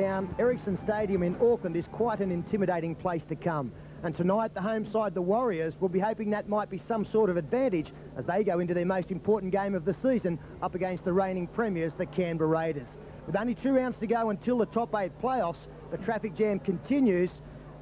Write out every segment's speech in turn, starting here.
down, Ericsson Stadium in Auckland is quite an intimidating place to come. And tonight, the home side, the Warriors, will be hoping that might be some sort of advantage as they go into their most important game of the season up against the reigning premiers, the Canberra Raiders. With only two rounds to go until the top eight playoffs, the traffic jam continues.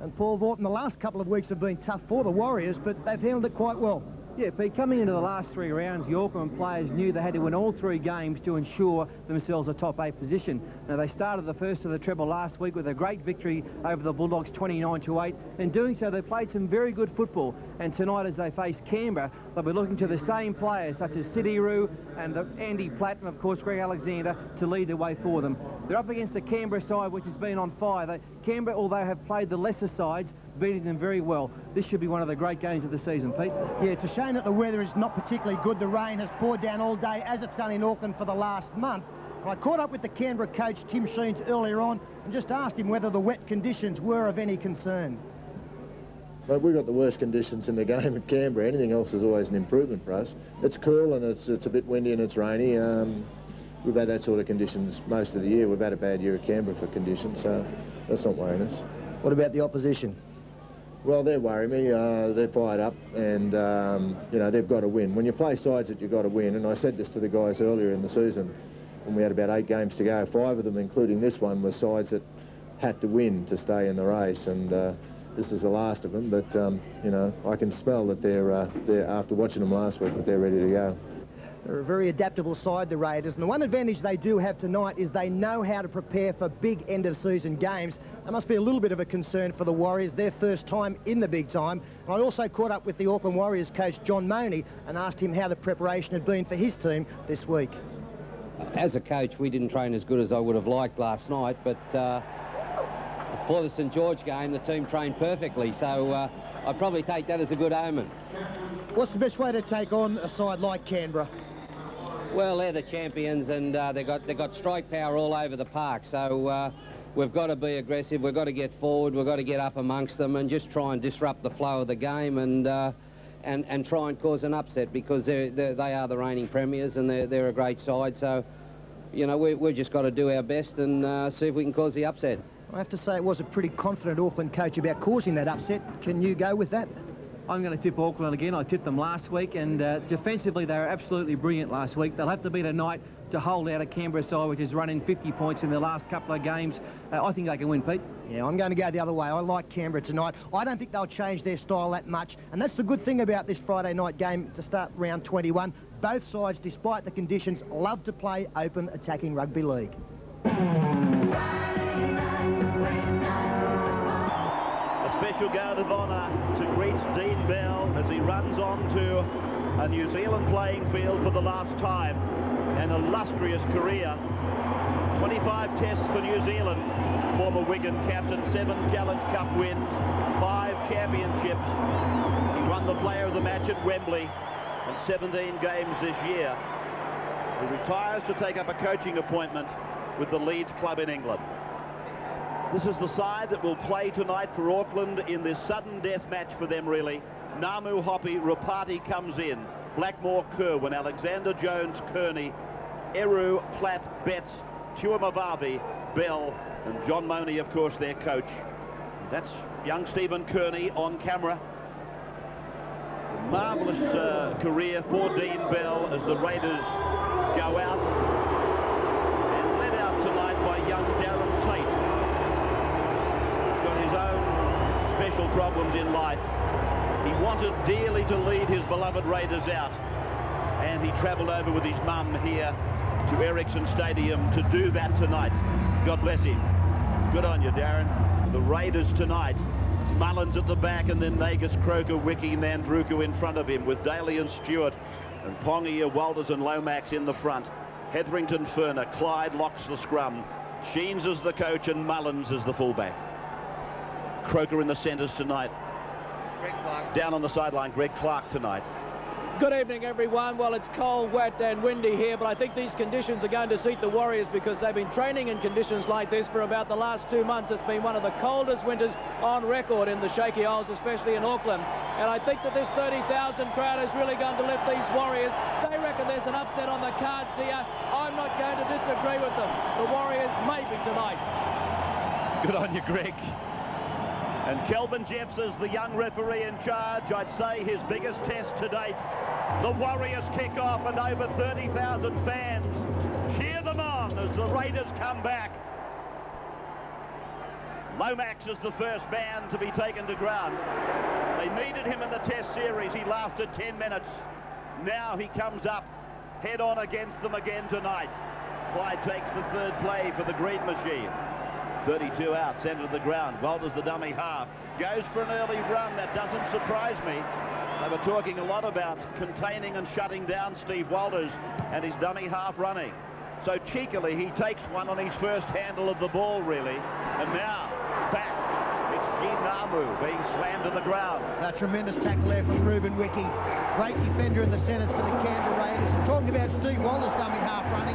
And Paul Vautin, the last couple of weeks have been tough for the Warriors, but they've handled it quite well. Yeah, Pete, coming into the last three rounds, the Auckland players knew they had to win all three games to ensure themselves a top eight position. Now, they started the first of the treble last week with a great victory over the Bulldogs 29 to 8. In doing so, they played some very good football. And tonight, as they face Canberra, they'll be looking to the same players, such as Syd Eru and the Andy Platt, and of course, Greg Alexander, to lead the way for them. They're up against the Canberra side, which has been on fire. They, Canberra, although have played the lesser sides, beating them very well. This should be one of the great games of the season, Pete. Yeah, it's a shame that the weather is not particularly good. The rain has poured down all day, as it's done in Auckland for the last month. I caught up with the Canberra coach, Tim Sheens, earlier on and just asked him whether the wet conditions were of any concern. But we've got the worst conditions in the game at Canberra. Anything else is always an improvement for us. It's cool and it's, it's a bit windy and it's rainy. Um, we've had that sort of conditions most of the year. We've had a bad year at Canberra for conditions, so that's not worrying us. What about the opposition? Well, they worry me. Uh, they're fired up, and um, you know they've got to win. When you play sides that you've got to win, and I said this to the guys earlier in the season, when we had about eight games to go, five of them, including this one, were sides that had to win to stay in the race, and uh, this is the last of them. But um, you know, I can smell that they're, uh, they're after watching them last week, that they're ready to go. They're a very adaptable side, the Raiders, and the one advantage they do have tonight is they know how to prepare for big end-of-season games. That must be a little bit of a concern for the Warriors, their first time in the big time. And I also caught up with the Auckland Warriors coach, John Monie, and asked him how the preparation had been for his team this week. As a coach, we didn't train as good as I would have liked last night, but uh, for the St George game, the team trained perfectly, so uh, I'd probably take that as a good omen. What's the best way to take on a side like Canberra? Well, they're the champions, and uh, they've got they've got strike power all over the park. So uh, we've got to be aggressive. We've got to get forward. We've got to get up amongst them and just try and disrupt the flow of the game and uh, and and try and cause an upset because they're, they're they are the reigning premiers and they're they're a great side. So you know we we've just got to do our best and uh, see if we can cause the upset. I have to say it was a pretty confident Auckland coach about causing that upset. Can you go with that? I'm going to tip Auckland again. I tipped them last week, and uh, defensively they were absolutely brilliant last week. They'll have to beat tonight to hold out a Canberra side, which is running 50 points in the last couple of games. Uh, I think they can win, Pete. Yeah, I'm going to go the other way. I like Canberra tonight. I don't think they'll change their style that much, and that's the good thing about this Friday night game to start round 21. Both sides, despite the conditions, love to play open attacking rugby league. Special guard of honour to greet Dean Bell as he runs on to a New Zealand playing field for the last time. An illustrious career. 25 tests for New Zealand. Former Wigan captain, seven Challenge Cup wins, five championships. He won the player of the match at Wembley and 17 games this year. He retires to take up a coaching appointment with the Leeds club in England. This is the side that will play tonight for Auckland in this sudden death match for them, really. Ngamu Hoppe, Ropati comes in. Blackmore, Kirwan, Alexander Jones, Kearney, Eru, Platt, Betts, Tuimavave, Bell, and John Monie, of course, their coach. That's young Stephen Kearney on camera. Marvellous uh, career for Dean Bell as the Raiders go out. And led out tonight by young Darren Tate his problems in life. He wanted dearly to lead his beloved Raiders out. And he travelled over with his mum here to Ericsson Stadium to do that tonight. God bless him. Good on you, Darren. The Raiders tonight. Mullins at the back and then Nagas, Croker, Wiki, Nadruku in front of him with Daley and Stuart and Pongia, Walters and Lomax in the front. Hetherington, Furner, Clyde locks the scrum. Sheens is the coach and Mullins is the fullback. Croker in the centres tonight. Down on the sideline, Greg Clark tonight. Good evening, everyone. Well, it's cold, wet and windy here, but I think these conditions are going to suit the Warriors because they've been training in conditions like this for about the last two months. It's been one of the coldest winters on record in the Shaky Isles, especially in Auckland. And I think that this 30,000 crowd is really going to lift these Warriors. They reckon there's an upset on the cards here. I'm not going to disagree with them. The Warriors maybe tonight. Good on you, Greg. And Kelvin Jeffes is the young referee in charge. I'd say his biggest test to date. The Warriors kick off and over 30,000 fans cheer them on as the Raiders come back. Lomax is the first man to be taken to ground. They needed him in the test series. He lasted 10 minutes. Now he comes up head on against them again tonight. Clyde takes the third play for the Green Machine. 32 out, centre of the ground. Walters the dummy half. Goes for an early run. That doesn't surprise me. They were talking a lot about containing and shutting down Steve Walters and his dummy half running. So cheekily, he takes one on his first handle of the ball, really. And now, back. It's Gene Ngamu being slammed to the ground. A tremendous tackle there from Ruben Wiki. Great defender in the centres for the Canberra Raiders. And talking about Steve Walters dummy half running,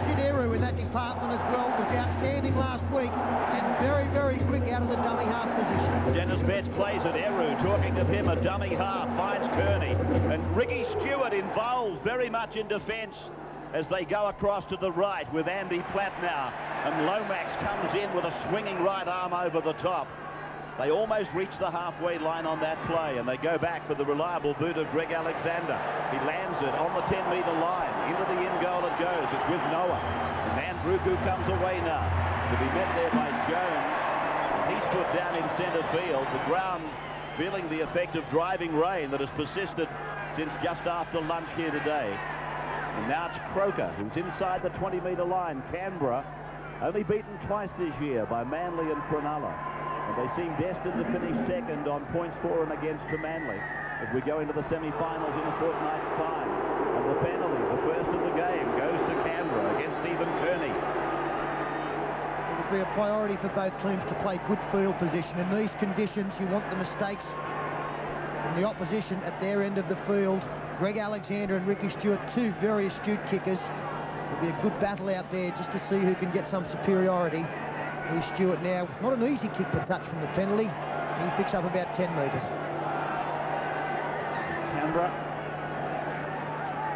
will need to watch Syd Eru in that department as well. Was outstanding last week and very, very quick out of the dummy half position. Denis Betts plays at Eru, talking of him, a dummy half, finds Kearney. And Ricky Stuart involved very much in defence as they go across to the right with Andy Platt now. And Lomax comes in with a swinging right arm over the top. They almost reach the halfway line on that play, and they go back for the reliable boot of Greg Alexander. He lands it on the 10-metre line. Into the in goal it goes. It's with Noa. And Nadruku comes away now to be met there by Jones. He's put down in centre field. The ground feeling the effect of driving rain that has persisted since just after lunch here today. And now it's Croker, who's inside the 20-metre line. Canberra only beaten twice this year by Manly and Cronulla. They seem destined to finish second on points for and against to Manly as we go into the semi-finals in a fortnight's time. And the penalty, the first of the game, goes to Canberra against Stephen Kearney. It'll be a priority for both teams to play good field position. In these conditions, you want the mistakes from the opposition at their end of the field Greg Alexander and Ricky Stuart, two very astute kickers. It'll be a good battle out there just to see who can get some superiority. Here's Stuart now. Not an easy kick to touch from the penalty. He picks up about 10 metres. Canberra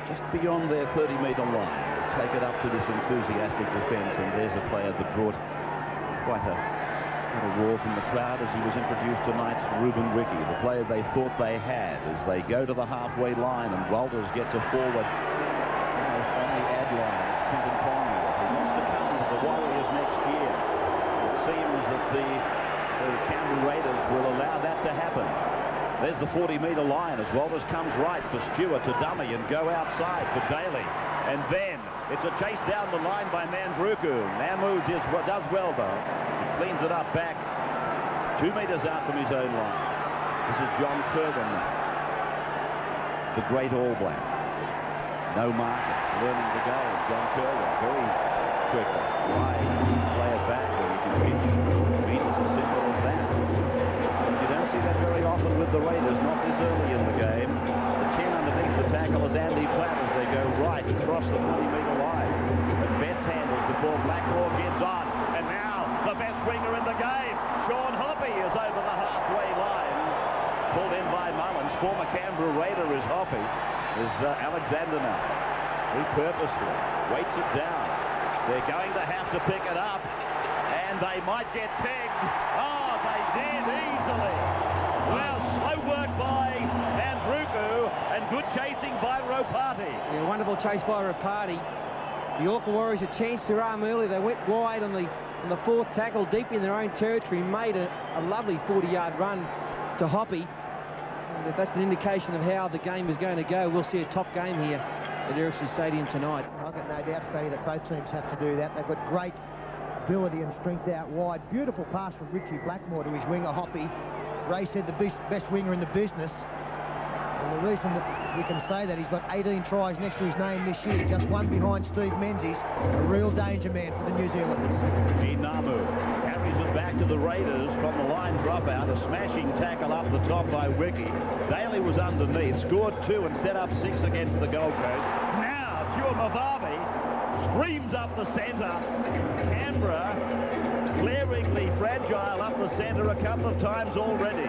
just beyond their 30-metre line. Take it up to this enthusiastic defence, and there's a player that brought quite a a roar from the crowd as he was introduced tonight, Ruben Wiki, the player they thought they had as they go to the halfway line and Walters gets a forward almost on the ad line. It's Quentin Pongia who wants to come to the Warriors next year. It seems that the, Raiders will allow that to happen. There's the 40-metre line as Walters comes right for Stuart to dummy and go outside for Daley. And then it's a chase down the line by Nadruku. Ngamu does, does well, though. He cleans it up back two metres out from his own line. This is John Kirwan the great All Black. No market, learning the game. John Kirwan, very quickly. Wide, the Raiders, not this early in the game. The 10 underneath the tackle is Andy Platt as they go right across the 20-metre line. And Betts handles before Blackmore gets on. And now the best winger in the game, Sean Hoppe, is over the halfway line. Pulled in by Mullins. Former Canberra Raider is Hoppe. Is uh, Alexander now. He purposely waits it down. They're going to have to pick it up. And they might get pegged. Oh, they did easily. Well, slow work by Nadruku and good chasing by Ropati. Yeah, wonderful chase by Ropati. The Orca Warriors a chance to arm early. They went wide on the on the fourth tackle, deep in their own territory, made a, a lovely 40-yard run to Hoppe. And if that's an indication of how the game is going to go, we'll see a top game here at Ericsson Stadium tonight. I've got no doubt, Freddie, that both teams have to do that. They've got great ability and strength out wide. Beautiful pass from Richie Blackmore to his winger, Hoppe. Ray said the best, best winger in the business. And the reason that we can say that, he's got 18 tries next to his name this year, just one behind Steve Menzies, a real danger man for the New Zealanders. Gene Ngamu carries it back to the Raiders from the line dropout. A smashing tackle up the top by Wiki. Daley was underneath, scored two and set up six against the Gold Coast. Now, Tuimavave streams up the centre. Canberra glaringly fragile up the centre a couple of times already.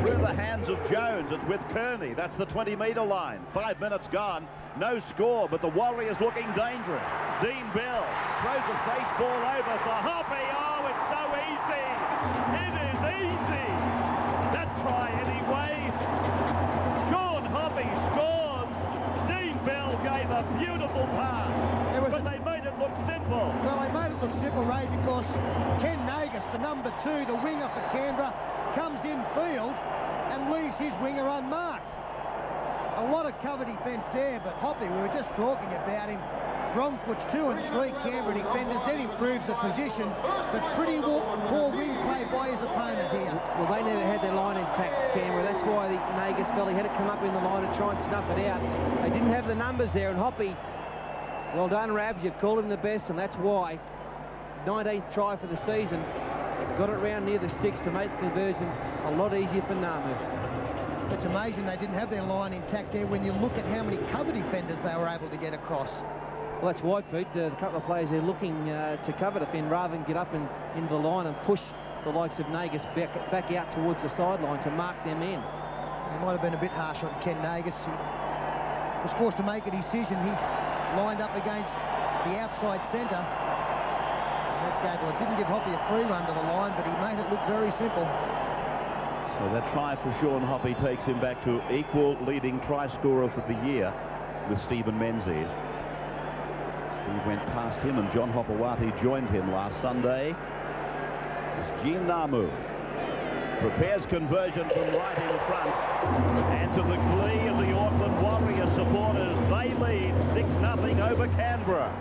Through the hands of Jones. It's with Kearney. That's the 20-metre line. Five minutes gone. No score, but the Warriors looking dangerous. Dean Bell throws a face ball over for Hoppe. Oh, it's so easy. It is easy. That try anyway. Sean Hoppe scores. Dean Bell gave a beautiful pass. But they look simple. Well, they made it look simple, Ray, because Ken Nagas, the number two, the winger for Canberra, comes in field and leaves his winger unmarked. A lot of cover defence there, but Hoppe, we were just talking about him. Wrong foot's two and three Canberra defenders. That improves the position, but pretty poor wing play by his opponent here. Well, they never had their line intact, Canberra. That's why the Nagas felt he had to come up in the line and try and snuff it out. They didn't have the numbers there, and Hoppe well done, Rabs. You've called him the best, and that's why. 19th try for the season. Got it round near the sticks to make the conversion a lot easier for Ngamu. It's amazing they didn't have their line intact there when you look at how many cover defenders they were able to get across. Well, that's Whitefoot. Uh, a couple of players there looking uh, to cover the defend rather than get up and into the line and push the likes of Nagas back, back out towards the sideline to mark them in. He might have been a bit harsh on Ken Nagas. He was forced to make a decision. He lined up against the outside centre. Gave, didn't give Hoppe a free run to the line, but he made it look very simple. So that try for Sean Hoppe takes him back to equal leading try scorer for the year with Stephen Menzies. Steve went past him and John Hopoate joined him last Sunday. It's Gene Ngamu. Prepares conversion from right in front. And to the glee of the Auckland Warriors 6-0 over Canberra.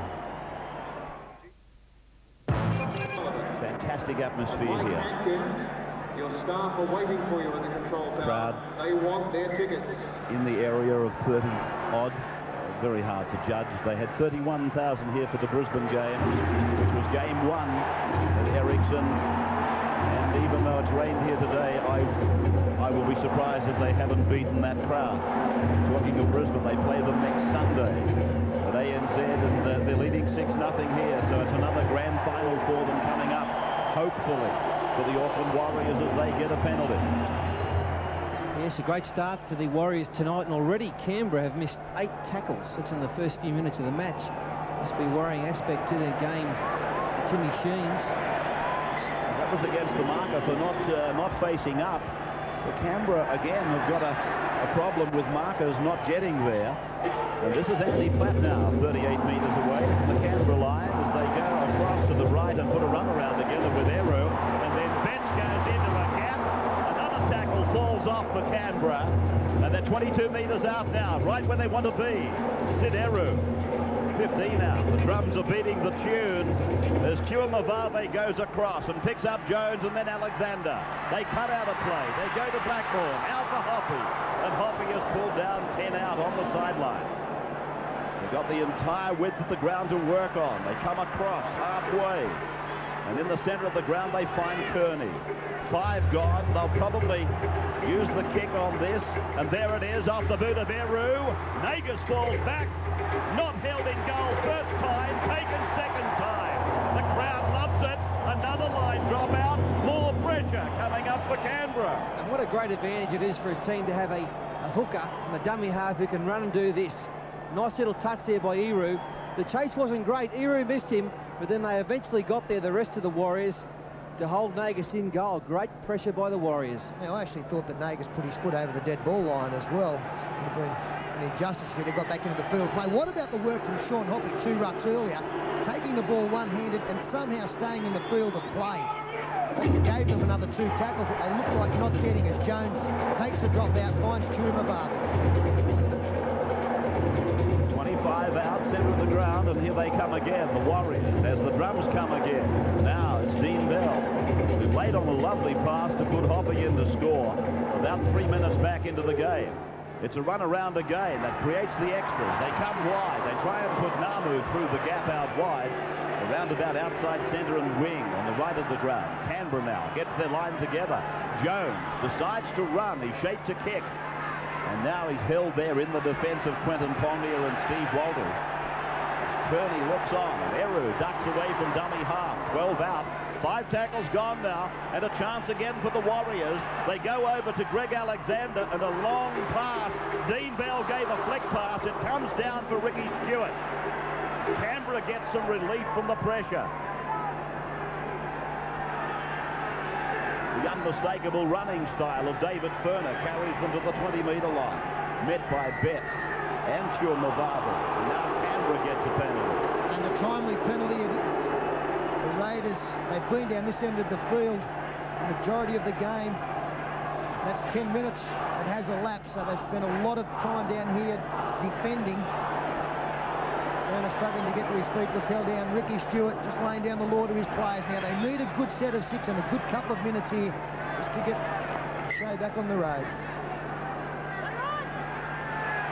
Fantastic atmosphere here. Your staff are waiting for you in the control tower. Crowd. They want their tickets. In the area of 30 odd. Very hard to judge. They had 31,000 here for the Brisbane game, which was game one at Ericsson. And even though it's rained here today, I I will be surprised if they haven't beaten that crowd. Talking of Brisbane, they play them next Sunday they're leading 6-0 here, so it's another grand final for them coming up, hopefully, for the Auckland Warriors as they get a penalty. Yes, a great start for the Warriors tonight, and already Canberra have missed eight tackles. That's in the first few minutes of the match. Must be a worrying aspect to their game for Timmy Sheens. That was against the marker for not uh, not facing up. So Canberra, again, have got a, a problem with markers not getting there. And this is Andy Platt now, 38 metres away from the Canberra line as they go across to the right and put a run around together with Eru. And then Betts goes into a gap. Another tackle falls off for Canberra. And they're 22 metres out now, right where they want to be. Syd Eru 15 out. The drums are beating the tune as Tuimavave goes across and picks up Jones and then Alexander. They cut out a play. They go to Blackmore. Out for Hoppe. And Hoppe is pulled down 10 out on the sideline. They've got the entire width of the ground to work on. They come across halfway. And in the center of the ground, they find Kearney. Five gone. They'll probably use the kick on this. And there it is off the boot of Eru. Nagas falls back. Not held in goal first time, taken second time. The crowd loves it. Another line drop out. More pressure coming up for Canberra. And what a great advantage it is for a team to have a, a hooker and a dummy half who can run and do this. Nice little touch there by Eru. The chase wasn't great. Eru missed him, but then they eventually got there, the rest of the Warriors, to hold Nagas in goal. Great pressure by the Warriors. Now, I actually thought that Nagas put his foot over the dead ball line as well. It Would have been an injustice if he'd have got back into the field play. What about the work from Sean Hoppe two rucks earlier, taking the ball one-handed and somehow staying in the field of play? Gave them another two tackles that they look like not getting as Jones takes a drop out, finds Tuimavave. 25 out, center of the ground, and here they come again, the Warriors, as the drums come again. Now it's Dean Bell, who played on a lovely pass to put Hoppe in to score, about three minutes back into the game. It's a run around again that creates the extras. They come wide. They try and put Ngamu through the gap out wide. Around about outside centre and wing on the right of the ground. Canberra now gets their line together. Jones decides to run. He's shaped to kick. And now he's held there in the defence of Quentin Pongia and Steve Walters. Kearney looks on. Eru ducks away from dummy half. 12 out. Five tackles gone now, and a chance again for the Warriors. They go over to Greg Alexander, and a long pass. Dean Bell gave a flick pass. It comes down for Ricky Stuart. Canberra gets some relief from the pressure. The unmistakable running style of David Furner carries them to the 20-metre line. Met by Betts and Tuimavave. Now Canberra gets a penalty. And a timely penalty it is. The Raiders, they've been down this end of the field the majority of the game. That's 10 minutes. It has elapsed, so they've spent a lot of time down here defending. Furner struggling to get to his feet was held down. Ricky Stuart just laying down the law to his players. Now they need a good set of six and a good couple of minutes here just to get show back on the road.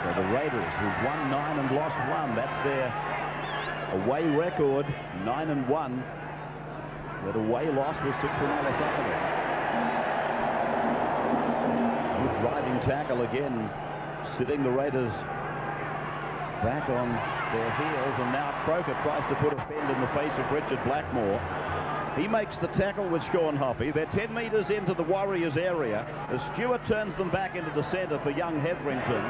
So the Raiders, who've won nine and lost one, that's their away record, nine and one. That away loss was to Cronulla Saturday. Good driving tackle again, sitting the Raiders back on their heels, and now Croker tries to put a fend in the face of Richard Blackmore. He makes the tackle with Sean Hoppe. They're 10 metres into the Warriors area as Stuart turns them back into the centre for young Hetherington.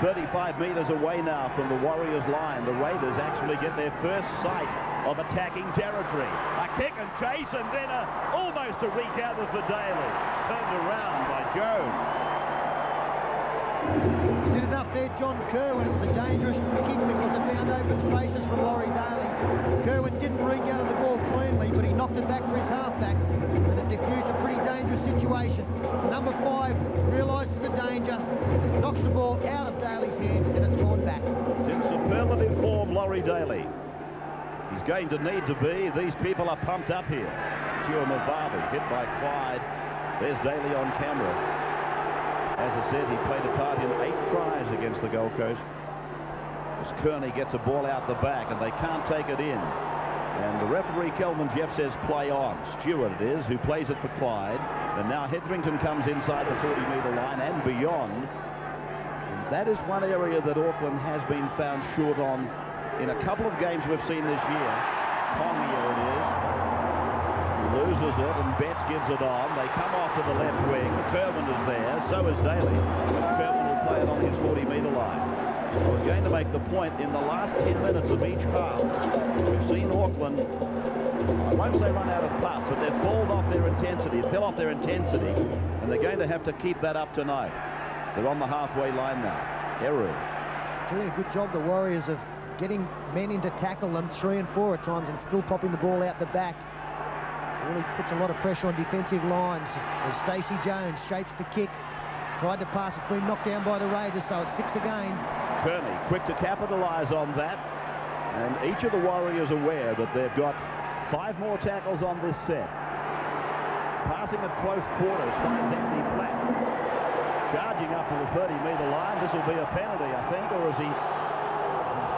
35 metres away now from the Warriors line, the Raiders actually get their first sight of attacking territory. A kick and chase and then a, almost a regather for Daley. Turned around by Jones. Enough there, John Kirwan. It was a dangerous kick because it found open spaces for Laurie Daley. Kirwan didn't regather the ball cleanly, but he knocked it back for his halfback, and it diffused a pretty dangerous situation. Number five realises the danger, knocks the ball out of Daley's hands, and it's gone back. It's in superlative form, Laurie Daley. He's going to need to be. These people are pumped up here. Tuimavave hit by Clyde. There's Daley on camera. As I said, he played a part in eight tries against the Gold Coast. As Kearney gets a ball out the back and they can't take it in. And the referee, Kelvin Jeff, says play on. Stuart it is, who plays it for Clyde. And now Hetherington comes inside the 40-metre line and beyond. And that is one area that Auckland has been found short on in a couple of games we've seen this year. Pongia it is loses it and Betts gives it on. They come off to the left wing. Kirwan is there, so is Daley. But Kirwan will play it on his 40-metre line. I was going to make the point, in the last 10 minutes of each half, we've seen Auckland, I won't say run out of puff, but they've fallen off their intensity, fell off their intensity, and they're going to have to keep that up tonight. They're on the halfway line now. Heru. Doing a good job, the Warriors, of getting men in to tackle them three and four at times and still popping the ball out the back. Really puts a lot of pressure on defensive lines as Stacey Jones shapes the kick. Tried to pass, it's been knocked down by the Raiders, so it's six again. Kearney quick to capitalise on that. And each of the Warriors aware that they've got five more tackles on this set. Passing at close quarters finds Andy Platt. Charging up to the 30-metre line. This will be a penalty, I think, or is he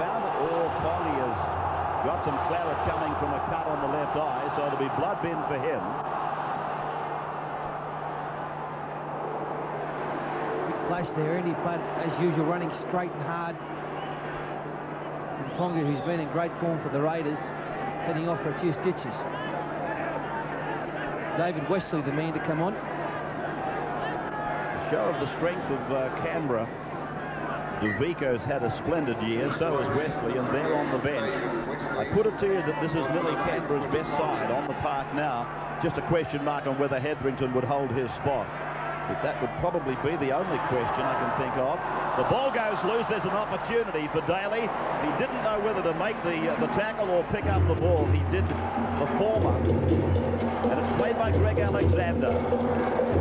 found it? Or is Got some claret coming from a cut on the left eye, so it'll be blood bin for him. Big clash there, Andy Platt, as usual, running straight and hard. And Pongia, who's been in great form for the Raiders, heading off for a few stitches. David Westley, the man to come on. A show of the strength of uh, Canberra Duvico's had a splendid year, so has Westley, and they're on the bench. I put it to you that this is Millie Canberra's best side on the park now. Just a question mark on whether Hetherington would hold his spot. But that would probably be the only question I can think of. The ball goes loose. There's an opportunity for Daley. He didn't know whether to make the uh, the tackle or pick up the ball. He did the former. And it's played by Greg Alexander.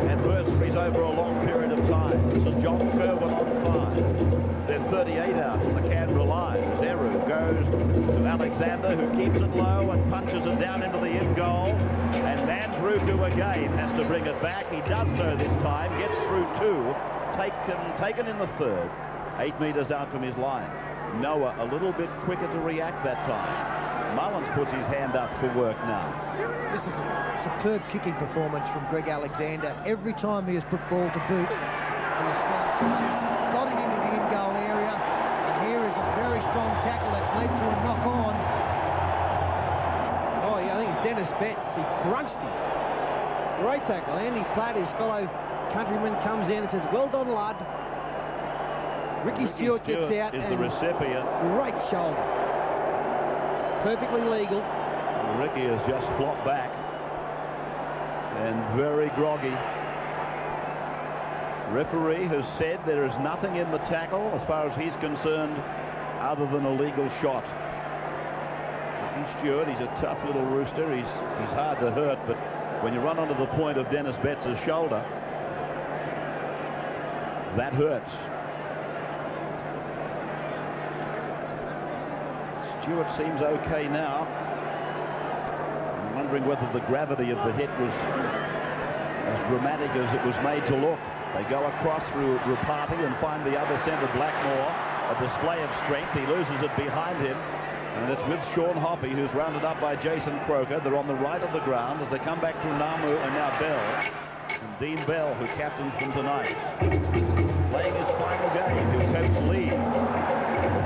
Adversaries over a long period of time. This is John Kirwan on five. Then 38 out on the Canberra line. Zeru goes to Alexander, who keeps it low and punches it down into the in goal. And Nadruku again has to bring it back. He does so this time. Gets through two taken, taken in the third, eight metres out from his line. Noa a little bit quicker to react that time. Mullins puts his hand up for work now. This is a superb kicking performance from Greg Alexander. Every time he has put ball to boot, he has found space, got it into the in-goal area, and here is a very strong tackle that's led to a knock-on. Oh, yeah, I think it's Denis Betts. He crunched him. Great tackle. Andy Platt, his fellow countryman, comes in and says, well done, lad. Ricky, Ricky Stuart, gets out is and the recipient. great shoulder. Perfectly legal. Ricky has just flopped back and very groggy. Referee has said there is nothing in the tackle as far as he's concerned other than a legal shot. Ricky Stuart, he's a tough little rooster. He's, he's hard to hurt, but when you run onto the point of Denis Betts' shoulder, that hurts. Stuart seems okay now. I'm wondering whether the gravity of the hit was as dramatic as it was made to look. They go across through Ropati and find the other centre, Blackmore. A display of strength. He loses it behind him. And it's with Sean Hoppe, who's rounded up by Jason Croker. They're on the right of the ground as they come back through Ngamu and now Bell. And Dean Bell, who captains them tonight. Playing his final game, he'll coach Lee.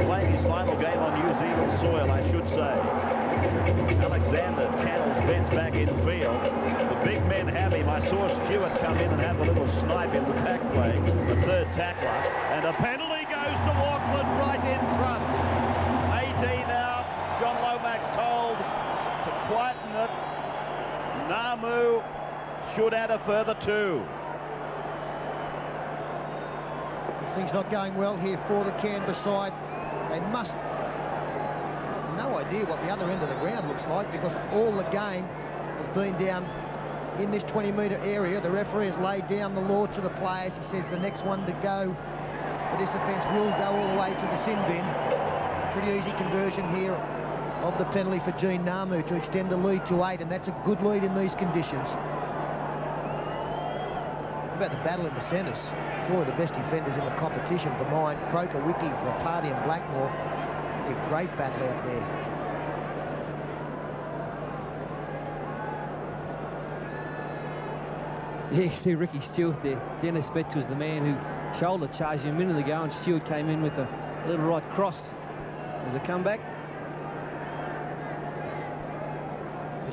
Playing his final game on New Zealand soil, I should say. Alexander channels Betts back in field. The big men have him. I saw Stuart come in and have a little snipe in the pack play, the third tackler. And a penalty goes to Auckland right in front. 18 now. John Lomax told quieten it. Ngamu should add a further two. Things not going well here for the Canberra side. They must have no idea what the other end of the ground looks like because all the game has been down in this 20-metre area. The referee has laid down the law to the players. He says the next one to go for this offence will go all the way to the sin bin. Pretty easy conversion here of the penalty for Gene Ngamu to extend the lead to eight, and that's a good lead in these conditions. About the battle in the centres? Four of the best defenders in the competition for mine. Croker, Wiki, Ropati and Blackmore. A great battle out there. Yeah, you see Ricky Stuart there. Denis Betts was the man who shoulder charged him a minute ago, and Stuart came in with a little right cross. There's a comeback.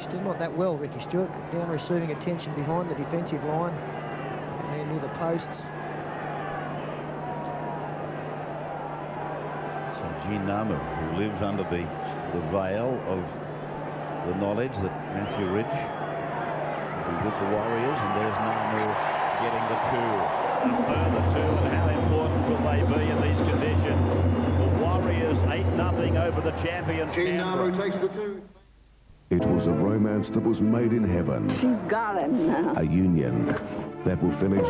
Still not that well, Ricky Stuart. Down receiving attention behind the defensive line. There near the posts. So Gene Ngamu, who lives under the, the veil of the knowledge that Matthew Ridge will be with the Warriors, and there's Ngamu getting the two. A further two, and how important will they be in these conditions? The Warriors 8-0 over the champions Gene Ngamu takes the two. It a romance that was made in heaven. She's got him now. A union that will finish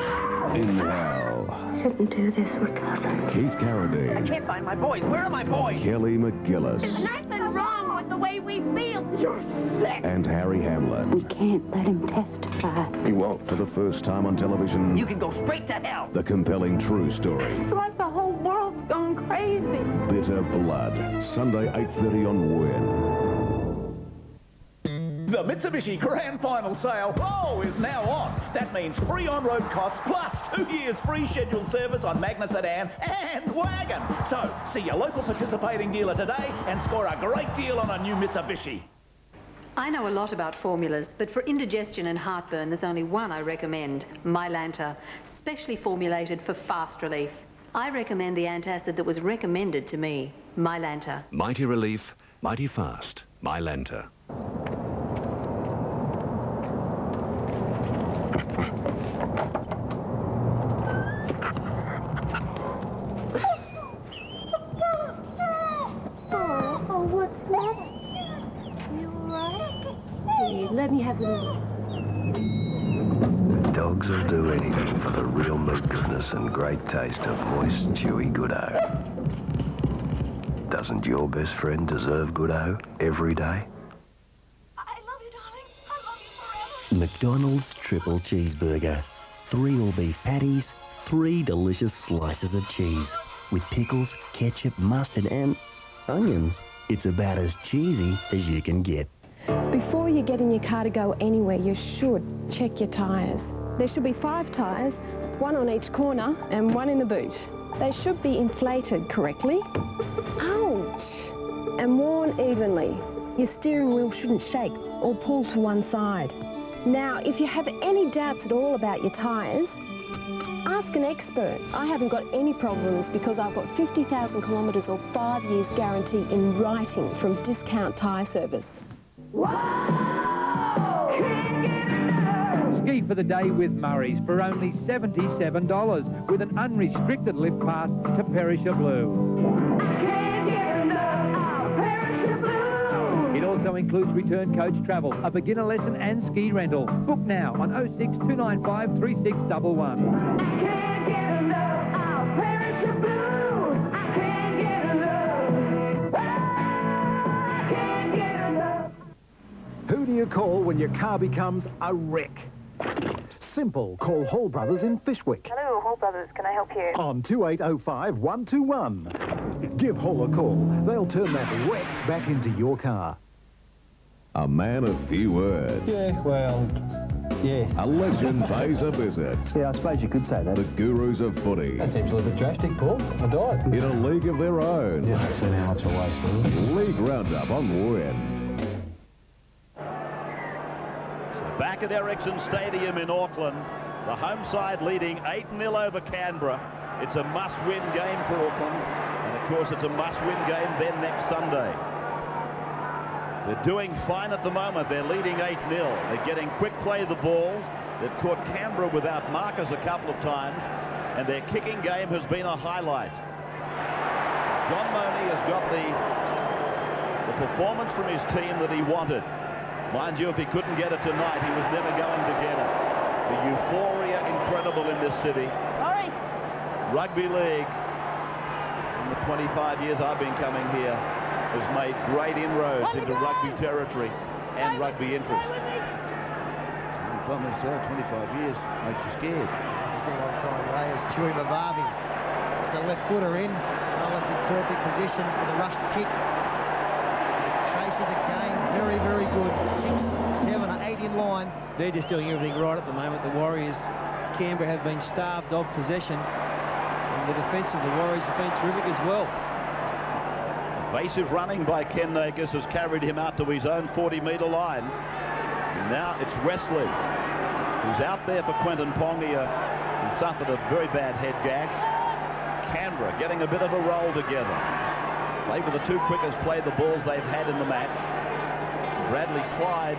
in hell. Shouldn't do this. We're cousins. Keith Carradine, I Can't find my boys. Where are my boys? Kelly McGillis, There's Nothing wrong with the way we feel. You're sick. and Harry Hamlin. We can't let him testify. He won't. For the first time on television, You can go straight to hell. the compelling true story. It's like the whole world's gone crazy. Bitter Blood. Sunday, 8.30 on Win. The Mitsubishi Grand Final Sale oh, is now on. That means free on-road costs plus two years free scheduled service on Magna Sedan and Wagon. So, see your local participating dealer today and score a great deal on a new Mitsubishi. I know a lot about formulas, but for indigestion and heartburn, there's only one I recommend, Mylanta, specially formulated for fast relief. I recommend the antacid that was recommended to me, Mylanta. Mighty relief, mighty fast. Mylanta. Oh, oh, what's that? You all right? Here, let me have the Dogs will do anything for the real meat goodness and great taste of moist, chewy Goodo. Doesn't your best friend deserve Goodo every day? I love you, darling. I love you, Daryl. McDonald's Triple Cheeseburger. Three all-beef patties, three delicious slices of cheese, with pickles, ketchup, mustard and onions. It's about as cheesy as you can get. Before you get in your car to go anywhere, you should check your tyres. There should be five tyres, one on each corner and one in the boot. They should be inflated correctly. Ouch! And worn evenly. Your steering wheel shouldn't shake or pull to one side. Now, if you have any doubts at all about your tyres, ask an expert. I haven't got any problems because I've got 50,000 kilometres or five years guarantee in writing from Discount Tyre Service. Ski for the day with Murray's for only $77 with an unrestricted lift pass to Perisher Blue. It also includes return coach travel, a beginner lesson and ski rental. Book now on 06 295 3611. Who do you call when your car becomes a wreck? Simple. Call Hall Brothers in Fyshwick Hello, Hall Brothers. Can I help you? on 2805 121. Give Hall a call. They'll turn that wreck back into your car. A man of few words. Yeah, well, yeah. A legend pays a visit. Yeah, I suppose you could say that. The gurus of footy. That seems a little bit drastic, Paul. I died. In a league of their own. Yeah, I see how much I wasted. League Roundup on Win. Back at Ericsson Stadium in Auckland, the home side leading 8-0 over Canberra. It's a must-win game for Auckland, and of course it's a must-win game then next Sunday. They're doing fine at the moment. They're leading 8-0. They're getting quick play of the balls. They've caught Canberra without markers a couple of times, and their kicking game has been a highlight. John Monie has got the, the performance from his team that he wanted. Mind you, if he couldn't get it tonight, he was never going to get it. The euphoria incredible in this city. Sorry. Rugby League, in the 25 years I've been coming here, has made great inroads into rugby territory and rugby interest. 25 minutes, uh, 25 years makes you scared. It's a long time away as Tuimavave. It's a left footer in. Mullins in perfect position for the rush kick. Chases again, very, very good. Six, seven, or eight in line. They're just doing everything right at the moment. The Warriors, Canberra have been starved of possession. And the defence of the Warriors has been terrific as well. Evasive running by Ken Nagas has carried him out to his own 40-metre line. And now it's Westley, who's out there for Quentin Pongia, who suffered a very bad head gash. Canberra getting a bit of a roll together. They were the two quickest play the balls they've had in the match. Bradley Clyde,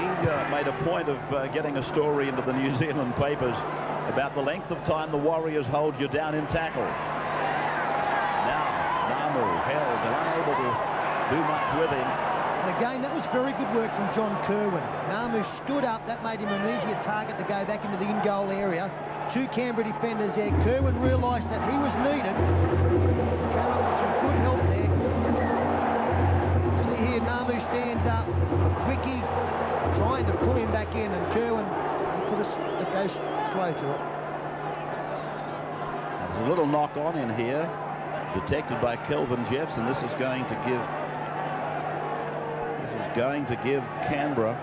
he uh, made a point of uh, getting a story into the New Zealand papers about the length of time the Warriors hold you down in tackles. Now, Ngamu held and unable to do much with him. And again, that was very good work from John Kirwan. Ngamu stood up. That made him an easier target to go back into the in-goal area. Two Canberra defenders there. Kirwan realised that he was needed. Stands up. Wiki trying to pull him back in, and Kirwan, he put us it goes slow to it. There's a little knock on in here, detected by Kelvin Jeffes, and this is going to give this is going to give Canberra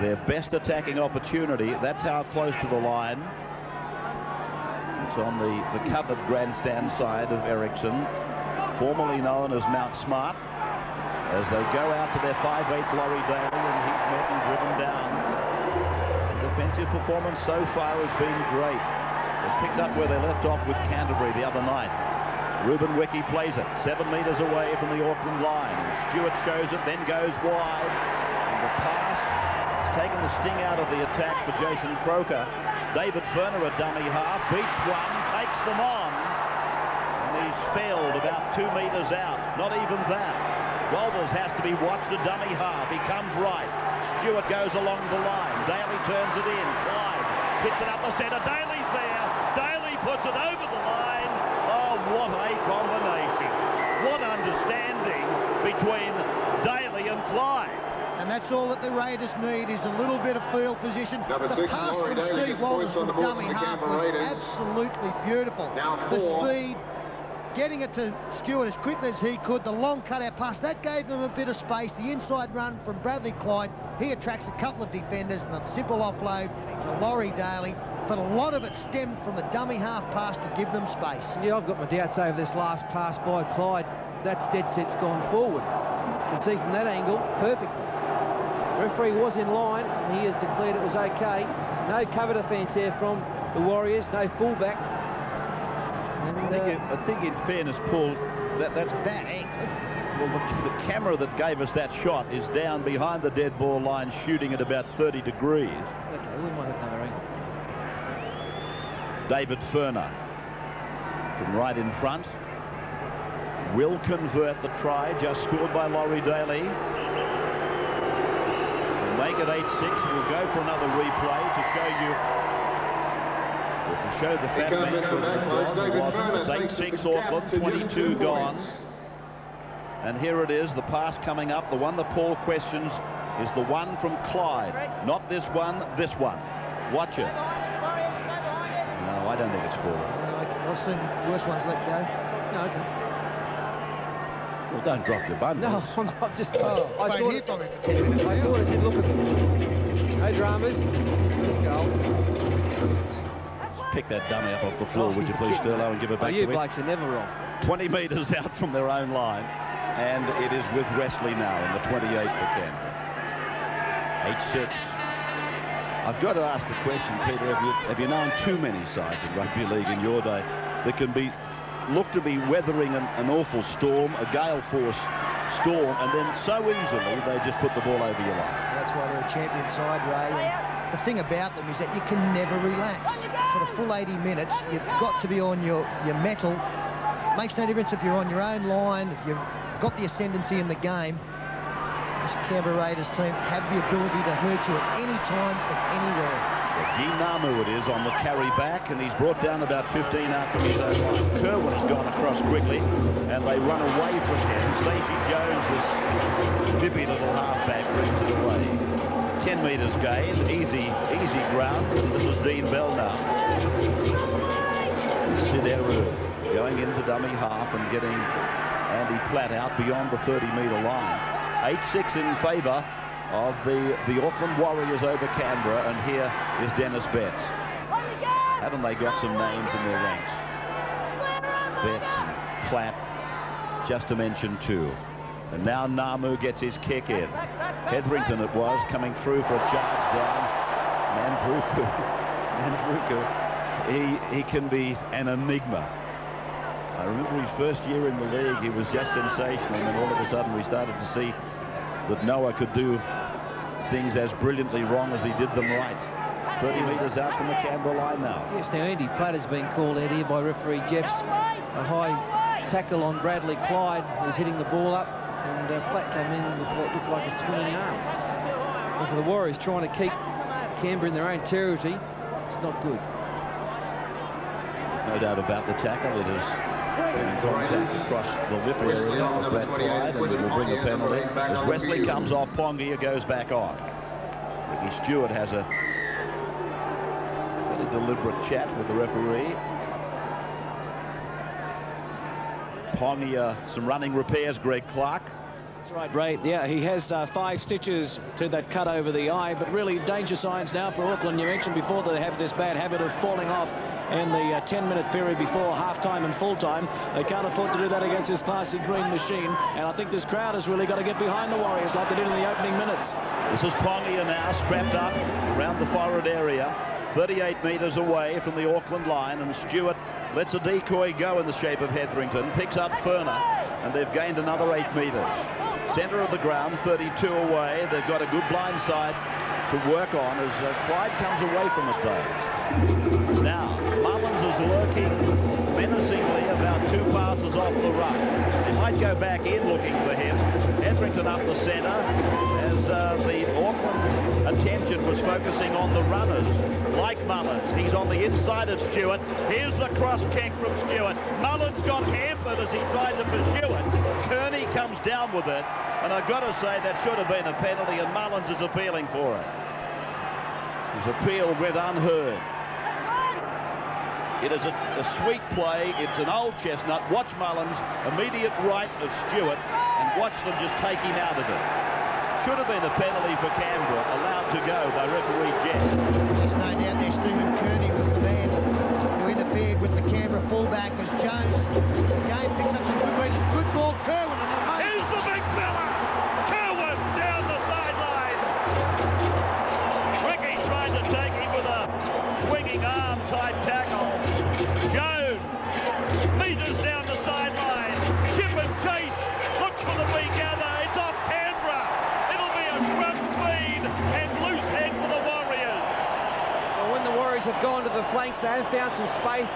their best attacking opportunity. That's how close to the line. It's on the, the covered grandstand side of Ericsson, formerly known as Mount Smart, as they go out to their 5'8 Laurie Daley, and he's met and driven down. The defensive performance so far has been great. They picked up where they left off with Canterbury the other night. Ruben Wiki plays it seven metres away from the Auckland line. Stuart shows it, then goes wide. And the pass has taken the sting out of the attack for Jason Croker. David Furner, a dummy half, beats one, takes them on. And he's failed about two metres out. Not even that. Walters has to be watched a dummy half. He comes right. Stuart goes along the line. Daley turns it in. Clyde hits it up the centre. Daley's there. Daley puts it over the line. Oh, what a combination. What understanding between Daley and Clyde. And that's all that the Raiders need is a little bit of field position. Number the six, pass Laurie from Daley Steve gets Walters from dummy half was Raiders. absolutely beautiful. Now the speed, getting it to Stuart as quickly as he could. The long cutout pass, that gave them a bit of space. The inside run from Bradley Clyde, he attracts a couple of defenders and a simple offload to Laurie Daley. But a lot of it stemmed from the dummy half pass to give them space. Yeah, I've got my doubts over this last pass by Clyde. That's dead set's gone forward. You can see from that angle, perfectly. Referee was in line. and He has declared it was okay. No cover defence here from the Warriors, no fullback. And, I, think uh, it, I, think in fairness, Paul, that, that's bad angle. Well, the, the, camera that gave us that shot is down behind the dead ball line, shooting at about 30 degrees. Okay, we might have another angle. David Furner from right in front will convert the try just scored by Laurie Daley. We'll make it 8-6. We'll go for another replay to show you to show the fat man for the was and wasn't. It's 8-6 Auckland, 22 gone. And here it is, the pass coming up. The one that Paul questions is the one from Clyde. Not this one, this one. Watch it. No, I don't think it's forward. I've seen worse ones let go. No, okay. Well, don't drop your bundle. No, I'm not just... Oh, I, thought it, I thought it did look... No dramas. Let's go pick that dummy up off the floor, oh, would you please, Sterlo, and give it back oh, you to blokes are never wrong. 20 metres out from their own line, and it is with Westley now in the 28 for Canberra. 8-6. I've got to ask the question, Peter, have you, have you known too many sides in rugby league in your day that can be look to be weathering an, an awful storm, a gale force storm, and then so easily they just put the ball over your line? That's why they're a champion side, Ray the thing about them is that you can never relax. For the full 80 minutes, you've got to be on your, your mettle. It makes no difference if you're on your own line, if you've got the ascendancy in the game. This Canberra Raiders team have the ability to hurt you at any time from anywhere. So G Ngamu it is on the carry back, and he's brought down about 15 out from his own line. Kirwan has gone across quickly, and they run away from him. Stacey Jones, this nippy little halfback, brings it away. 10 meters gain. Easy, easy ground. This is Dean Bell now. Syd Eru going into dummy half and getting Andy Platt out beyond the 30-meter line. 8-6 in favour of the, the Auckland Warriors over Canberra. And here is Denis Betts. Haven't they got some names in their ranks? Betts and Platt, just to mention two. And now Ngamu gets his kick in. Hetherington it was, coming through for a charge down. Nadruku, Nadruku, he, he can be an enigma. I remember his first year in the league, he was just sensational, and then all of a sudden we started to see that Noa could do things as brilliantly wrong as he did them right. 30 metres out from the Canberra line now. Yes, now Andy Platt has been called out here by referee Jeffes. A high tackle on Bradley Clyde, who's hitting the ball up and uh, Platt came in with what looked like a swinging arm. And for the Warriors, trying to keep Canberra in their own territory, it's not good. There's no doubt about the tackle. It is in contact across the lip area of Brad Clyde, and it will bring a penalty. As Westley comes off, Pongia goes back on. Ricky Stuart has a fairly deliberate chat with the referee upon uh, some running repairs, Greg Clark. That's right, Ray. Yeah, he has uh, five stitches to that cut over the eye, but really danger signs now for Auckland. You mentioned before that they have this bad habit of falling off in the 10-minute uh, period before half-time and full-time. They can't afford to do that against this classy green machine, and I think this crowd has really got to get behind the Warriors like they did in the opening minutes. This is Pongia now strapped up around the forward area, 38 metres away from the Auckland line, and Stuart lets a decoy go in the shape of Hetherington, picks up Furner, and they've gained another eight metres. Centre of the ground, 32 away. They've got a good blind side to work on as uh, Clyde comes away from it, though. Now, Mullins is lurking menacingly about two passes off the ruck. They might go back in looking for him. Hetherington up the centre as uh, the Auckland attention was focusing on the runners, like Mullins. He's on the inside of Stuart. Here's the cross kick from Stuart. Mullins got hampered as he tried to pursue it. Kearney comes down with it, and I've got to say that should have been a penalty, and Mullins is appealing for it. His appeal went unheard. It is a, a, sweet play. It's an old chestnut. Watch Mullins, immediate right of Stuart, and watch them just take him out of it. Should have been a penalty for Canberra, allowed to go by referee Jeff. There's no doubt there Stephen Kearney was the man who interfered with the Canberra fullback as Jones. The game picks up some good moves. Good ball, Kirwan. Flanks. They have found some space,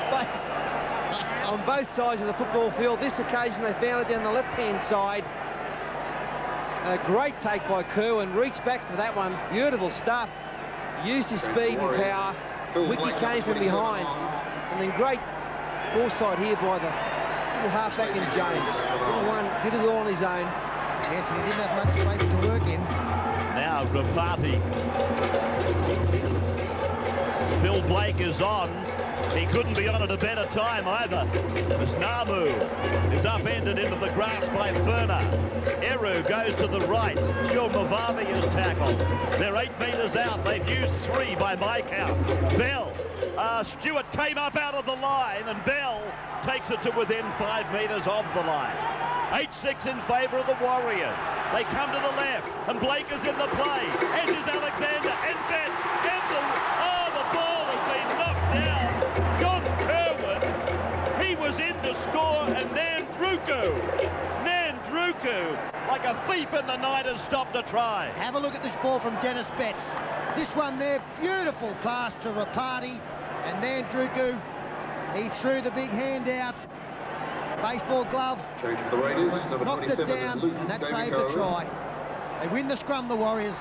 space on both sides of the football field. This occasion they found it down the left-hand side. A great take by Kirwan, reached back for that one. Beautiful stuff. Used his speed and power. Wiki came from behind. And then great foresight here by the little halfback in Jones. Little one did it all on his own. Yes, and he didn't have much space to work in. Now Ropati. Phil Blake is on. He couldn't be on at a better time either. As Ngamu is upended into the grass by Furner. Eru goes to the right. Gil is tackled. They're eight metres out. They've used three by my count. Bell. Uh, Stuart came up out of the line and Bell takes it to within five metres of the line. 8-6 in favour of the Warriors. They come to the left, and Blake is in the play, as is Alexander, and Betts, Nadruku, Nadruku, like a thief in the night, has stopped a try. Have a look at this ball from Denis Betts. This one there, beautiful pass to Ropati, and Nadruku, he threw the big hand out. Baseball glove, knocked it down, and that saved a try. They win the scrum, the Warriors.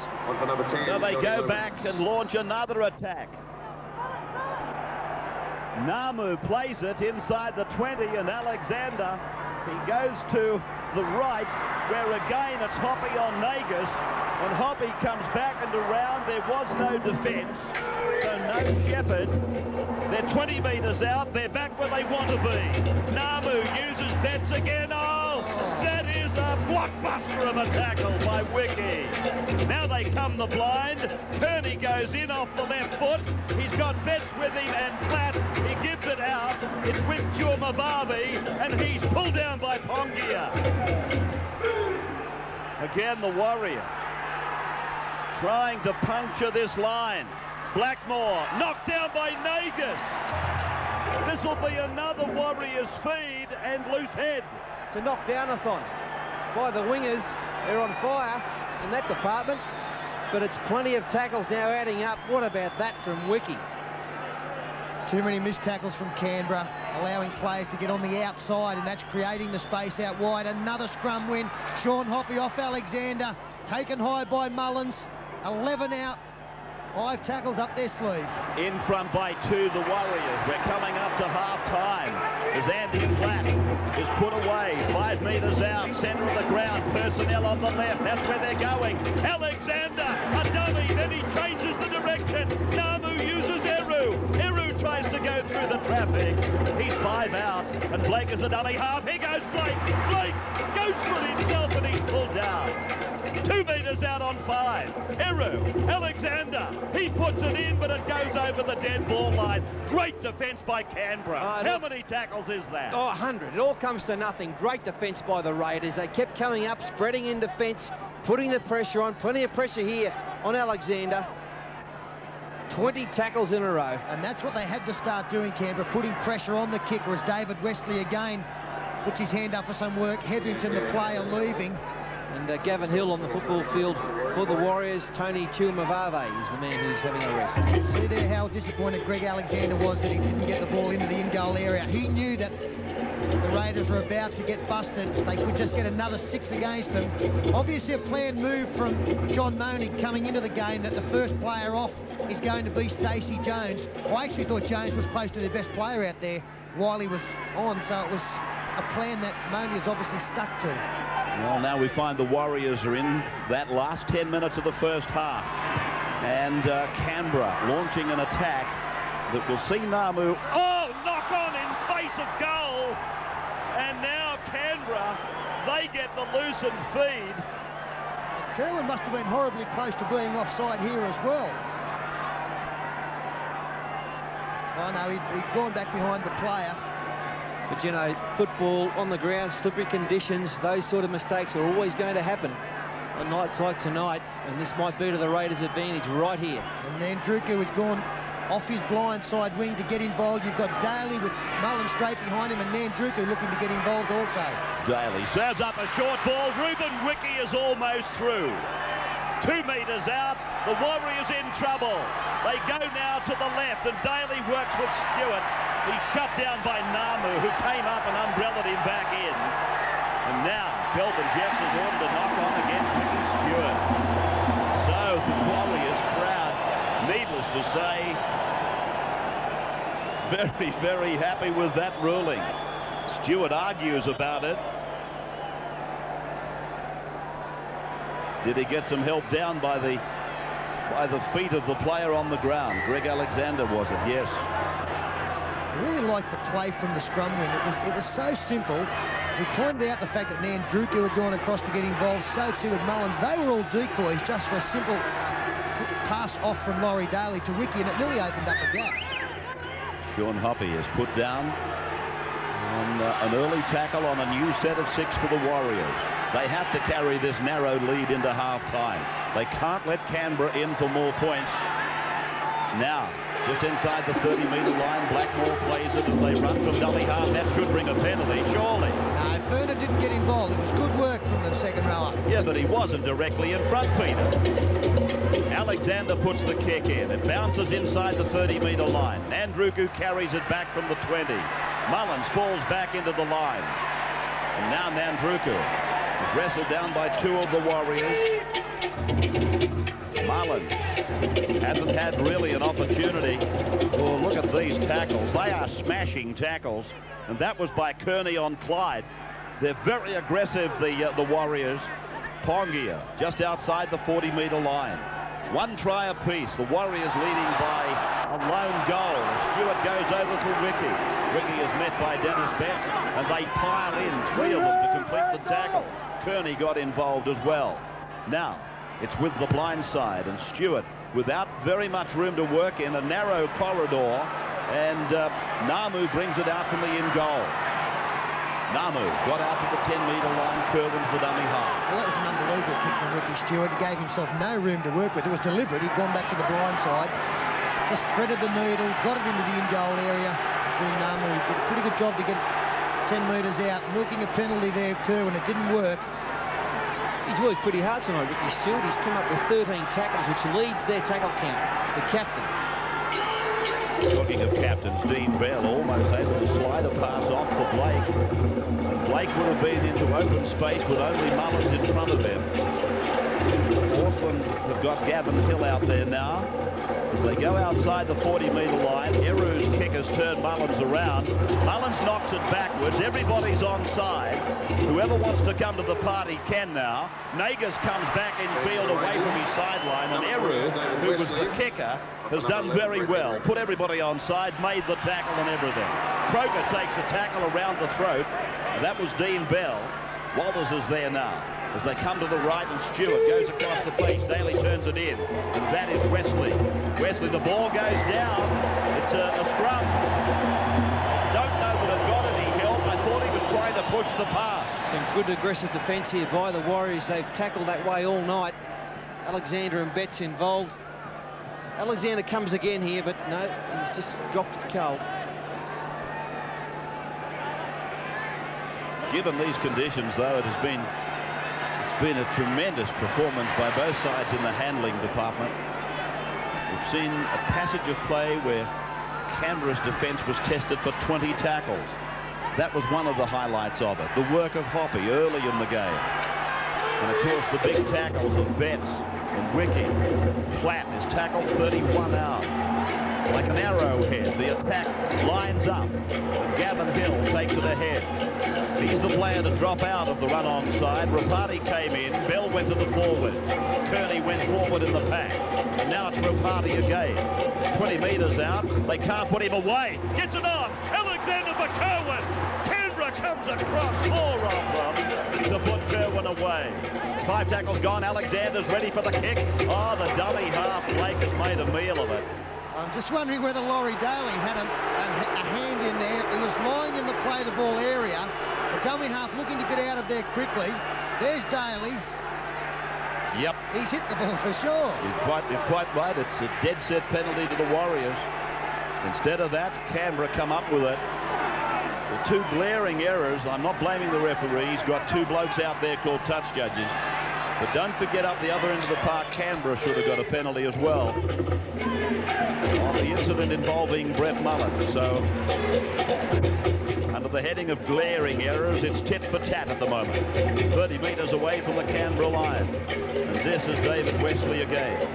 So they go back and launch another attack. Ngamu plays it inside the 20, and Alexander, he goes to the right, where again it's Hoppe on Nagas. and Hoppe comes back and around, there was no defence, so no Shepherd. They're 20 metres out, they're back where they want to be. Ngamu uses Betts again. Oh, a blockbuster of a tackle by Wiki. Now they come the blind. Kearney goes in off the left foot. He's got Betts with him and Platt. He gives it out. It's with Mavavi, and he's pulled down by Pongia. Again, the Warrior trying to puncture this line. Blackmore knocked down by Nagas. This will be another Warriors feed and loose head. It's a knockdown-a-thon by the wingers. They're on fire in that department, but it's plenty of tackles now adding up. What about that from Wiki? Too many missed tackles from Canberra, allowing players to get on the outside, and that's creating the space out wide. Another scrum win. Sean Hoppe off Alexander, taken high by Mullins. 11 out, Five tackles up their sleeve. In front by two, the Warriors. We're coming up to half-time as Andy Platt is put away. Five metres out, centre of the ground. Personnel on the left. That's where they're going. Alexander, a dummy. Then he changes the direction. Ngamu uses Eru. Eru tries to go through the traffic. He's five out, and Blake is the dummy half. Here goes Blake. Blake goes for it himself, and he's pulled down. Two metres out on five. Eru, Alexander, he puts it in, but it goes over the dead ball line. Great defence by Canberra. Uh, How many tackles is that? Oh, 100. It all comes to nothing. Great defence by the Raiders. They kept coming up, spreading in defence, putting the pressure on. Plenty of pressure here on Alexander. 20 tackles in a row. And that's what they had to start doing, Canberra, putting pressure on the kicker as David Westley again puts his hand up for some work. Hetherington, the player, leaving. And uh, Gavin Hill on the football field for the Warriors. Tony Tuimavave is the man who's having a rest. See there how disappointed Greg Alexander was that he didn't get the ball into the in-goal area. He knew that the Raiders were about to get busted. They could just get another six against them. Obviously a planned move from John Monie coming into the game that the first player off is going to be Stacey Jones. I actually thought Jones was close to their best player out there while he was on, so it was a plan that Monie has obviously stuck to. Well, now we find the Warriors are in that last 10 minutes of the first half. And uh, Canberra launching an attack that will see Ngamu. Oh, knock on in face of goal. And now Canberra, they get the loosened feed. And Kirwan must have been horribly close to being offside here as well. Oh, no, he'd, he'd gone back behind the player. But, you know, football on the ground, slippery conditions, those sort of mistakes are always going to happen on nights like tonight, and this might be to the Raiders' advantage right here. And then Druku has gone off his blind side wing to get involved. You've got Daley with Mullen straight behind him and Nadruku looking to get involved also. Daley serves up a short ball. Ruben Wiki is almost through. Two metres out. The Warriors in trouble. They go now to the left, and Daley works with Stuart. He's shut down by Ngamu, who came up and umbrellaed him back in. And now Kelvin Jeffes is ordered to knock on against Ricky Stuart. So the Warriors crowd, needless to say, very, very happy with that ruling. Stuart argues about it. Did he get some help down by the by the feet of the player on the ground? Greg Alexander was it? Yes. I really liked the play from the scrum win. It was it was so simple. We pointed out the fact that Nadruku had gone across to get involved. So too had Mullins. They were all decoys just for a simple pass off from Laurie Daley to Ricky, and it nearly opened up a gap. Sean Hoppe is put down on uh, an early tackle on a new set of six for the Warriors. They have to carry this narrow lead into half-time. They can't let Canberra in for more points. Now, just inside the 30-metre line, Blackmore plays it and they run from dummy half. That should bring a penalty, surely. No, Furner didn't get involved. It was good work from the second rower. Yeah, but he wasn't directly in front, Peter. Alexander puts the kick in. It bounces inside the 30-metre line. Nadruku carries it back from the 20. Mullins falls back into the line. And now Nadruku is wrestled down by two of the Warriors. Mullins hasn't had really an opportunity. Oh, look at these tackles. They are smashing tackles. And that was by Kearney on Clyde. They're very aggressive, the, uh, the Warriors. Pongia just outside the 40-metre line. One try apiece. The Warriors leading by a lone goal. Stuart goes over for Ricky. Ricky is met by Denis Betts, and they pile in three of them to complete the tackle. Kearney got involved as well. Now, it's with the blind side, and Stuart, without very much room to work in, a narrow corridor, and uh, Ngamu brings it out from the in goal. Ngamu got out to the 10-metre line, Kirwan's the dummy half. Well, that was an unbelievable kick from Ricky Stuart. He gave himself no room to work with. It was deliberate. He'd gone back to the blind side, just threaded the needle, got it into the in-goal area between Ngamu. Did a pretty good job to get it 10 metres out, milking a penalty there, Kirwan. It didn't work. He's worked pretty hard tonight, Ricky Stuart. He's come up with 13 tackles, which leads their tackle count. The captain. Talking of captains, Dean Bell almost able to slide a pass off for Blake. And Blake would have been into open space with only Mullins in front of him. Auckland have got Gavin Hill out there now. As they go outside the 40-metre line, Eru's kick has turned Mullins around. Mullins knocks it backwards. Everybody's onside. Whoever wants to come to the party can now. Nagas comes back in field away from his sideline, and Eru, who was the kicker, has done very well. Put everybody onside, made the tackle and everything. Croker takes a tackle around the throat. That was Dean Bell. Walters is there now. As they come to the right and Stuart goes across the face. Daley turns it in. And that is Westley. Westley, the ball goes down. It's a, a scrum. Don't know that it got any help. I thought he was trying to push the pass. Some good aggressive defence here by the Warriors. They've tackled that way all night. Alexander and Betts involved. Alexander comes again here, but no, he's just dropped it cold. Given these conditions, though, it has been been a tremendous performance by both sides in the handling department. We've seen a passage of play where Canberra's defence was tested for 20 tackles. That was one of the highlights of it. The work of Hoppe early in the game. And of course the big tackles of Betts and Ricky. Platt is tackled 31 out. Like an arrowhead, the attack lines up. And Gavin Hill takes it ahead. He's the player to drop out of the run-on side. Ropati came in. Bell went to the forward. Kearney went forward in the pack. And now it's Ropati again. 20 metres out. They can't put him away. Gets it on. Alexander for Kirwan. Canberra comes across. Four of them to put Kirwan away. Five tackles gone. Alexander's ready for the kick. Oh, the dummy half. Blake has made a meal of it. I'm just wondering whether Laurie Daley had a, a, a, hand in there. He was lying in the play the ball area. The dummy half looking to get out of there quickly. There's Daley. Yep. He's hit the ball for sure. You're quite, you're quite right. It's a dead set penalty to the Warriors. Instead of that, Canberra come up with it. The two glaring errors. I'm not blaming the referee. He's got two blokes out there called touch judges. But don't forget up the other end of the park, Canberra should have got a penalty as well on the incident involving Brett Mullins. So under the heading of glaring errors, it's tit for tat at the moment. 30 metres away from the Canberra line. And this is David Westley again.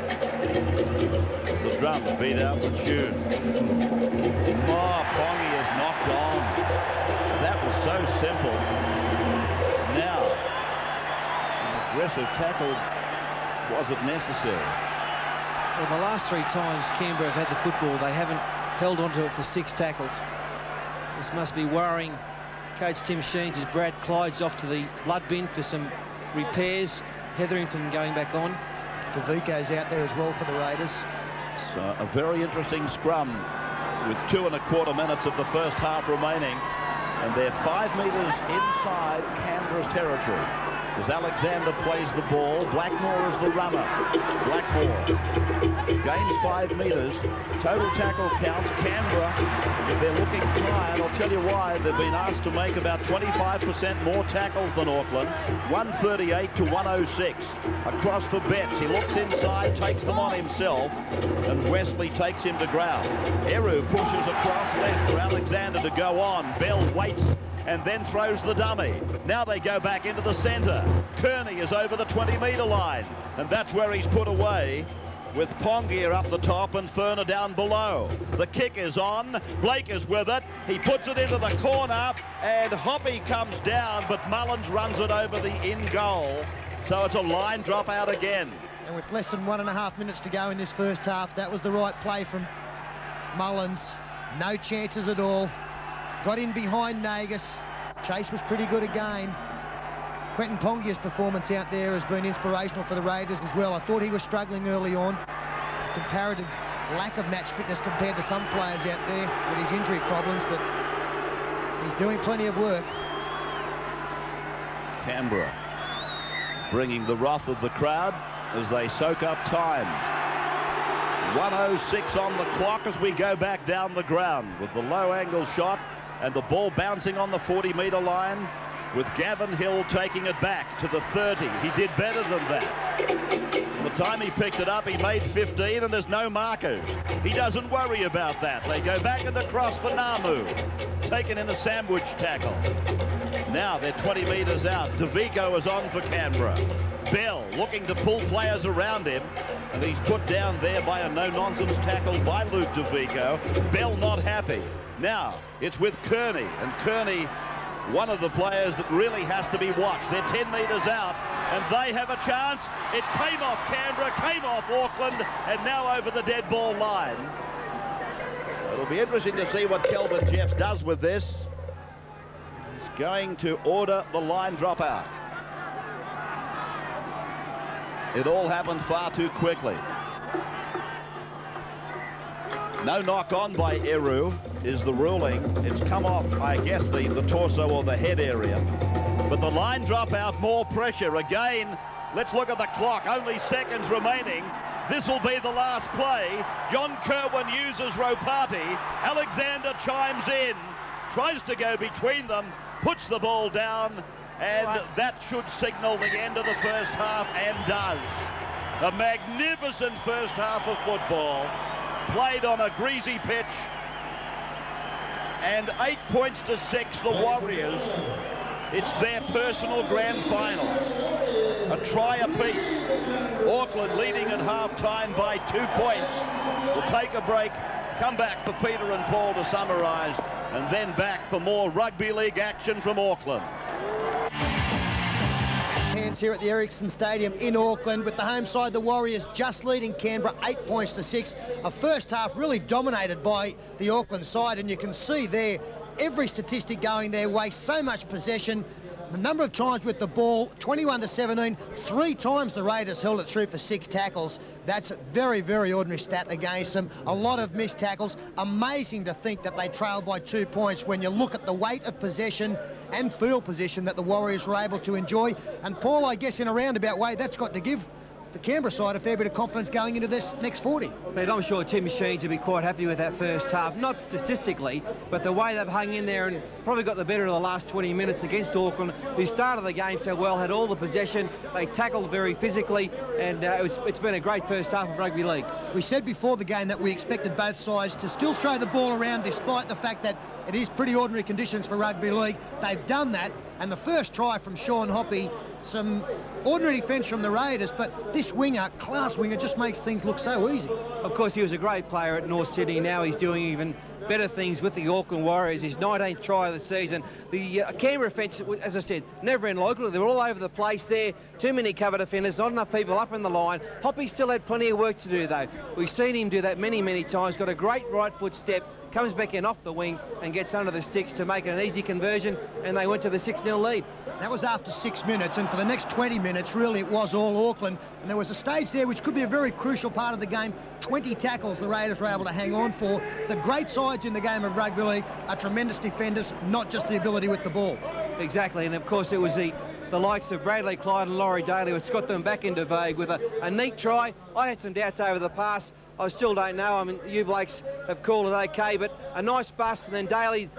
As the drums beat out the tune. Ma Pongi is knocked on. That was so simple. Now, an aggressive tackle wasn't necessary. Well, the last three times Canberra have had the football, they haven't held onto it for six tackles. This must be worrying Coach Tim Sheens as Brad Clyde's off to the blood bin for some repairs. Hetherington going back on. Davico's out there as well for the Raiders. It's uh, a very interesting scrum with two and a quarter minutes of the first half remaining. And they're five metres inside Canberra's territory. As Alexander plays the ball, Blackmore is the runner. Blackmore gains five metres. Total tackle counts. Canberra, they're looking tired, I'll tell you why. They've been asked to make about 25% more tackles than Auckland. 138 to 106. Across for Betts. He looks inside, takes them on himself, and Westley takes him to ground. Eru pushes across left for Alexander to go on. Bell waits and then throws the dummy. Now they go back into the centre. Kearney is over the 20-metre line, and that's where he's put away with Pongia up the top and Furner down below. The kick is on. Blake is with it. He puts it into the corner, and Hoppe comes down, but Mullins runs it over the in goal. So it's a line drop out again. And with less than one and a half minutes to go in this first half, that was the right play from Mullins. No chances at all. Got in behind Nagas. Chase was pretty good again. Quentin Pongia's performance out there has been inspirational for the Raiders as well. I thought he was struggling early on. Comparative lack of match fitness compared to some players out there with his injury problems, but he's doing plenty of work. Canberra bringing the wrath of the crowd as they soak up time. 106 on the clock as we go back down the ground with the low angle shot and the ball bouncing on the 40 metre line with Gavin Hill taking it back to the 30. He did better than that. From the time he picked it up, he made 15 and there's no markers. He doesn't worry about that. They go back and across for Ngamu, taken in a sandwich tackle. Now they're 20 metres out. Davico is on for Canberra. Bell looking to pull players around him, and he's put down there by a no-nonsense tackle by Luke Davico. Bell not happy. Now it's with Kearney, and Kearney, one of the players that really has to be watched. They're 10 metres out, and they have a chance. It came off Canberra, came off Auckland, and now over the dead ball line. It'll be interesting to see what Kelvin Jeffes does with this. He's going to order the line drop out. It all happened far too quickly. No knock on by Eru is the ruling. It's come off, I guess, the, the torso or the head area. But the line drop out, more pressure. Again, let's look at the clock. Only seconds remaining. This will be the last play. John Kirwan uses Ropati. Alexander chimes in, tries to go between them, puts the ball down, and that should signal the end of the first half, and does. A magnificent first half of football, played on a greasy pitch, and eight points to six, the Warriors. It's their personal grand final. A try apiece. Auckland leading at half-time by two points. We'll take a break, come back for Peter and Paul to summarise, and then back for more rugby league action from Auckland here at the Ericsson Stadium in Auckland with the home side, the Warriors, just leading Canberra eight points to six. A first half really dominated by the Auckland side, and you can see there every statistic going their way, so much possession, the number of times with the ball, 21 to 17, three times the Raiders held it through for six tackles. That's a very, very ordinary stat against them. A lot of missed tackles. Amazing to think that they trailed by two points when you look at the weight of possession and field position that the Warriors were able to enjoy. And Paul, I guess in a roundabout way, that's got to give the Canberra side a fair bit of confidence going into this next 40. But I'm sure Tim Sheens will be quite happy with that first half. Not statistically, but the way they've hung in there and probably got the better of the last 20 minutes against Auckland, who started the game so well, had all the possession. They tackled very physically, and uh, it was, it's been a great first half of rugby league. We said before the game that we expected both sides to still throw the ball around despite the fact that it is pretty ordinary conditions for rugby league. They've done that, and the first try from Sean Hoppe some ordinary defence from the Raiders, but this winger, class winger, just makes things look so easy. Of course, he was a great player at North Sydney. Now he's doing even better things with the Auckland Warriors. His 19th try of the season. The uh, Canberra as I said, never in local. They're all over the place there. Too many cover defenders, not enough people up in the line. Hoppe still had plenty of work to do, though. We've seen him do that many, many times. Got a great right foot step, comes back in off the wing and gets under the sticks to make it an easy conversion, and they went to the 6-0 lead. That was after six minutes, and for the next 20 minutes, really, it was all Auckland. And there was a stage there which could be a very crucial part of the game. 20 tackles the Raiders were able to hang on for. The great sides in the game of rugby league are tremendous defenders, not just the ability with the ball. Exactly, and of course it was the the likes of Bradley Clyde and Laurie Daley, which got them back into vogue with a, a neat try. I had some doubts over the pass. I still don't know. I mean, you Blakes have called it okay, but a nice bust, and then Daley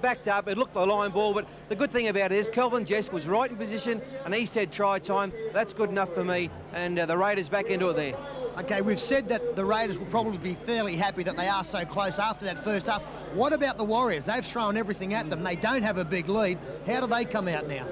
backed up. It looked like a line ball, but the good thing about it is Kelvin Jeffes was right in position, and he said try time. That's good enough for me, and uh, the Raiders back into it there. Okay, we've said that the Raiders will probably be fairly happy that they are so close after that first half. What about the Warriors? They've thrown everything at them. They don't have a big lead. How do they come out now?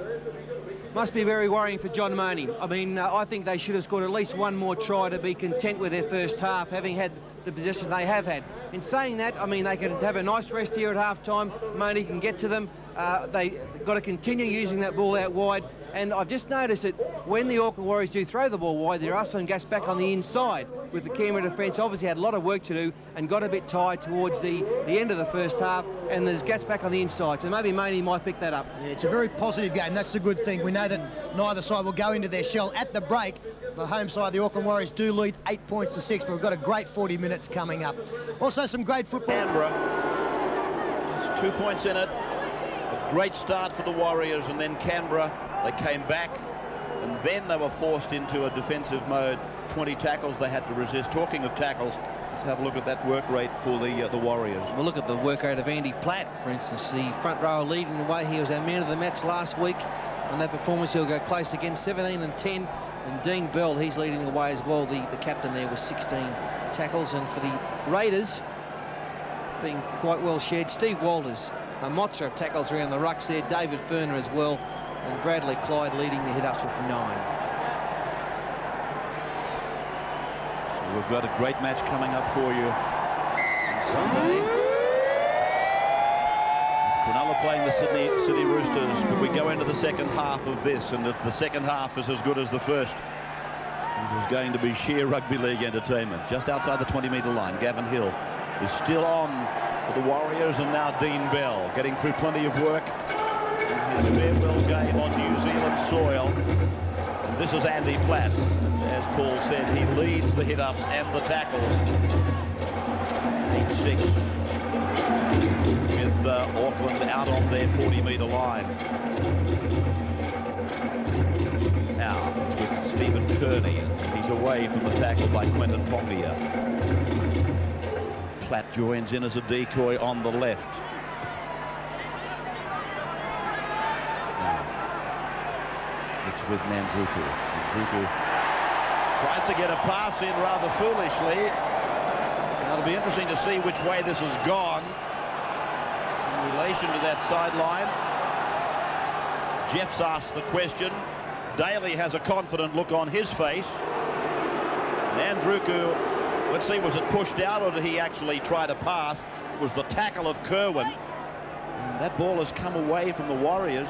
Must be very worrying for John Monie. I mean, uh, I think they should have scored at least one more try to be content with their first half, having had the position they have had. In saying that, I mean, they can have a nice rest here at half-time. Monie can get to them. Uh, they got to continue using that ball out wide. And I've just noticed that when the Auckland Warriors do throw the ball wide, there are some gas back on the inside with the Canberra defence. Obviously had a lot of work to do and got a bit tired towards the, the end of the first half. And there's gas back on the inside. So maybe Monie might pick that up. Yeah, it's a very positive game. That's the good thing. We know that neither side will go into their shell at the break. The home side, the Auckland Warriors, do lead eight points to six, but we've got a great 40 minutes coming up. Also, some great football. Canberra. Two points in it. A great start for the Warriors, and then Canberra, they came back, and then they were forced into a defensive mode. 20 tackles they had to resist. Talking of tackles, let's have a look at that work rate for the uh, the Warriors. Well, look at the work rate of Andy Platt, for instance, the front row leading the way. He was our man of the match last week. On that performance, he'll go close again, 17 and 10. And Dean Bell, he's leading the way as well. The, the captain there was 16 tackles. And for the Raiders, being quite well shared, Steve Walters, a monster of tackles around the rucks there. David Furner as well. And Bradley Clyde leading the hit-ups with nine. So we've got a great match coming up for you on Sunday. Cronulla playing the Sydney City Roosters, but we go into the second half of this, and if the second half is as good as the first, it is going to be sheer rugby league entertainment. Just outside the 20-metre line, Gavin Hill is still on for the Warriors, and now Dean Bell getting through plenty of work his farewell game on New Zealand soil. And this is Andy Platt. And As Paul said, he leads the hit-ups and the tackles. 8-6 with uh, Auckland out on their 40-metre line. Now it's with Stephen Kearney, he's away from the tackle by Quentin Pongia. Platt joins in as a decoy on the left. It's with Nadruku. Nadruku tries to get a pass in rather foolishly. And it'll be interesting to see which way this has gone in relation to that sideline. Jeff's asked the question. Daley has a confident look on his face. And Andruku, let's see, was it pushed out or did he actually try to pass? It was the tackle of Kirwan. And that ball has come away from the Warriors.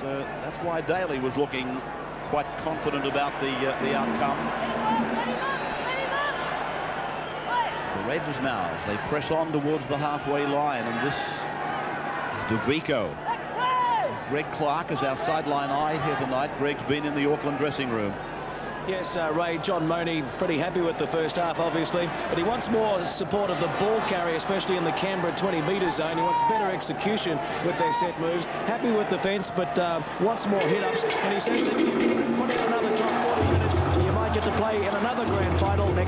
So that's why Daley was looking quite confident about the, uh, the outcome. The Raiders now, as they press on towards the halfway line, and this is Davico. Greg Clark is our sideline eye here tonight. Greg's been in the Auckland dressing room. Yes, uh, Ray, John Monie pretty happy with the first half, obviously, but he wants more support of the ball carry, especially in the Canberra 20-metre zone. He wants better execution with their set moves. Happy with defence, but uh, wants more hit-ups. And he says if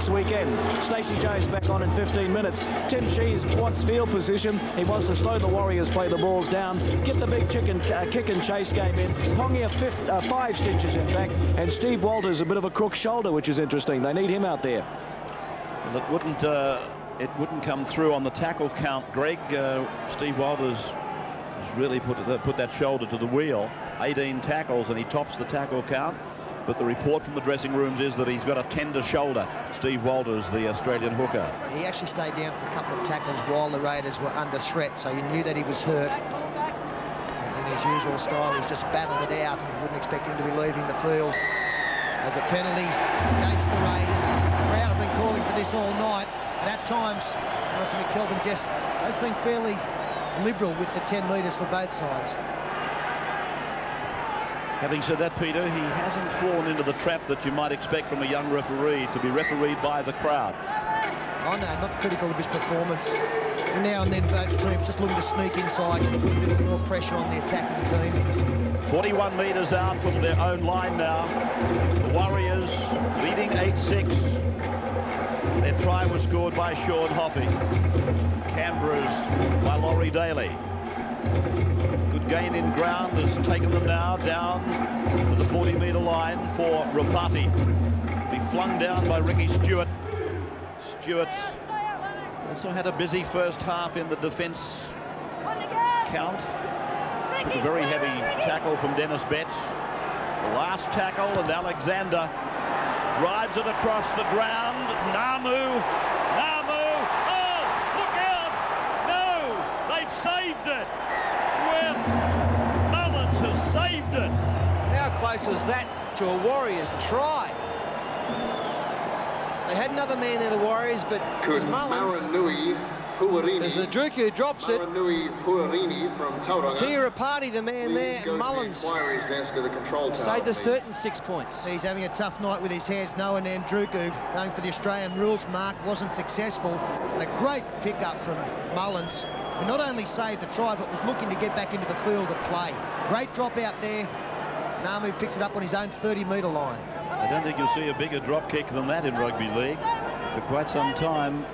next weekend. Stacey Jones back on in 15 minutes. Tim Sheens wants field position. He wants to slow the Warriors play the balls down, get the big chicken uh, kick and chase game in. Pongia fifth, uh, five stitches, in fact, and Steve Walters a bit of a crook shoulder, which is interesting. They need him out there. Well, it wouldn't uh, it wouldn't come through on the tackle count, Greg. Uh, Steve Walters has really put put that shoulder to the wheel. 18 tackles and he tops the tackle count. But the report from the dressing rooms is that he's got a tender shoulder. Steve Walters, the Australian hooker. He actually stayed down for a couple of tackles while the Raiders were under threat, so you knew that he was hurt. In his usual style, he's just battled it out, and you wouldn't expect him to be leaving the field. As a penalty against the Raiders, the crowd have been calling for this all night, and at times, I must admit, Kelvin Jeffes has been fairly liberal with the 10 metres for both sides. Having said that, Peter, he hasn't fallen into the trap that you might expect from a young referee to be refereed by the crowd. Oh, I know, not critical of his performance. And now and then uh, both teams just looking to sneak inside, just to put a bit more pressure on the attacking team. 41 metres out from their own line now. The Warriors leading 8-6. Their try was scored by Sean Hoppe. Canberra's Vailori Daley gain in ground has taken them now down to the 40 metre line for Ropati. Be flung down by Ricky Stuart. Stuart also had a busy first half in the defence count. Took a very heavy tackle from Denis Betts. The last tackle and Alexander drives it across the ground. Namu, close was that to a Warriors try? They had another man there, the Warriors, but it was Mullins. As the who drops it, Tia Party, the man there, Mullins saved us certain six points. He's having a tough night with his hands. Noa Nadruku going for the Australian rules mark wasn't successful. And a great pickup from Mullins who not only saved the try, but was looking to get back into the field of play. Great drop out there. Ngamu picks it up on his own 30-metre line. I don't think you'll see a bigger drop kick than that in rugby league for quite some time,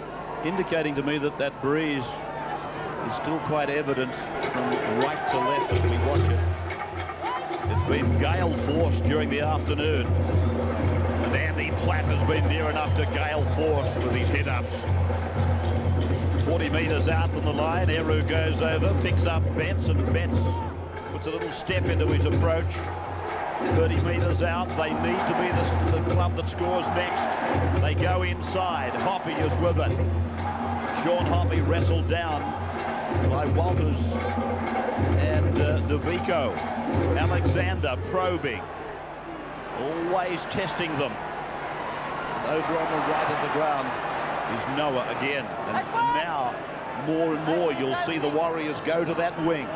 indicating to me that that breeze is still quite evident from right to left as we watch it. It's been gale force during the afternoon. And Andy Platt has been near enough to gale force with his hit-ups. 40 metres out from the line. Eru goes over, picks up Betts, and Betts puts a little step into his approach. 30 metres out. They need to be the, the club that scores next. They go inside. Hoppe is with it. Sean Hoppe wrestled down by Walters and uh, Davico. Alexander probing. Always testing them. Over on the right of the ground is Noa again. And, and now, more and more, you'll see the Warriors go to that wing.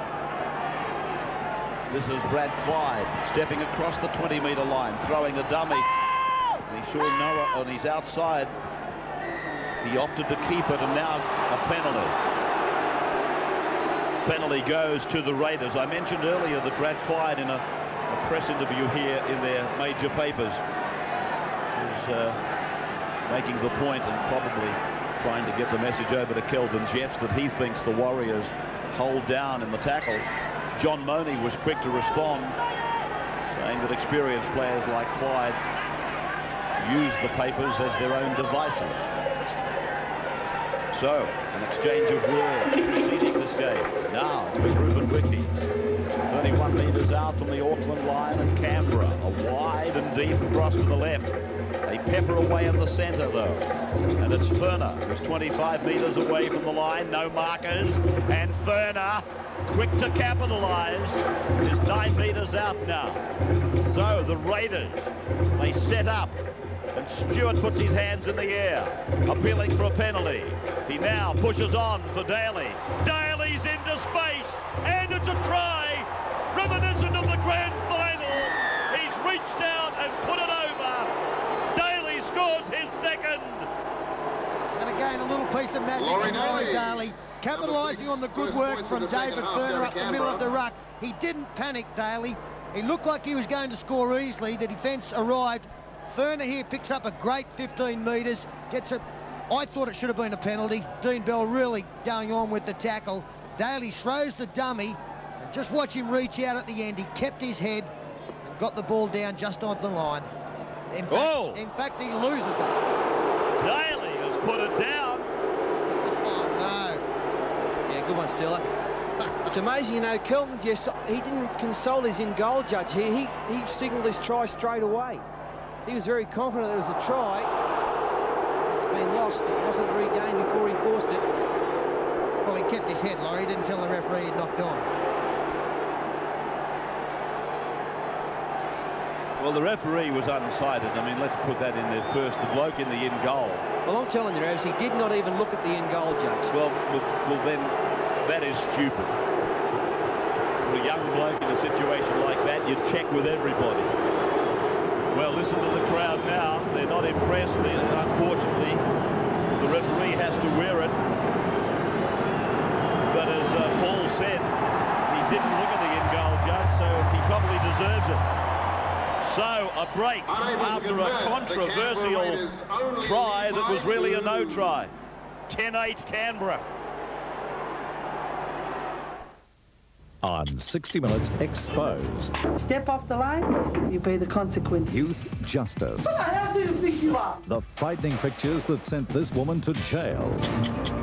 This is Brad Clyde stepping across the 20-metre line, throwing a dummy. And he saw Noa on his outside. He opted to keep it, and now a penalty. Penalty goes to the Raiders. I mentioned earlier that Brad Clyde, in a, a press interview here in their major papers, was uh, making the point and probably trying to get the message over to Kelvin Jeffes that he thinks the Warriors hold down in the tackles. John Monie was quick to respond, saying that experienced players like Clyde use the papers as their own devices. So, an exchange of words preceding this game. Now, it's with Ruben Wiki. 31 metres out from the Auckland line and Canberra. A wide and deep across to the left. They pepper away in the centre, though. And it's Furner, who's 25 metres away from the line. No markers. And Furner, quick to capitalise, is nine metres out now. So the Raiders, they set up. And Stuart puts his hands in the air, appealing for a penalty. He now pushes on for Daley. Daley's into space, and it's a try, reminiscent of the grand final. He's reached out and put it over. Daley scores his second. And again, a little piece of magic from Laurie Daley, capitalising on the good work from David Furner up the middle of the ruck. He didn't panic, Daley. He looked like he was going to score easily. The defence arrived Furner here picks up a great 15 metres, gets a... I thought it should have been a penalty. Dean Bell really going on with the tackle. Daley throws the dummy, and just watch him reach out at the end. He kept his head and got the ball down just on the line. In fact, Oh. in fact he loses it. Daley has put it down. Oh, no. Yeah, good one, Sterlo. It's amazing, you know, Kelvin just, he didn't console his in-goal judge here. He, he signalled this try straight away. He was very confident it was a try. It's been lost. It wasn't regained before he forced it. Well, he kept his head, Laurie. He didn't tell the referee he'd knocked on. Well, the referee was unsighted. I mean, let's put that in there first. The bloke in the in goal. Well, I'm telling you, Ravs, he did not even look at the in-goal judge. Well, well, well, then that is stupid. For a young bloke in a situation like that, you'd check with everybody. Well, listen to the crowd now. They're not impressed. Unfortunately, the referee has to wear it. But as uh, Paul said, he didn't look at the in-goal judge, so he probably deserves it. So, a break after a controversial try that was really a no try. 10-8 Canberra. On 60 Minutes Exposed. Step off the line, you pay the consequences. Youth Justice. How do you think you are? The frightening pictures that sent this woman to jail.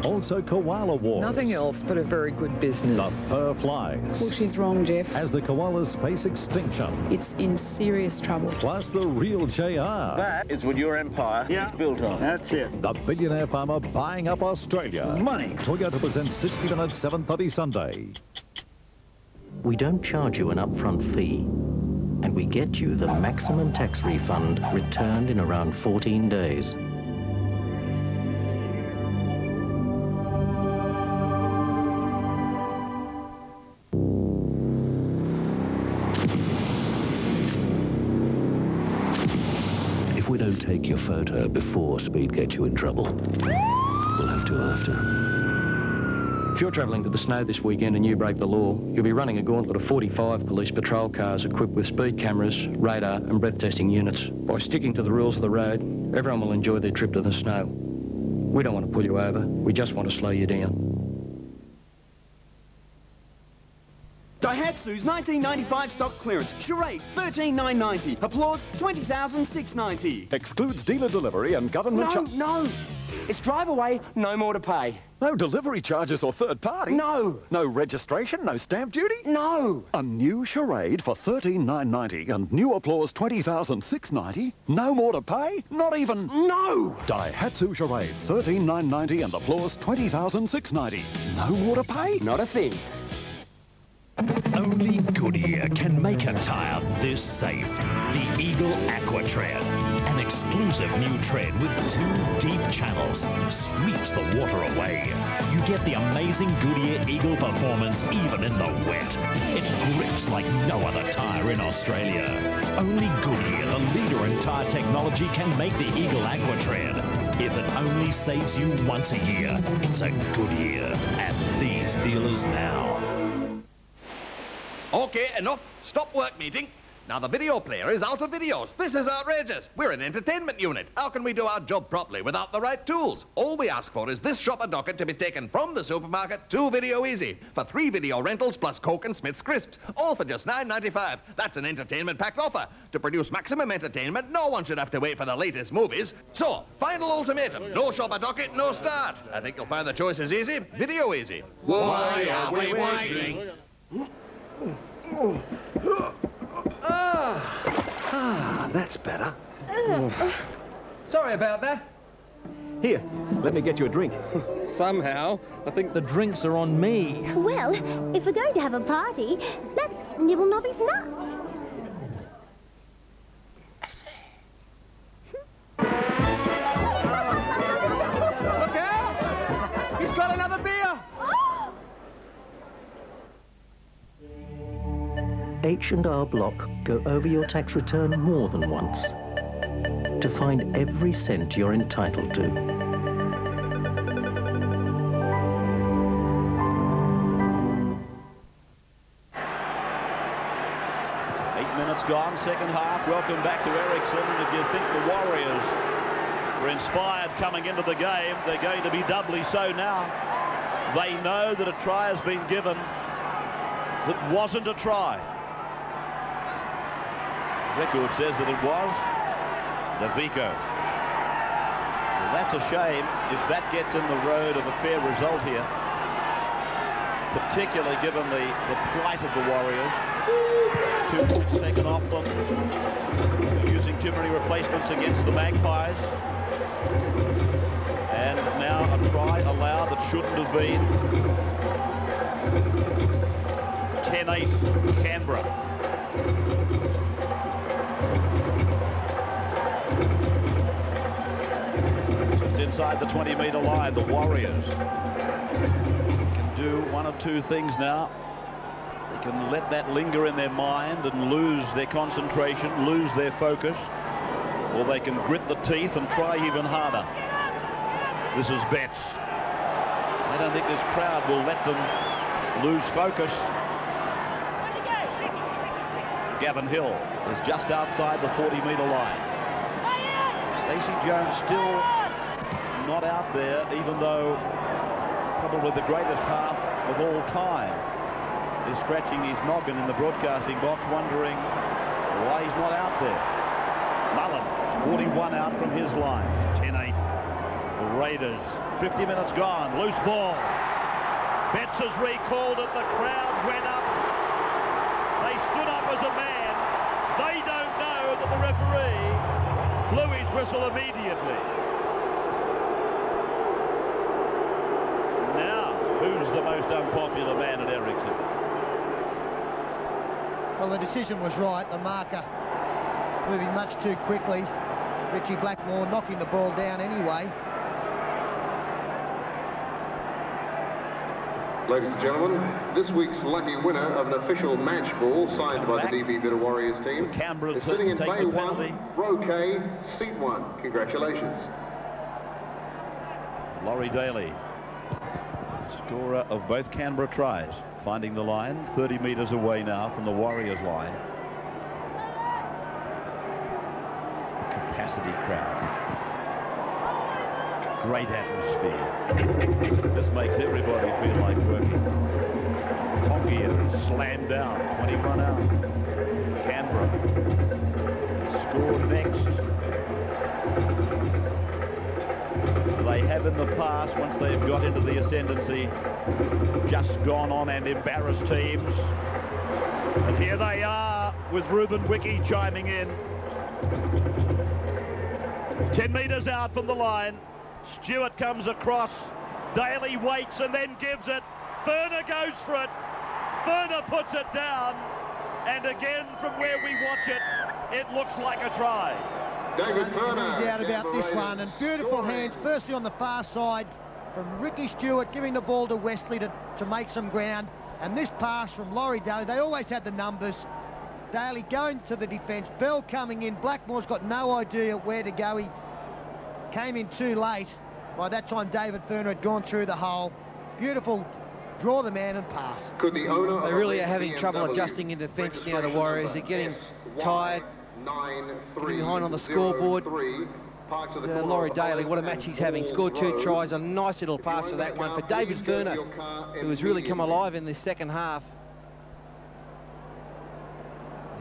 Also Koala Wars. Nothing else but a very good business. The fur flies. Well, she's wrong, Jeff. As the koalas face extinction. It's in serious trouble. Plus the real JR. That is what your empire is built on. That's it. The billionaire farmer buying up Australia. Money. Toyota presents 60 Minutes 7.30 Sunday. We don't charge you an upfront fee, and we get you the maximum tax refund returned in around 14 days. If we don't take your photo before speed gets you in trouble, we'll have to after. If you're travelling to the snow this weekend and you break the law, you'll be running a gauntlet of 45 police patrol cars equipped with speed cameras, radar and breath testing units. By sticking to the rules of the road, everyone will enjoy their trip to the snow. We don't want to pull you over, we just want to slow you down. Daihatsu's 1995 stock clearance. Charade, 13990. Applause, 20690. Excludes dealer delivery and government No, no. It's drive away, no more to pay. No delivery charges or third party? No. No registration, no stamp duty? No. A new charade for 13990 and new applause 20690 No more to pay? Not even... No! Daihatsu charade 13990 and applause 20690 No more to pay? Not a thing. Only Goodyear can make a tyre this safe. The Eagle Aqua Tread. An exclusive new tread with two deep channels. Sweeps the water away. You get the amazing Goodyear Eagle performance even in the wet. It grips like no other tyre in Australia. Only Goodyear, the leader in tyre technology, can make the Eagle Aqua Tread. If it only saves you once a year, it's a Goodyear at these dealers now. Okay, enough. Stop work meeting. Now the video player is out of videos. This is outrageous. We're an entertainment unit. How can we do our job properly without the right tools? All we ask for is this shopper docket to be taken from the supermarket to Video Easy for three video rentals plus Coke and Smith's crisps, all for just $9.95. That's an entertainment-packed offer. To produce maximum entertainment, no one should have to wait for the latest movies. So, final ultimatum. No shopper docket, no start. I think you'll find the choice is easy. Video Easy. Why are we waiting? Ah, ah that's better. Sorry about that. Here, let me get you a drink. Somehow, I think the drinks are on me. Well, if we're going to have a party, let's nibble Nobby's nuts. H&R Block go over your tax return more than once to find every cent you're entitled to. Eight minutes gone, second half. Welcome back to Ericsson. And if you think the Warriors were inspired coming into the game, they're going to be doubly so now. They know that a try has been given that wasn't a try. Record says that it was Davico. Well, that's a shame if that gets in the road of a fair result here, particularly given the, the plight of the Warriors. Two points taken off them, using too many replacements against the Magpies. And now a try allowed that shouldn't have been. 10-8 Canberra. Inside the 20-metre line, the Warriors can do one of two things now. They can let that linger in their mind and lose their concentration, lose their focus, or they can grit the teeth and try even harder. This is Betts. I don't think this crowd will let them lose focus. Gavin Hill is just outside the 40-metre line. Stacey Jones still not out there, even though probably the greatest half of all time is scratching his noggin in the broadcasting box, wondering why he's not out there. Mullen, 41 out from his line, 10-8. The Raiders, 50 minutes gone, loose ball. Betts has recalled it, the crowd went up. They stood up as a man. They don't know that the referee blew his whistle immediately. Now, who's the most unpopular man at Ericsson? Well, the decision was right. The marker moving much too quickly. Richie Blackmore knocking the ball down anyway. Ladies and gentlemen, this week's lucky winner of an official match ball signed by the DB Bitter Warriors team Canberra is sitting in take Bay 1, penalty. row K, seat 1. Congratulations. Laurie Daley, scorer of both Canberra tries, finding the line 30 metres away now from the Warriors line. Capacity crowd. Great atmosphere. This makes everybody feel like working. Pongia slammed down, 21 out. Canberra scored next. Past, once they've got into the ascendancy, just gone on and embarrassed teams. And here they are with Ruben Wiki chiming in. 10 metres out from the line. Stuart comes across. Daley waits and then gives it. Furner goes for it. Furner puts it down. And again, from where we watch it, it looks like a try. I don't think there's any doubt about this one. And beautiful hands, firstly on the far side from Ricky Stuart, giving the ball to Westley to, to make some ground. And this pass from Laurie Daley, they always had the numbers. Daley going to the defence, Bell coming in. Blackmore's got no idea where to go. He came in too late. By that time, David Furner had gone through the hole. Beautiful draw the man and pass. Could the owner They really are having trouble adjusting in defence now, the Warriors. They're getting tired, getting behind on the scoreboard. Uh, Laurie Daley, what a match he's having. Scored two tries, a nice little pass for that one for David Furner, who has really come alive in this second half.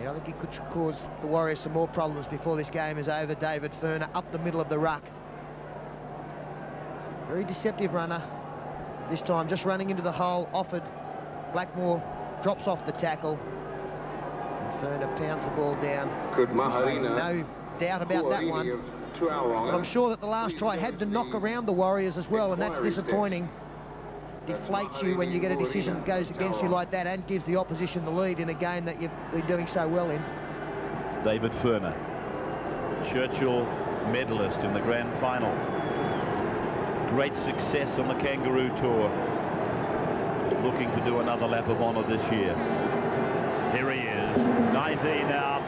Yeah, I think he could cause the Warriors some more problems before this game is over. David Furner up the middle of the ruck. Very deceptive runner. This time just running into the hole, offered. Blackmore drops off the tackle. And Furner pounds the ball down. Could So Maharina no doubt about that one. But I'm sure that the last try had to knock around the Warriors as well, and that's disappointing. Deflates you when you get a decision that goes against you like that and gives the opposition the lead in a game that you've been doing so well in. David Furner, Churchill medalist in the grand final. Great success on the Kangaroo Tour. Looking to do another lap of honour this year. Here he is, 19 out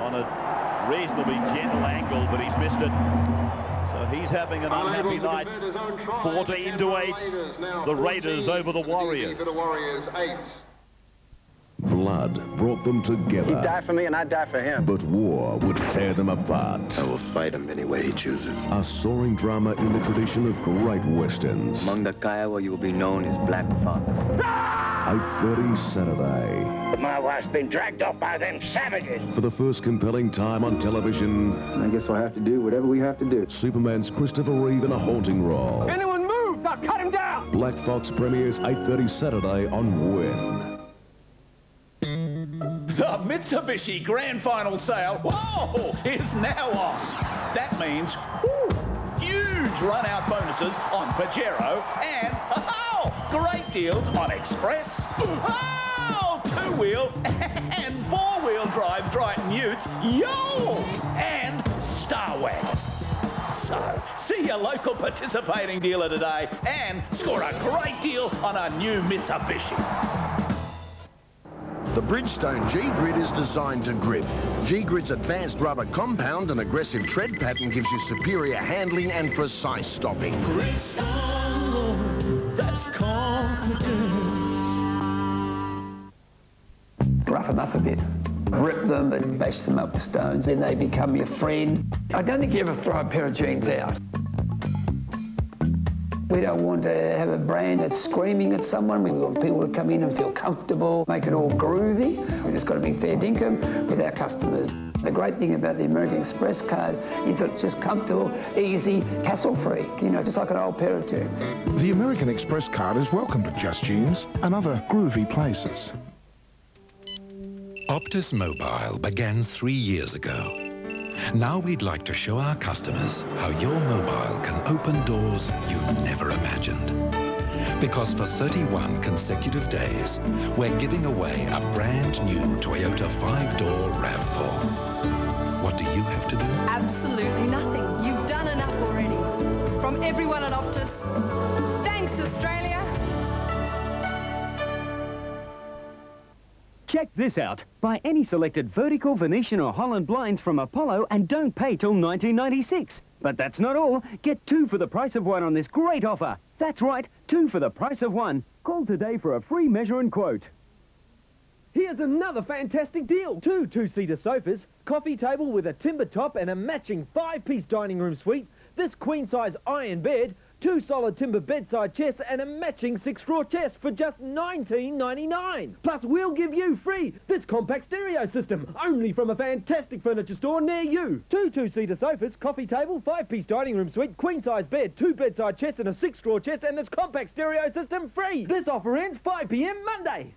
on a reasonably gentle angle, but he's missed it. So he's having an unhappy night. 14 to 8. The Raiders over the Warriors. The Warriors 8. Blood blood brought them together. He'd die for me and I'd die for him. But war would tear them apart. I will fight him any way he chooses. A soaring drama in the tradition of great westerns. Among the Kiowa, you will be known as Black Fox. 8.30 Saturday. But My wife's been dragged off by them savages. For the first compelling time on television, I guess we'll have to do whatever we have to do. Superman's Christopher Reeve in a haunting role. Anyone moves, I'll cut him down. Black Fox premieres 8.30 Saturday on Win. The Mitsubishi Grand Final sale, whoa, is now on. That means huge run-out bonuses on Pajero and, oh, great deals on Express, oh, two-wheel and four-wheel drive Triton Utes, yo, and Star Wagon. So, see your local participating dealer today and score a great deal on a new Mitsubishi. The Bridgestone G-Grid is designed to grip. G-Grid's advanced rubber compound and aggressive tread pattern gives you superior handling and precise stopping. Rough them up a bit. Rip them and bash them up with stones, then they become your friend. I don't think you ever throw a pair of jeans out. We don't want to have a brand that's screaming at someone. We want people to come in and feel comfortable, make it all groovy. We just got to be fair dinkum with our customers. The great thing about the American Express card is that it's just comfortable, easy, hassle-free, you know, just like an old pair of jeans. The American Express card is welcomed at Just Jeans and other groovy places. Optus Mobile began three years ago. Now we'd like to show our customers how your mobile can open doors you never imagined. Because for 31 consecutive days, we're giving away a brand new Toyota 5-door RAV4. What do you have to do? Absolutely nothing. You've done enough already. From everyone at Optus, thanks, Australia. Check this out. Buy any selected vertical, Venetian or Holland blinds from Apollo and don't pay till 1996. But that's not all. Get two for the price of one on this great offer. That's right, two for the price of one. Call today for a free measure and quote. Here's another fantastic deal. Two two-seater sofas, coffee table with a timber top and a matching five-piece dining room suite, this queen-size iron bed, two solid timber bedside chests and a matching six-drawer chest for just $19.99. Plus, we'll give you free this compact stereo system, only from a fantastic furniture store near you. Two two-seater sofas, coffee table, five-piece dining room suite, queen-size bed, two bedside chests and a six-drawer chest and this compact stereo system free. This offer ends 5 p.m. Monday.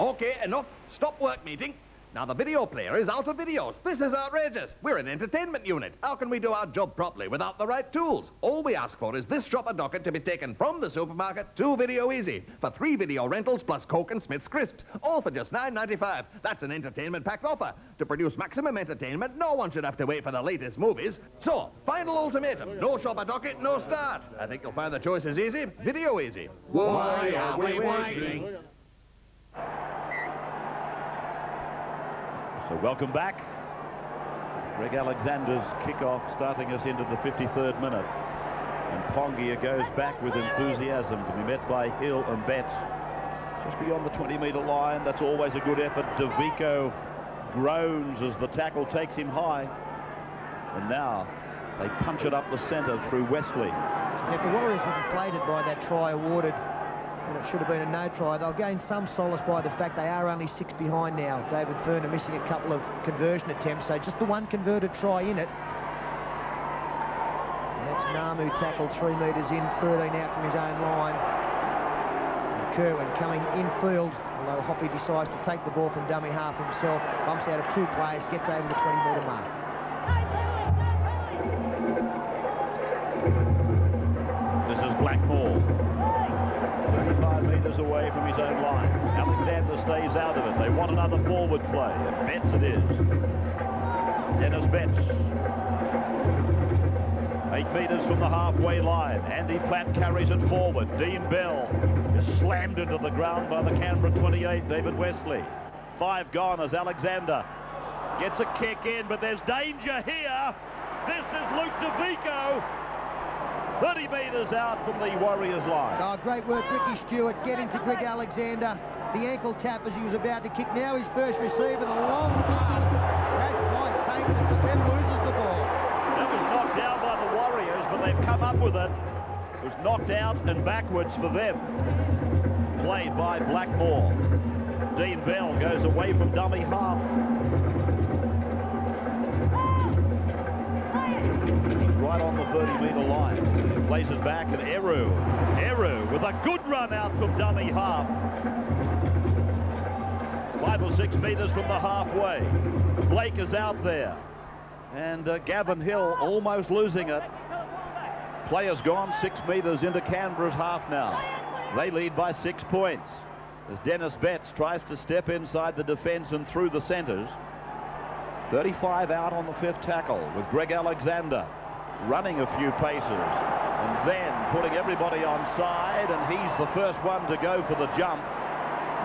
Okay, enough. Stop work meeting. Now, the video player is out of videos. This is outrageous. We're an entertainment unit. How can we do our job properly without the right tools? All we ask for is this shopper docket to be taken from the supermarket to Video Easy for three video rentals plus Coke and Smith's crisps, all for just $9.95. That's an entertainment-packed offer. To produce maximum entertainment, no one should have to wait for the latest movies. So, final ultimatum. No shopper docket, no start. I think you'll find the choice is easy. Video Easy. Why are we waiting? So welcome back. Greg Alexander's kickoff starting us into the 53rd minute. And Pongia goes back with enthusiasm to be met by Hill and Betts. Just beyond the 20-metre line, that's always a good effort. Davico groans as the tackle takes him high. And now they punch it up the centre through Westley. And if the Warriors were deflated by that try awarded, and it should have been a no try, they'll gain some solace by the fact they are only six behind now. David Furner missing a couple of conversion attempts, so just the one converted try in it. And that's Ngamu tackled three metres in, 13 out from his own line. And Kirwan coming infield, although Hoppe decides to take the ball from dummy half himself, bumps out of two players, gets over the 20 metre mark. Away from his own line. Alexander stays out of it. They want another forward play. And Betts it is. Denis Betts. Eight metres from the halfway line. Andy Platt carries it forward. Dean Bell is slammed into the ground by the Canberra 28, David Westley. Five gone as Alexander gets a kick in, but there's danger here. This is Luke Davico. 30 metres out from the Warriors line. Oh, great work, Ricky Stuart. getting to Greg Alexander. the ankle tap as he was about to kick. Now his first receiver, the long pass. Brad Clyde takes it, but then loses the ball. That was knocked down by the Warriors, but they've come up with it. It was knocked out and backwards for them. Played by Blackmore. Dean Bell goes away from dummy half. Right on the 30-metre line. Plays it back and Eru. Eru with a good run out from dummy half. Five or six metres from the halfway. Blake is out there. And uh, Gavin Hill almost losing it. Players gone six metres into Canberra's half now. They lead by six points. As Denis Betts tries to step inside the defence and through the centres. 35 out on the fifth tackle with Greg Alexander running a few paces and then putting everybody on side and he's the first one to go for the jump.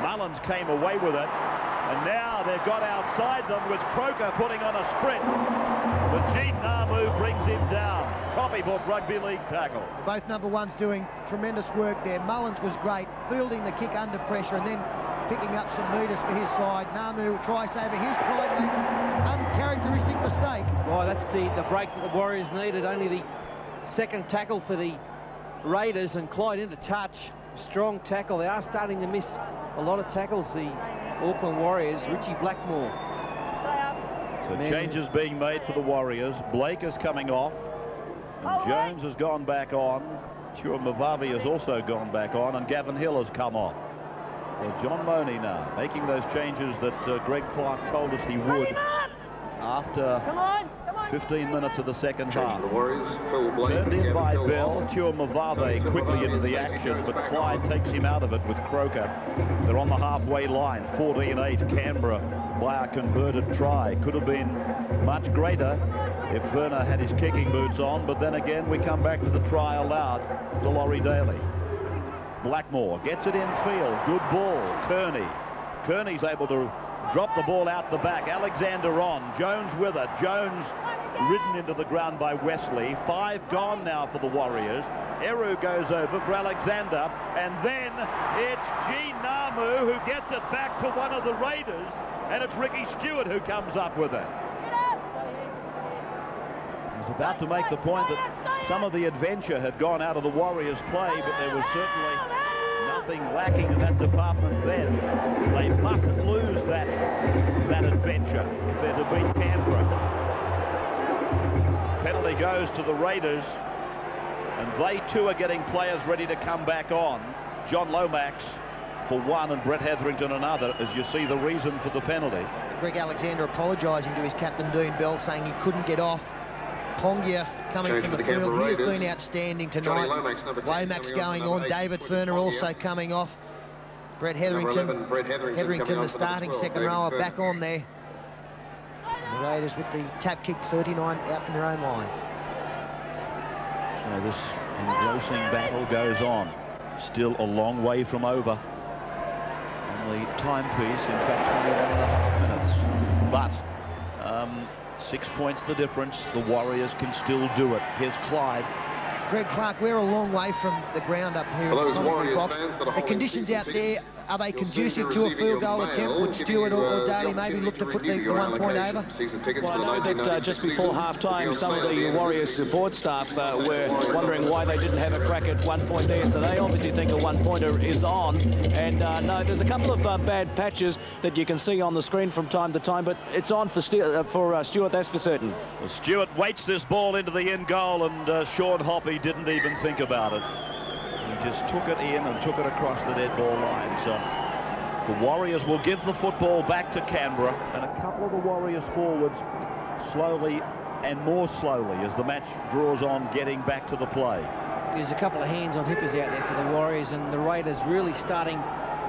Mullins came away with it and now they've got outside them with Croker putting on a sprint. But Gene Ngamu brings him down. Copybook rugby league tackle. Both number ones doing tremendous work there. Mullins was great, fielding the kick under pressure and then picking up some metres for his side. Ngamu try saver. his Clyde make an uncharacteristic mistake. Well, that's the, the break that the Warriors needed. Only the second tackle for the Raiders and Clyde into touch. Strong tackle. They are starting to miss a lot of tackles, the Auckland Warriors. Richie Blackmore. So changes being made for the Warriors. Blake is coming off. And oh, Jones has gone back on. Tuimavave has also gone back on. And Gavin Hill has come off. Well, John Monie now making those changes that uh, Greg Clark told us he would after 15 minutes of the second half. Turned in by Bell, Tuimavave quickly into the action, but Clyde takes him out of it with Croker. They're on the halfway line, 14-8 Canberra by a converted try. Could have been much greater if Furner had his kicking boots on, but then again we come back to the try allowed to Laurie Daley. Blackmore gets it in field. Good ball. Kearney. Kearney's able to drop the ball out the back. Alexander on. Jones with it. Jones ridden into the ground by Westley. Five gone now for the Warriors. Eru goes over for Alexander. And then it's Gene Ngamu who gets it back to one of the Raiders. And it's Ricky Stuart who comes up with it. He's about to make the point that some of the adventure had gone out of the Warriors' play, but there was certainly nothing lacking in that department then. They mustn't lose that, that adventure if they're to beat Canberra. Penalty goes to the Raiders, and they too are getting players ready to come back on. John Lomax for one and Brett Hetherington another, as you see the reason for the penalty. Greg Alexander apologising to his captain Dean Bell, saying he couldn't get off. Pongia coming Change from the the field. Canberra He has been outstanding tonight. Lomax, Lomax going on. eight, David Furner also Pongia. coming off. Brett Hetherington. 11, Brett Hetherington coming the on for starting 12, second David rower, Furner. back on there. And the Raiders with the tap kick 39 out from their own line. So this engrossing battle goes on. Still a long way from over. On the timepiece, in fact, 21 and a half minutes. But six points the difference. The Warriors can still do it. Here's Clyde. Greg Clark, we're a long way from the ground up here For at the commentary Warriors box. fans that are The conditions out there, tickets, are they conducive to a receiving field goal attempt? Would Stuart or, or Daley maybe look to to put the, the one point over? allocation. Season tickets Well, I know that uh, just before season half-time, some of the end Warriors support staff uh, were wondering why they didn't have a crack at one point there. So they obviously think a one-pointer is on. And uh, no, there's a couple of uh, bad patches that you can see on the screen from time to time, but it's on for, Stu uh, for uh, Stuart, that's for certain. Well, Stuart waits this ball into the end goal, and uh, Sean Hoppe didn't even think about it. Just took it in and took it across the dead ball line. So the Warriors will give the football back to Canberra, and a couple of the Warriors forwards slowly and more slowly as the match draws on getting back to the play. There's a couple of hands on hippers out there for the Warriors, and the Raiders really starting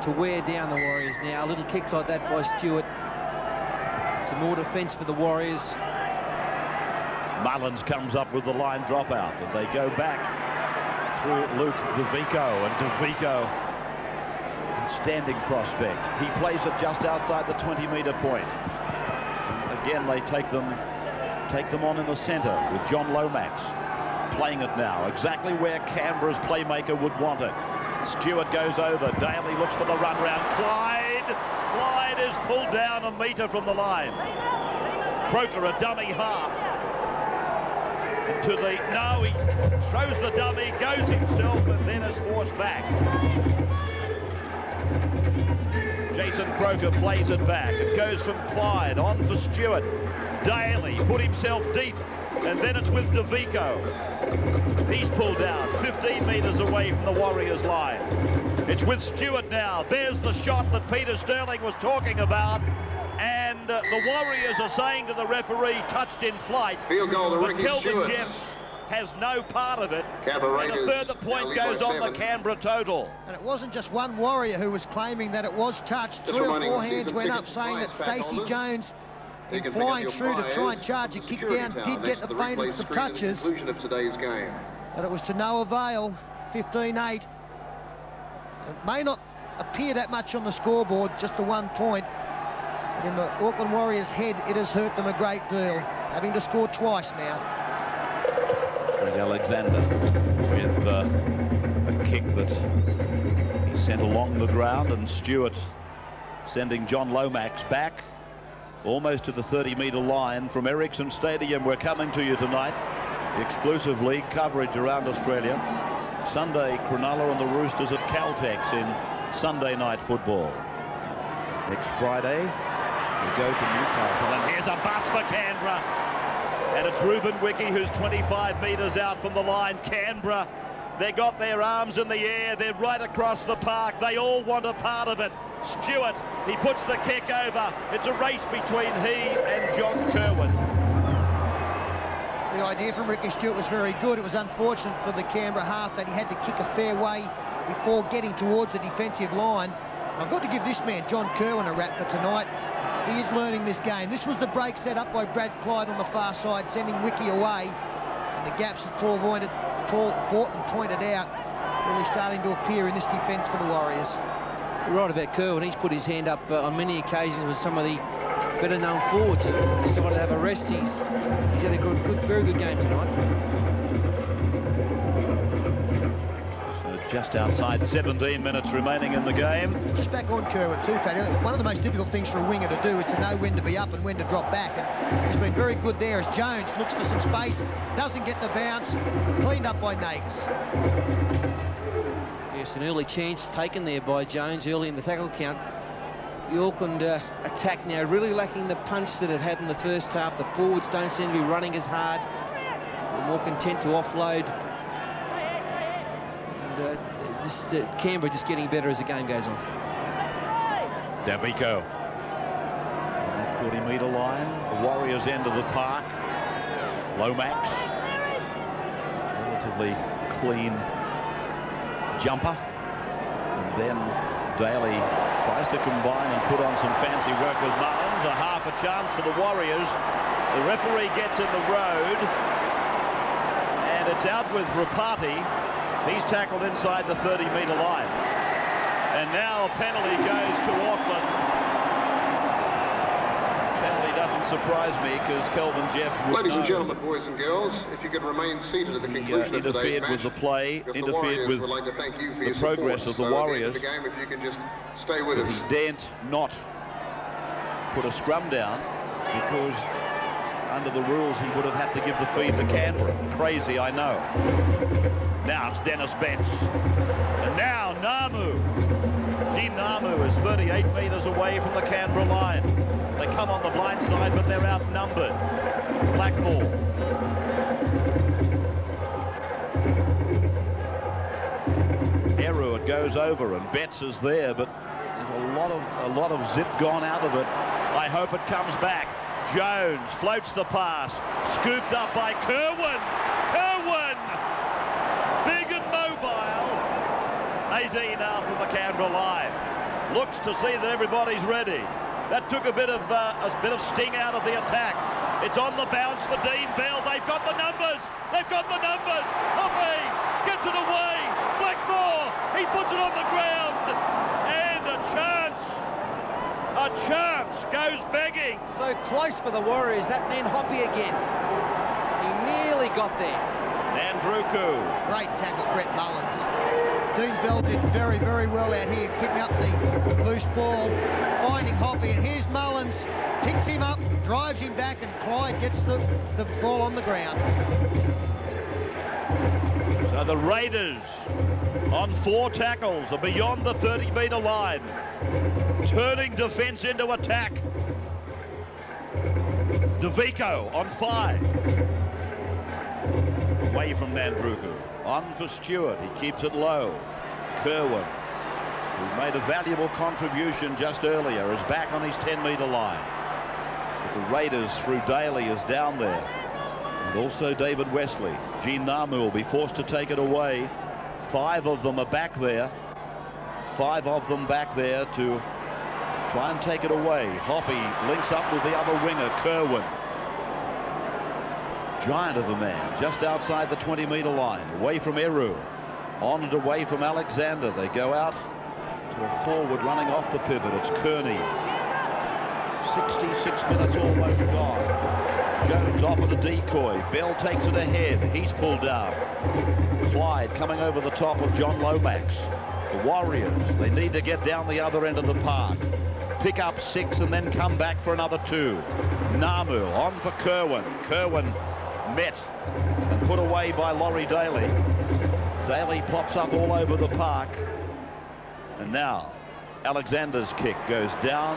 to wear down the Warriors now. A little kicks like that by Stuart. Some more defence for the Warriors. Mullins comes up with the line dropout, and they go back through Luke Davico, and Davico, outstanding prospect. He plays it just outside the 20-metre point. And again, they take them, take them on in the centre with John Lomax playing it now, exactly where Canberra's playmaker would want it. Stuart goes over. Daley looks for the run round. Clyde. Clyde is pulled down a metre from the line. Croker a dummy half. To the no, he throws the dummy, goes himself, and then is forced back. Jason Croker plays it back. It goes from Clyde on for Stuart. Daley put himself deep, and then it's with Davico. He's pulled down 15 metres away from the Warriors line. It's with Stuart now. There's the shot that Peter Sterling was talking about. And uh, the Warriors are saying to the referee, touched in flight. Field goal to but Ricky Kelvin Stuart. Jeffes has no part of it. Canberra and a further point now lead by goes on the. Canberra total. And it wasn't just one warrior who was claiming that it was touched. Just Three or four hands went up saying that Stacey. Jones, in can pick up flying through to try and charge a kick down, tower did next get to the replay faintest of screen at the touches. conclusion of today's game. But it was to no avail. 15-8. It may not appear that much on the scoreboard, just the one point. In the Auckland Warriors' head, it has hurt them a great deal, having to score twice now. Greg Alexander with uh, a kick that he sent along the ground and Stuart sending John Lomax back almost to the 30 metre line from Ericsson Stadium. We're coming to you tonight. Exclusive league coverage around Australia. Sunday, Cronulla and the Roosters at Caltex in Sunday night football. Next Friday, we go to Newcastle. And here's a bus for Canberra. And it's Ruben Wiki who's 25 metres out from the line. Canberra, they got their arms in the air. They're right across the park. They all want a part of it. Stuart, he puts the kick over. It's a race between he and John Kirwan. The idea from Ricky Stuart was very good. It was unfortunate for the Canberra half that he had to kick a fair way before getting towards the defensive line. I've got to give this man, John Kirwan, a rap for tonight. He is learning this game. This was the break set up by Brad Clyde on the far side, sending Wiki away. And the gaps that Tor Vointed, Tor Vorton pointed out really starting to appear in this defence for the Warriors. Right about Kirwan. He's put his hand up uh, on many occasions with some of the better known forwards. He decided to have a rest. He's, he's had a good, good, very good game tonight. Just outside 17 minutes remaining in the game. Just back on Kirwan too, Fatty. One of the most difficult things for a winger to do is to know when to be up and when to drop back. And he's been very good there as Jones looks for some space, doesn't get the bounce, cleaned up by Nagas. Yes, an early chance taken there by Jones early in the tackle count. The Auckland uh, attack now really lacking the punch that it had in the first half. The forwards don't seem to be running as hard. They're more content to offload. Uh, just, uh, Canberra just getting better as the game goes on. Davico. That 40 metre line, the Warriors end of the park. Lomax. Relatively clean jumper. And then Daley tries to combine and put on some fancy work with Mullins. A half a chance for the Warriors. The referee gets in the road. And it's out with Ropati. He's tackled inside the 30 metre line. And now a penalty goes to Auckland. Penalty doesn't surprise me because Kelvin Jeff would Ladies and gentlemen, boys and girls, if you could remain seated at the He uh, conclusion of today's interfered match. with the play, because the interfered with like to thank you for the progress of the So Warriors. the game, if you can just stay with us. he daren't not put a scrum down because under the rules he would have had to give the feed to Canberra. Crazy, I know. Now it's Denis Betts. And now Ngamu. Gene Ngamu is 38 metres away from the Canberra line. They come on the blind side, but they're outnumbered. Blackmore. Eru, it goes over, and Betts is there, but there's a lot of a lot of zip gone out of it. I hope it comes back. Jones floats the pass, scooped up by Kirwan. Kirwan, big and mobile. 18 out from the Canberra line. Looks to see that everybody's ready. That took a bit of uh, a bit of sting out of the attack. It's on the bounce for Dean Bell. They've got the numbers. They've got the numbers. Hoppe gets it away. Blackmore, he puts it on the ground. And a chance. A chance goes begging. So close for the Warriors. That man Hoppe again. He nearly got there. Andrew Koo. Great tackle, Brett Mullins. Dean Bell did very, very well out here, picking up the loose ball, finding Hoppe, and here's Mullins, picks him up, drives him back, and Clyde gets the, the ball on the ground. So the Raiders on four tackles are beyond the 30-metre line, turning defence into attack. Davico on five. Away from Nadruku. On for Stuart. He keeps it low. Kirwan, who made a valuable contribution just earlier, is back on his 10-metre line. But the Raiders through Daley is down there. And also David Westley. Gene Ngamu will be forced to take it away. Five of them are back there. Five of them back there to try and take it away. Hoppe links up with the other winger, Kirwan. Giant of a man, just outside the 20-metre line, away from Eru. On and away from Alexander. They go out to a forward running off the pivot. It's Kearney. 66 minutes almost gone. Jones off at a decoy. Bell takes it ahead. He's pulled down. Clyde coming over the top of John Lomax. The Warriors, they need to get down the other end of the park. Pick up six and then come back for another two. Ngamu on for Kirwan. Kirwan met and put away by Laurie Daley. Daley pops up all over the park. And now Alexander's kick goes down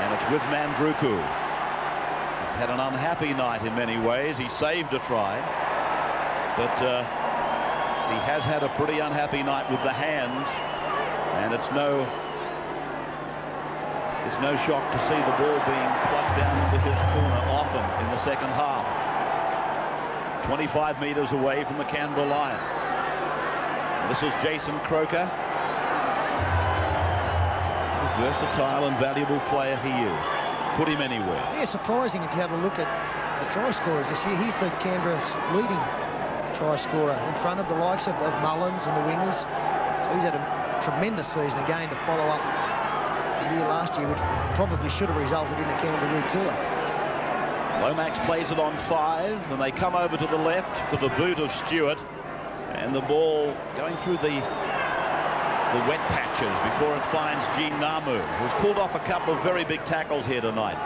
and it's with Nadruku. Had an unhappy night in many ways. He saved a try, but uh, he has had a pretty unhappy night with the hands, and it's no it's no shock to see the ball being plucked down into his corner often in the second half. 25 metres away from the Canberra line. This is Jason Croker. Versatile and valuable player he is. Put him anywhere. Yeah, surprising if you have a look at the try scorers this year. He's the Canberra's leading try scorer in front of the likes of, of Mullins and the wingers. So he's had a tremendous season again to follow up the year last year, which probably should have resulted in the Kangaroo Tour. Lomax plays it on five, and they come over to the left for the boot of Stuart. And the ball going through the the wet patches before it finds Gene Ngamu, who's pulled off a couple of very big tackles here tonight.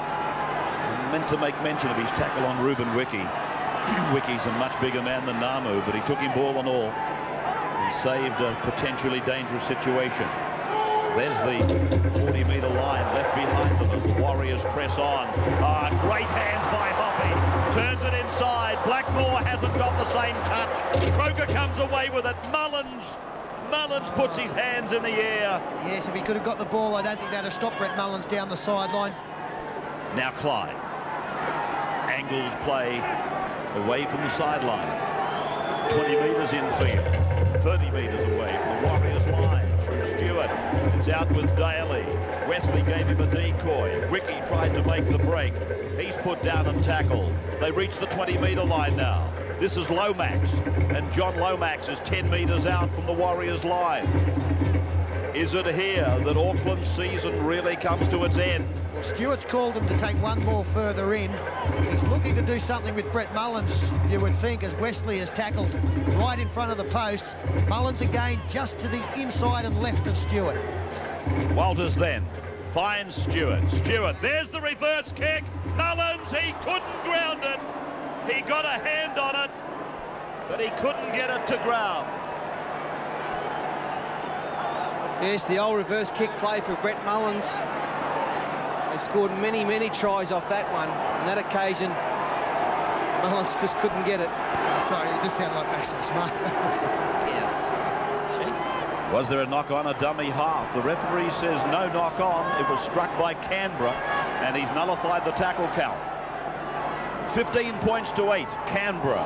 Meant to make mention of his tackle on Ruben Wiki. Wiki's a much bigger man than Ngamu, but he took him ball and all and saved a potentially dangerous situation. There's the 40-metre line left behind them as the Warriors press on. Ah, great hands by Hoppe. Turns it inside. Blackmore hasn't got the same touch. Croker comes away with it. Mullins Mullins puts his hands in the air. Yes, if he could have got the ball, I don't think that'd have stopped Brett Mullins down the sideline. Now Clyde. Angles play away from the sideline. 20 metres in field. 30 metres away from the Warriors line Stuart. It's out with Daley. Westley gave him a decoy. Wiki tried to make the break. He's put down and tackled. They reach the 20-metre line now. This is Lomax, and John Lomax is 10 metres out from the Warriors' line. Is it here that Auckland's season really comes to its end? Well, Stuart's called him to take one more further in. He's looking to do something with Brett Mullins, you would think, as Westley has tackled right in front of the posts. Mullins again just to the inside and left of Stuart. Walters then finds Stuart. Stuart, there's the reverse kick. Mullins, he couldn't ground it. He got a hand on it, but he couldn't get it to ground. Yes, the old reverse kick play for Brett Mullins. They scored many, many tries off that one. On that occasion, Mullins just couldn't get it. Oh, sorry, it just sounded like Maxwell Smart. yes. Was there a knock on a dummy half? The referee says no knock on. It was struck by Canberra, and he's nullified the tackle count. 15 points to 8, Canberra.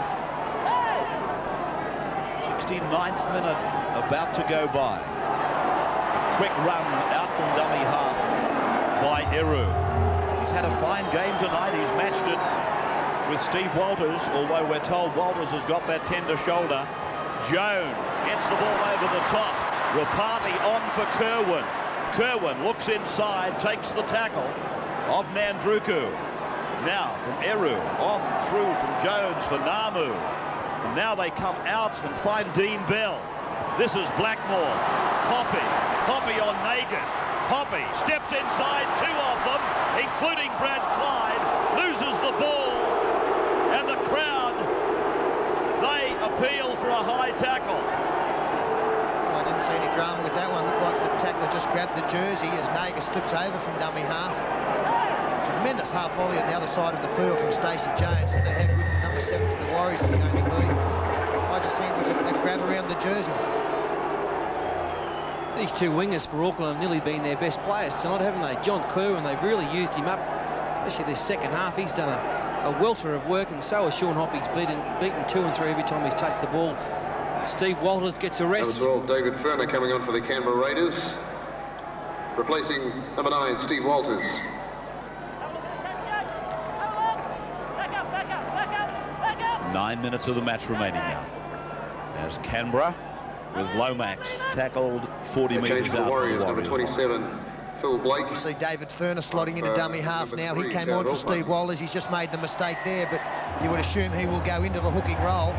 69th minute about to go by. A quick run out from dummy half by Eru. He's had a fine game tonight. He's matched it with Steve Walters, although we're told Walters has got that tender shoulder. Jones gets the ball over the top. Ropati on for Kirwan. Kirwan looks inside, takes the tackle of Nadruku. Now from Eru, on through from Jones for Ngamu. And now they come out and find Dean Bell. This is Blackmore. Hoppe. Hoppe on Nagas. Hoppe steps inside two of them, including Brad Clyde, loses the ball, and the crowd, they appeal for a high tackle. I didn't see any drama with that one. Looked like the tackler just grabbed the jersey as Nagas slips over from dummy half. Tremendous half volley on the other side of the field from Stacey Jones. Know how good the number seven for the Warriors is going to be. I just think it was a, a grab around the jersey. These two wingers for Auckland have nearly been their best players tonight, haven't they? John Kerr, and they've really used him up, especially this second half. He's done a, a welter of work, and so has Sean Hoppe's beaten, beaten two and three every time he's touched the ball. Steve Walters gets a rest. Number 12, David Furner coming on for the Canberra Raiders. Replacing number 9, Steve Walters. Nine minutes of the match remaining now. As Canberra, with Lomax, tackled 40 metres out the Warriors, for number 27, Phil Blake. You see David Furner slotting into Uh, dummy half number now. He came on for Altman. Steve Walters. He's just made the mistake there, but you would assume he will go into the hooking role.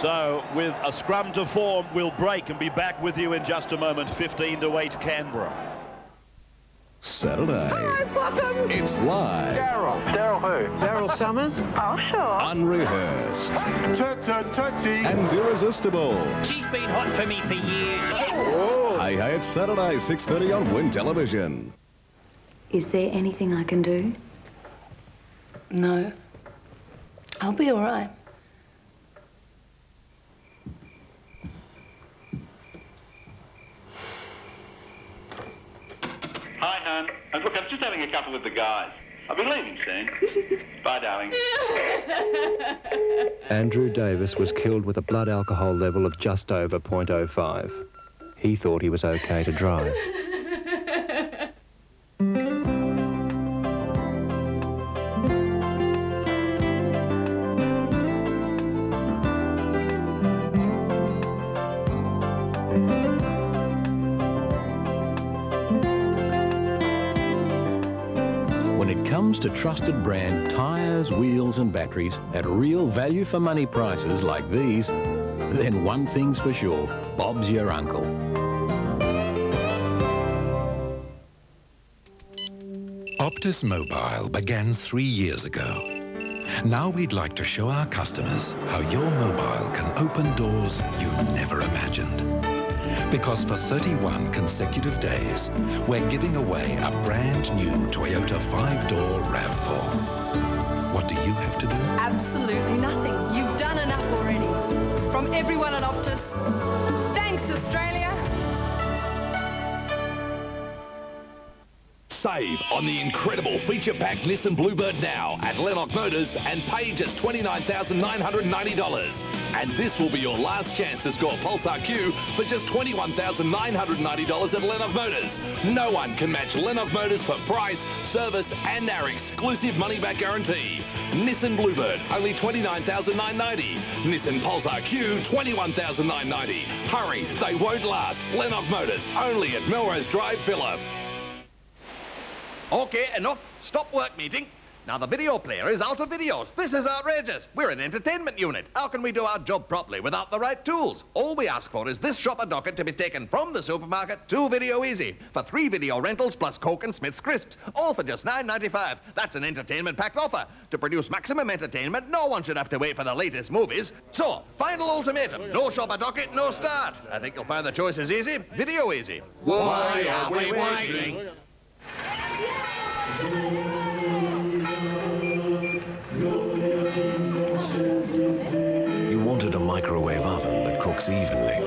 So, with a scrum to form, we'll break and be back with you in just a moment. 15 to 8 Canberra. Saturday. Bottoms. It's live. Daryl. Daryl who? Daryl Somers? Oh, sure. Unrehearsed. Tut, tut, tutty. And irresistible. She's been hot for me for years. Oh. Hey, hey, it's Saturday, 6.30 on Win Television. Is there anything I can do? No. I'll be all right. Hi, hon. Uh, look, I'm just having a couple with the guys. I'll be leaving soon. Bye, darling. Andrew Davis was killed with a blood alcohol level of just over 0.05. He thought he was okay to drive. comes to trusted brand tyres, wheels and batteries at real value for money prices like these, then one thing's for sure, Bob's your uncle. Optus Mobile began three years ago. Now we'd like to show our customers how your mobile can open doors you never imagined. Because for 31 consecutive days, we're giving away a brand new Toyota 5-door RAV4. What do you have to do? Absolutely nothing. You've done enough already. From everyone at Optus, thanks, Australia. Save on the incredible feature-packed Nissan Bluebird now at Lennox Motors and pay just $29,990. And this will be your last chance to score Pulsar Q for just $21,990 at Lennox Motors. No one can match Lennox Motors for price, service and our exclusive money-back guarantee. Nissan Bluebird, only $29,990. Nissan Pulsar Q, $21,990. Hurry, they won't last. Lennox Motors, only at Melrose Drive, Phillip. Okay, enough. Stop work meeting. Now the video player is out of videos. This is outrageous. We're an entertainment unit. How can we do our job properly without the right tools? All we ask for is this shopper docket to be taken from the supermarket to Video Easy for three video rentals plus Coke and Smith's crisps, all for just $9.95. That's an entertainment-packed offer. To produce maximum entertainment, no one should have to wait for the latest movies. So, final ultimatum. No shopper docket, no start. I think you'll find the choice is easy. Video Easy. Why are we waiting? You wanted a microwave oven that cooks evenly.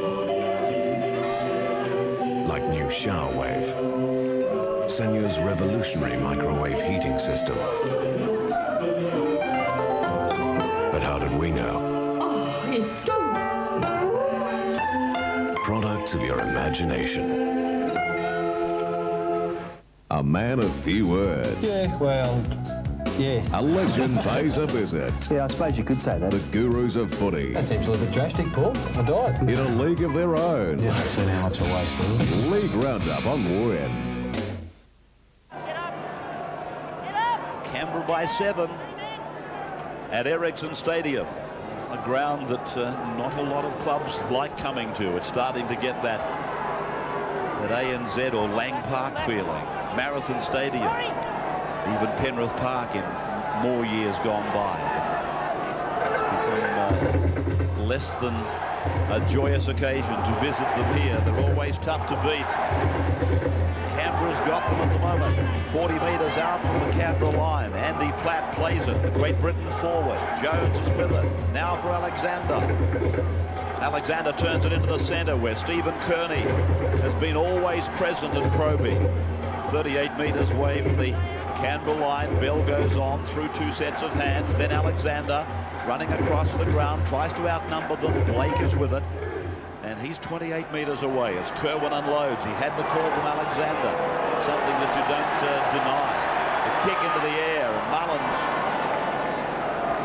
Like new Showerwave. Sanyo's revolutionary microwave heating system. But how did we know? Oh. Products of your imagination. A man of few words. Yeah, well, yeah. A legend pays a visit. Yeah, I suppose you could say that. The gurus of footy. That seems a little bit drastic, Paul. I died. In a league of their own. Yeah, I've seen how much I wasted. League Roundup on Win. Get up! Get up! Canberra by seven at Ericsson Stadium. a ground that uh, not a lot of clubs like coming to. It's starting to get that that ANZ or Lang Park feeling. Marathon Stadium, even Penrith Park in more years gone by. It's become uh, less than a joyous occasion to visit them here. They're always tough to beat. Canberra's got them at the moment. 40 metres out from the Canberra line. Andy Platt plays it. The Great Britain forward. Jones is with it. Now for Alexander. Alexander turns it into the centre where Stephen Kearney has been always present and probing. 38 metres away from the Canberra line. Bell goes on through two sets of hands. Then Alexander running across the ground, tries to outnumber them. Blake is with it. And he's 28 metres away as Kirwan unloads. He had the call from Alexander, something that you don't uh, deny. The kick into the air, and Mullins,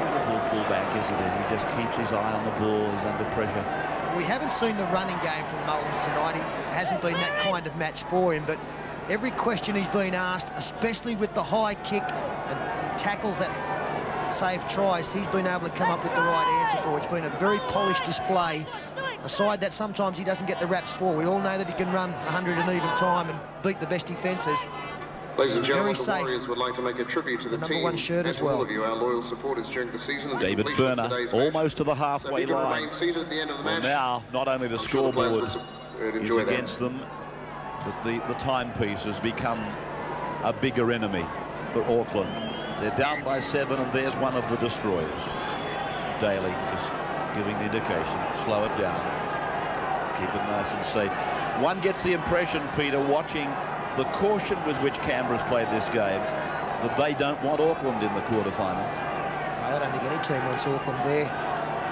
beautiful fullback, isn't he? He just keeps his eye on the ball. He's under pressure. We haven't seen the running game from Mullins tonight. He, it hasn't been that kind of match for him, but every question he's been asked, especially with the high kick and tackles that save tries, he's been able to come up with the right answer for. It's been a very polished display a side that sometimes he doesn't get the raps for. We all know that he can run 100 an even time and beat the best defences. Ladies and gentlemen, the safe. Warriors would like to make a tribute to the, the team one shirt as well. all of you, our loyal supporters during the season. David Furner, almost to the halfway so line. well, now, not only the scoreboard sure is against them, but the, the timepiece has become a bigger enemy for Auckland. They're down by seven, and there's one of the destroyers. Daley just giving the indication. Slow it down. Keep it nice and safe. One gets the impression, Peter, watching the caution with which Canberra's played this game, that they don't want Auckland in the quarterfinals. I don't think any team wants Auckland there.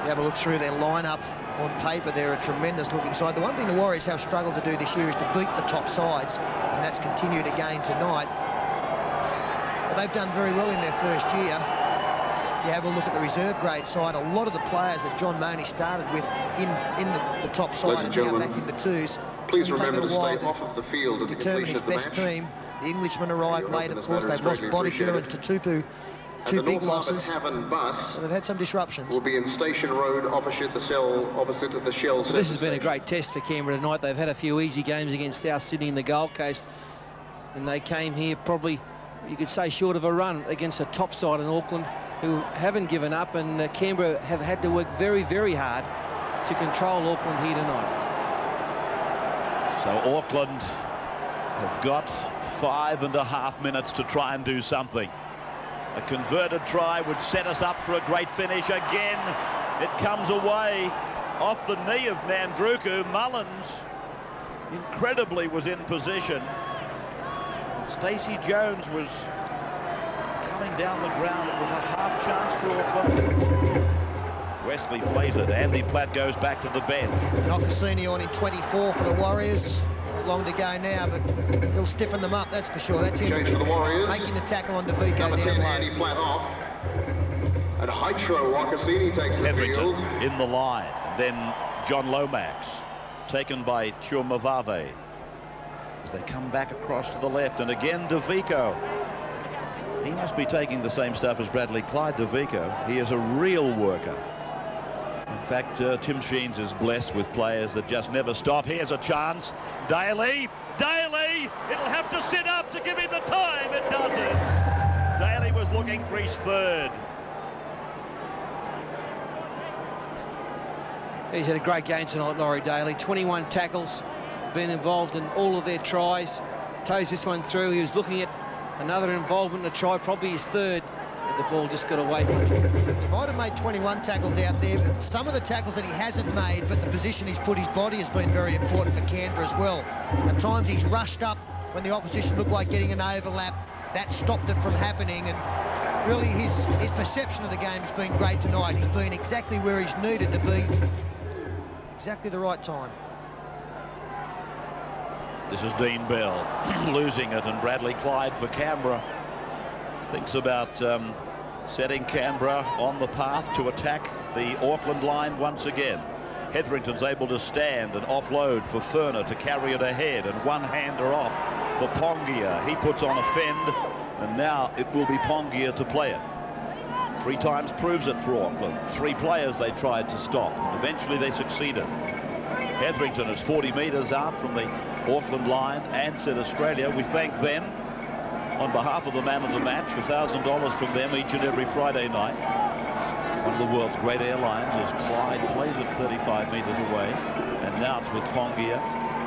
You have a look through their lineup on paper, they're a tremendous looking side. The one thing the Warriors have struggled to do this year is to beat the top sides, and that's continued again tonight. But they've done very well in their first year you have a look at the reserve grade side, a lot of the players that John Monie started with in, in the, the top side and now back in the twos. Please remember to stay off of the field determine his best match. team. The Englishmen arrived late, of course. They've lost Botica and Tutupu. Two big losses. Bus so they've had some disruptions. Will be in Station Road opposite the cell, opposite of the Shell. Well, this has been a great test for Canberra tonight. They've had a few easy games against South Sydney and the Gold Coast, and they came here probably, you could say, short of a run against a top side in Auckland who haven't given up, and uh, Canberra have had to work very, very hard to control Auckland here tonight. So Auckland have got five and a half minutes to try and do something. A converted try would set us up for a great finish again. It comes away off the knee of Nadruku. Mullins incredibly was in position. Stacey Jones was coming down the ground. It was a half chance for Auckland. Westley plays it. Andy Platt goes back to the bench. Nokasini on in 24 for the Warriors. Long to go now, but he'll stiffen them up, that's for sure. That's him the making the tackle on Davico down low. Andy Platt off. And Hitro Wakasini takes the Hetherington field. in the line. Then John Lomax, taken by Tuimavave. As they come back across to the left, and again Davico he must be taking the same stuff as Bradley Clyde Davico. He is a real worker. In fact, uh, Tim Sheens is blessed with players that just never stop. Here's a chance. Daley, Daley, it'll have to sit up to give him the time. It doesn't. Daley was looking for his third. He's had a great game tonight, Laurie Daley. 21 tackles, been involved in all of their tries. Toes this one through. He was looking at Another involvement in a try, probably his third. And the ball just got away from him. He might have made 21 tackles out there, but some of the tackles that he hasn't made, but the position he's put his body has been very important for Canberra as well. At times he's rushed up when the opposition looked like getting an overlap. That stopped it from happening, and really his, his perception of the game has been great tonight. He's been exactly where he's needed to be, exactly the right time. This is Dean Bell losing it and Bradley Clyde for Canberra thinks about um, setting Canberra on the path to attack the Auckland line once again. Hetherington's able to stand and offload for Furner to carry it ahead and one-hander off for Pongia. He puts on a fend and now it will be Pongia to play it. Three times proves it for Auckland. Three players they tried to stop. Eventually they succeeded. Hetherington is 40 metres out from the Auckland line. Ansett Australia. We thank them on behalf of the man of the match. $1,000 from them each and every Friday night. One of the world's great airlines as Clyde plays at 35 metres away. And now it's with Pongia,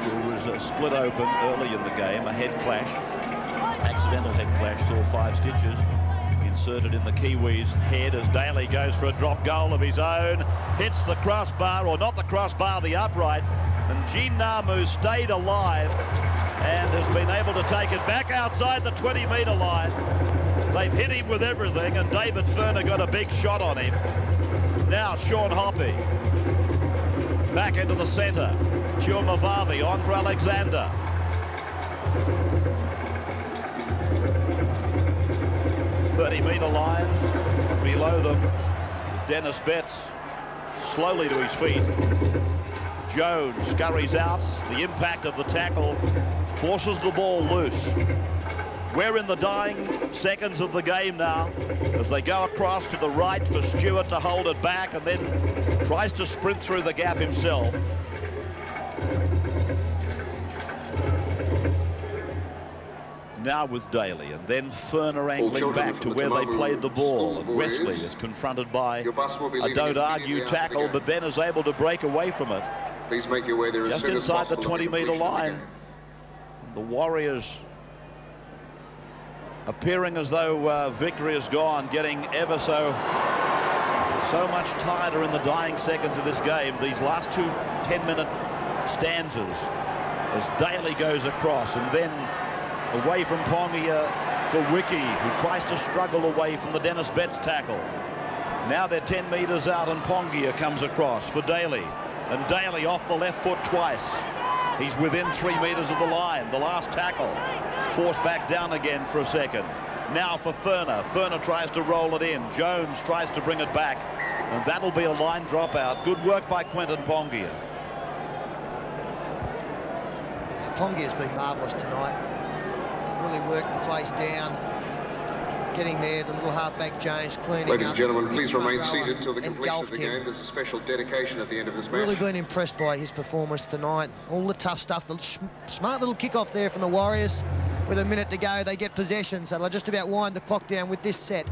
who was uh, split open early in the game. A head clash. Accidental head clash, saw five stitches inserted in the Kiwis' head as Daley goes for a drop goal of his own. Hits the crossbar, or not the crossbar, the upright. And Gene Ngamu stayed alive and has been able to take it back outside the 20-metre line. They've hit him with everything, and David Furner got a big shot on him. Now Sean Hoppe Back into the centre. Tuimavave on for Alexander. 30 metre line below them. Denis Betts slowly to his feet. Jones scurries out. The impact of the tackle forces the ball loose. We're in the dying seconds of the game now as they go across to the right for Stuart to hold it back and then tries to sprint through the gap himself. now with Daley, and then Furner angling back to where they played the ball. And Westley is confronted by a don't argue tackle, but then is able to break away from it. Please make your way there Just inside the 20-metre line. The Warriors appearing as though uh, victory is gone, getting ever so so much tighter in the dying seconds of this game. These last two 10-minute stanzas as Daley goes across and then away from Pongia for Wiki, who tries to struggle away from the Denis Betts tackle. Now they're 10 metres out and Pongia comes across for Daley. And Daley off the left foot twice. He's within three metres of the line. The last tackle. Forced back down again for a second. Now for Furner. Furner tries to roll it in. Jones tries to bring it back. And that'll be a line dropout. Good work by Quentin Pongia. Pongia's been marvellous tonight really worked the place down. Getting there, the little halfback Jones cleaning Ladies up. and gentlemen, please remain seated until the completion of the game. There's a special dedication at the end of this match. Really been impressed by his performance tonight. All the tough stuff, the smart little kick-off there from the Warriors. With a minute to go, they get possession, so they'll just about wind the clock down with this set.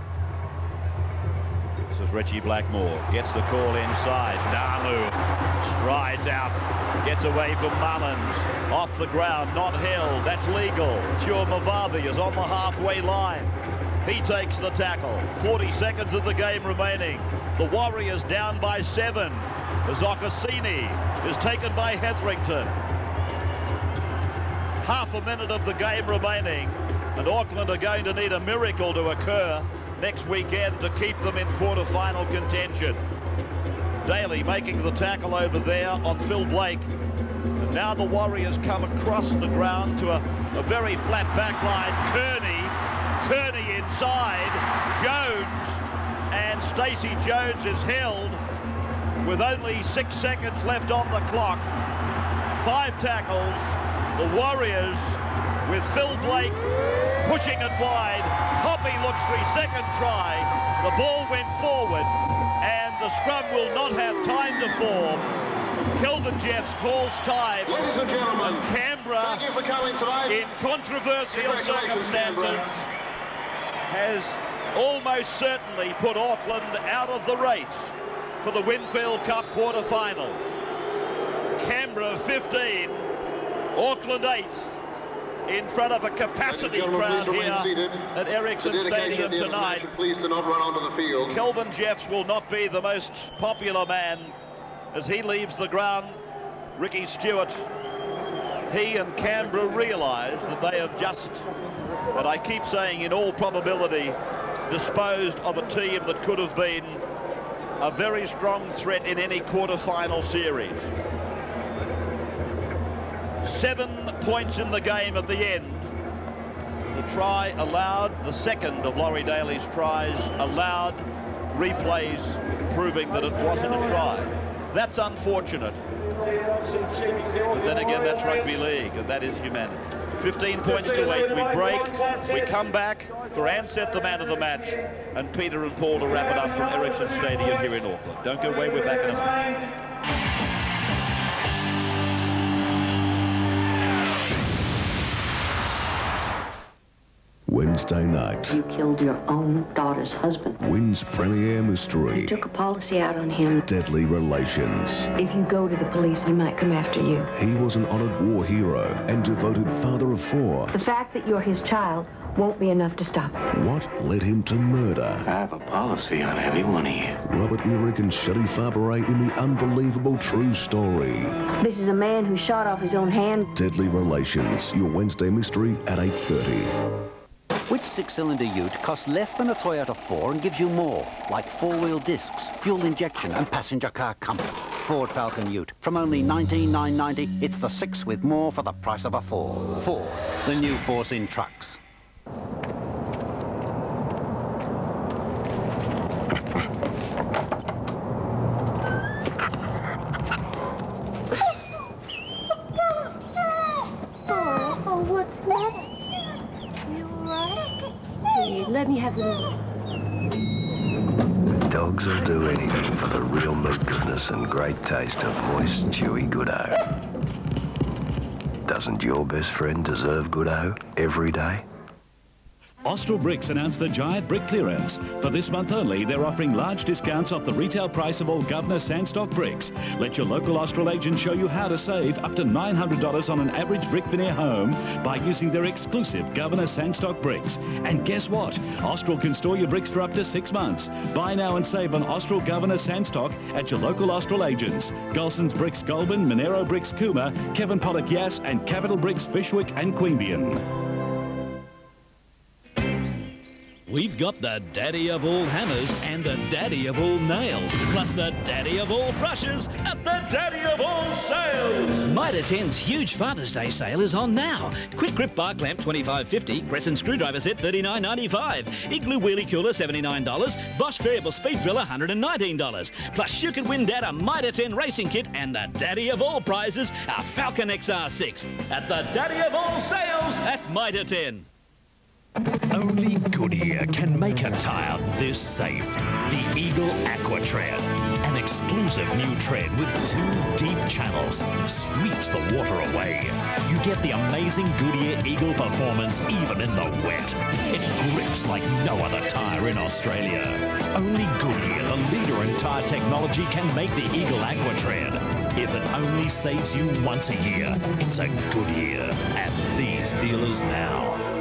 This is Richie Blackmore. Gets the call inside. Ngamu strides out. Gets away from Mullins. Off the ground, not held. That's legal. Tuimavave is on the halfway line. He takes the tackle. 40 seconds of the game remaining. The Warriors down by seven. As Okesene is taken by Hetherington. Half a minute of the game remaining. And Auckland are going to need a miracle to occur next weekend to keep them in quarter-final contention. Daley making the tackle over there on Phil Blake. And now the Warriors come across the ground to a, a very flat back line. Kearney, Kearney inside, Jones, and Stacey Jones is held with only six seconds left on the clock. Five tackles. The Warriors with Phil Blake pushing it wide. Hoppe looks for his second try. The ball went forward, and the scrum will not have time to form. Kelvin Jeffes calls time. Ladies and gentlemen, and Canberra, in controversial circumstances, has almost certainly put Auckland out of the race for the Winfield Cup quarter-finals. Canberra 15, Auckland 8 in front of a capacity crowd here at Ericsson Stadium tonight. Please do not run onto the field. Kelvin Jeffes will not be the most popular man as he leaves the ground. Ricky Stuart, he and Canberra realise that they have just, and I keep saying in all probability, disposed of a team that could have been a very strong threat in any quarter-final series seven points in the game at the end. The try allowed, the second of Laurie Daley's tries allowed, replays proving that it wasn't a try. That's unfortunate. But then again, that's rugby league, and that is humanity. 15 points to eight. We break. We come back for Ansett, the man of the match, and Peter and Paul to wrap it up from Ericsson Stadium here in Auckland. Don't go away. We're back in a moment. Wednesday night. You killed your own daughter's husband. Wins premiere You mystery. took a policy out on him. Deadly Relations. If you go to the police, he might come after you. He was an honoured war hero and devoted father of four. The fact that you're his child won't be enough to stop it. What led him to murder? I have a policy on everyone here. Robert Urich and Shelley Fabares in the unbelievable true story. This is a man who shot off his own hand. Deadly Relations, your Wednesday mystery at 8.30. Which six-cylinder ute costs less than a Toyota 4 and gives you more, like four-wheel discs, fuel injection and passenger car comfort? Ford Falcon Ute. From only $19,990, it's the six with more for the price of a four. Ford, the new force in trucks. Oh, oh, what's the matter? You all right? Here, let me have the Dogs will do anything for the real meat goodness and great taste of moist, chewy Goodo. Doesn't your best friend deserve Goodo every day? Austral Bricks announced the giant brick clearance. For this month only, they're offering large discounts off the retail price of all Governor Sandstock bricks. Let your local Austral agent show you how to save up to $900 on an average brick veneer home by using their exclusive Governor Sandstock bricks. And guess what? Austral can store your bricks for up to six months. Buy now and save on Austral Governor Sandstock at your local Austral agents. Golson's Bricks Goulburn, Monaro Bricks Cooma, Kevin Pollock Yass and Capital Bricks Fyshwick and Queanbeyan. We've got the daddy of all hammers and the daddy of all nails, plus the daddy of all brushes at the daddy of all sales. Mitre 10's huge Father's Day sale is on now. Quick grip bark lamp 25.50, Crescent screwdriver set 39.95, Igloo wheelie cooler $79, Bosch variable speed driller $119. Plus you can win Dad a Mitre 10 racing kit and the daddy of all prizes, a Falcon XR6 at the daddy of all sales at Mitre 10. Only Goodyear can make a tire this safe. The Eagle Aqua Tread. An exclusive new tread with two deep channels. Sweeps the water away. You get the amazing Goodyear Eagle performance even in the wet. It grips like no other tire in Australia. Only Goodyear, the leader in tire technology, can make the Eagle Aqua Tread. If it only saves you once a year, it's a Goodyear at these dealers now.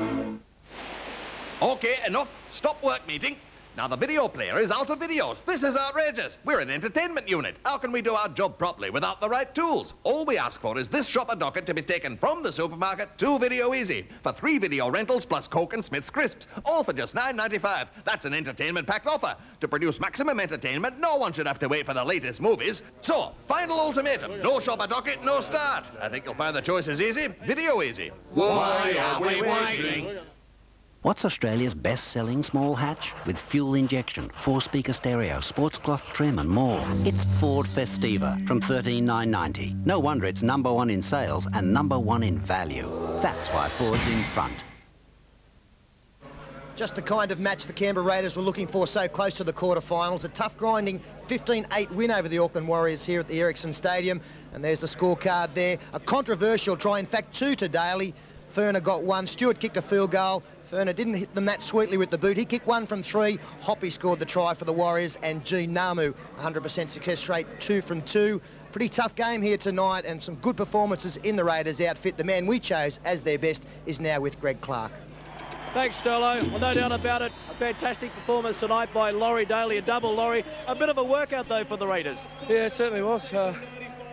Okay, enough. Stop work meeting. Now the video player is out of videos. This is outrageous. We're an entertainment unit. How can we do our job properly without the right tools? All we ask for is this shopper docket to be taken from the supermarket to Video Easy for three video rentals plus Coke and Smith's crisps, all for just $9.95. That's an entertainment-packed offer. To produce maximum entertainment, no one should have to wait for the latest movies. So, final ultimatum. No shopper docket, no start. I think you'll find the choice is easy. Video Easy. Why are we waiting? What's Australia's best-selling small hatch? With fuel injection, four-speaker stereo, sports cloth trim and more. It's Ford Festiva from 13,990. No wonder it's number one in sales and number one in value. That's why Ford's in front. Just the kind of match the Canberra Raiders were looking for so close to the quarterfinals. A tough grinding 15-8 win over the Auckland Warriors here at the Ericsson Stadium. And there's the scorecard there. A controversial try, in fact, two to Daley. Furner got one. Stuart kicked a field goal. Furner didn't hit them that sweetly with the boot. He kicked one from three. Hoppe scored the try for the Warriors. And G Ngamu, 100% success rate, two from two. Pretty tough game here tonight and some good performances in the Raiders outfit. The man we chose as their best is now with Greg Clark. Thanks, Sterlo. Well, no doubt about it. A fantastic performance tonight by Laurie Daley, a double Laurie. A bit of a workout, though, for the Raiders. Yeah, it certainly was. Uh,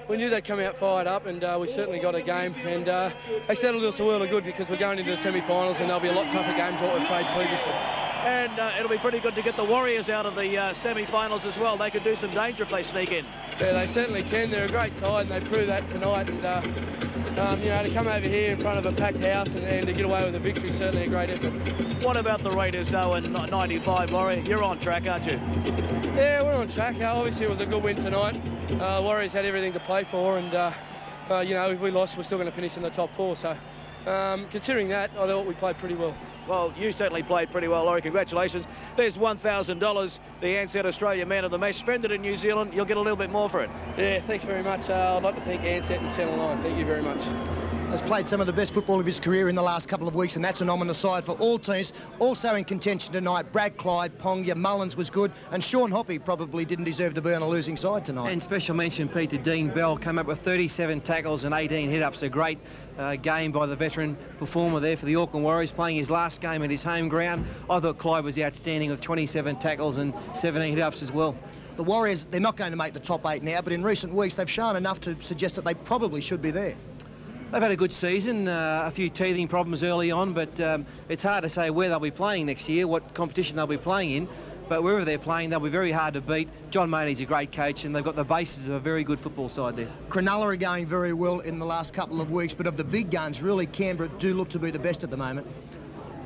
we knew they'd come out fired up, and uh, we certainly got a game. And uh, they settled us a world of good because we're going into the semi-finals, and they'll be a lot tougher games than what we've played previously. And uh, it'll be pretty good to get the Warriors out of the uh, semi-finals as well. They could do some danger if they sneak in. Yeah, they certainly can. They're a great side, and they proved that tonight. And uh, um, you know, to come over here in front of a packed house and, and to get away with a victory, is certainly a great effort. What about the Raiders, though, in 95, Laurie? You're on track, aren't you? Yeah, we're on track. Uh, obviously, it was a good win tonight. Uh, Warriors had everything to play for, and uh, uh, you know, if we lost, we're still going to finish in the top four. So um, considering that, I thought we played pretty well. Well, you certainly played pretty well, Laurie. Congratulations. There's $1,000, the Ansett Australia Man of the Match. Spend it in New Zealand, you'll get a little bit more for it. Yeah, thanks very much. Uh, I'd like to thank Ansett and Channel 9. Thank you very much has played some of the best football of his career in the last couple of weeks, and that's an ominous side for all teams. Also in contention tonight, Brad Clyde, Pongia, Mullins was good, and Sean Hoppe probably didn't deserve to be on a losing side tonight. And special mention, Peter Dean Bell came up with 37 tackles and 18 hit-ups. A great uh, game by the veteran performer there for the Auckland Warriors, playing his last game at his home ground. I thought Clyde was outstanding with 27 tackles and 17 hit-ups as well. The Warriors, they're not going to make the top eight now, but in recent weeks they've shown enough to suggest that they probably should be there. They've had a good season, uh, a few teething problems early on, but um, it's hard to say where they'll be playing next year, what competition they'll be playing in. But wherever they're playing, they'll be very hard to beat. John Monie's a great coach, and they've got the basis of a very good football side there. Cronulla are going very well in the last couple of weeks, but of the big guns, really, Canberra do look to be the best at the moment.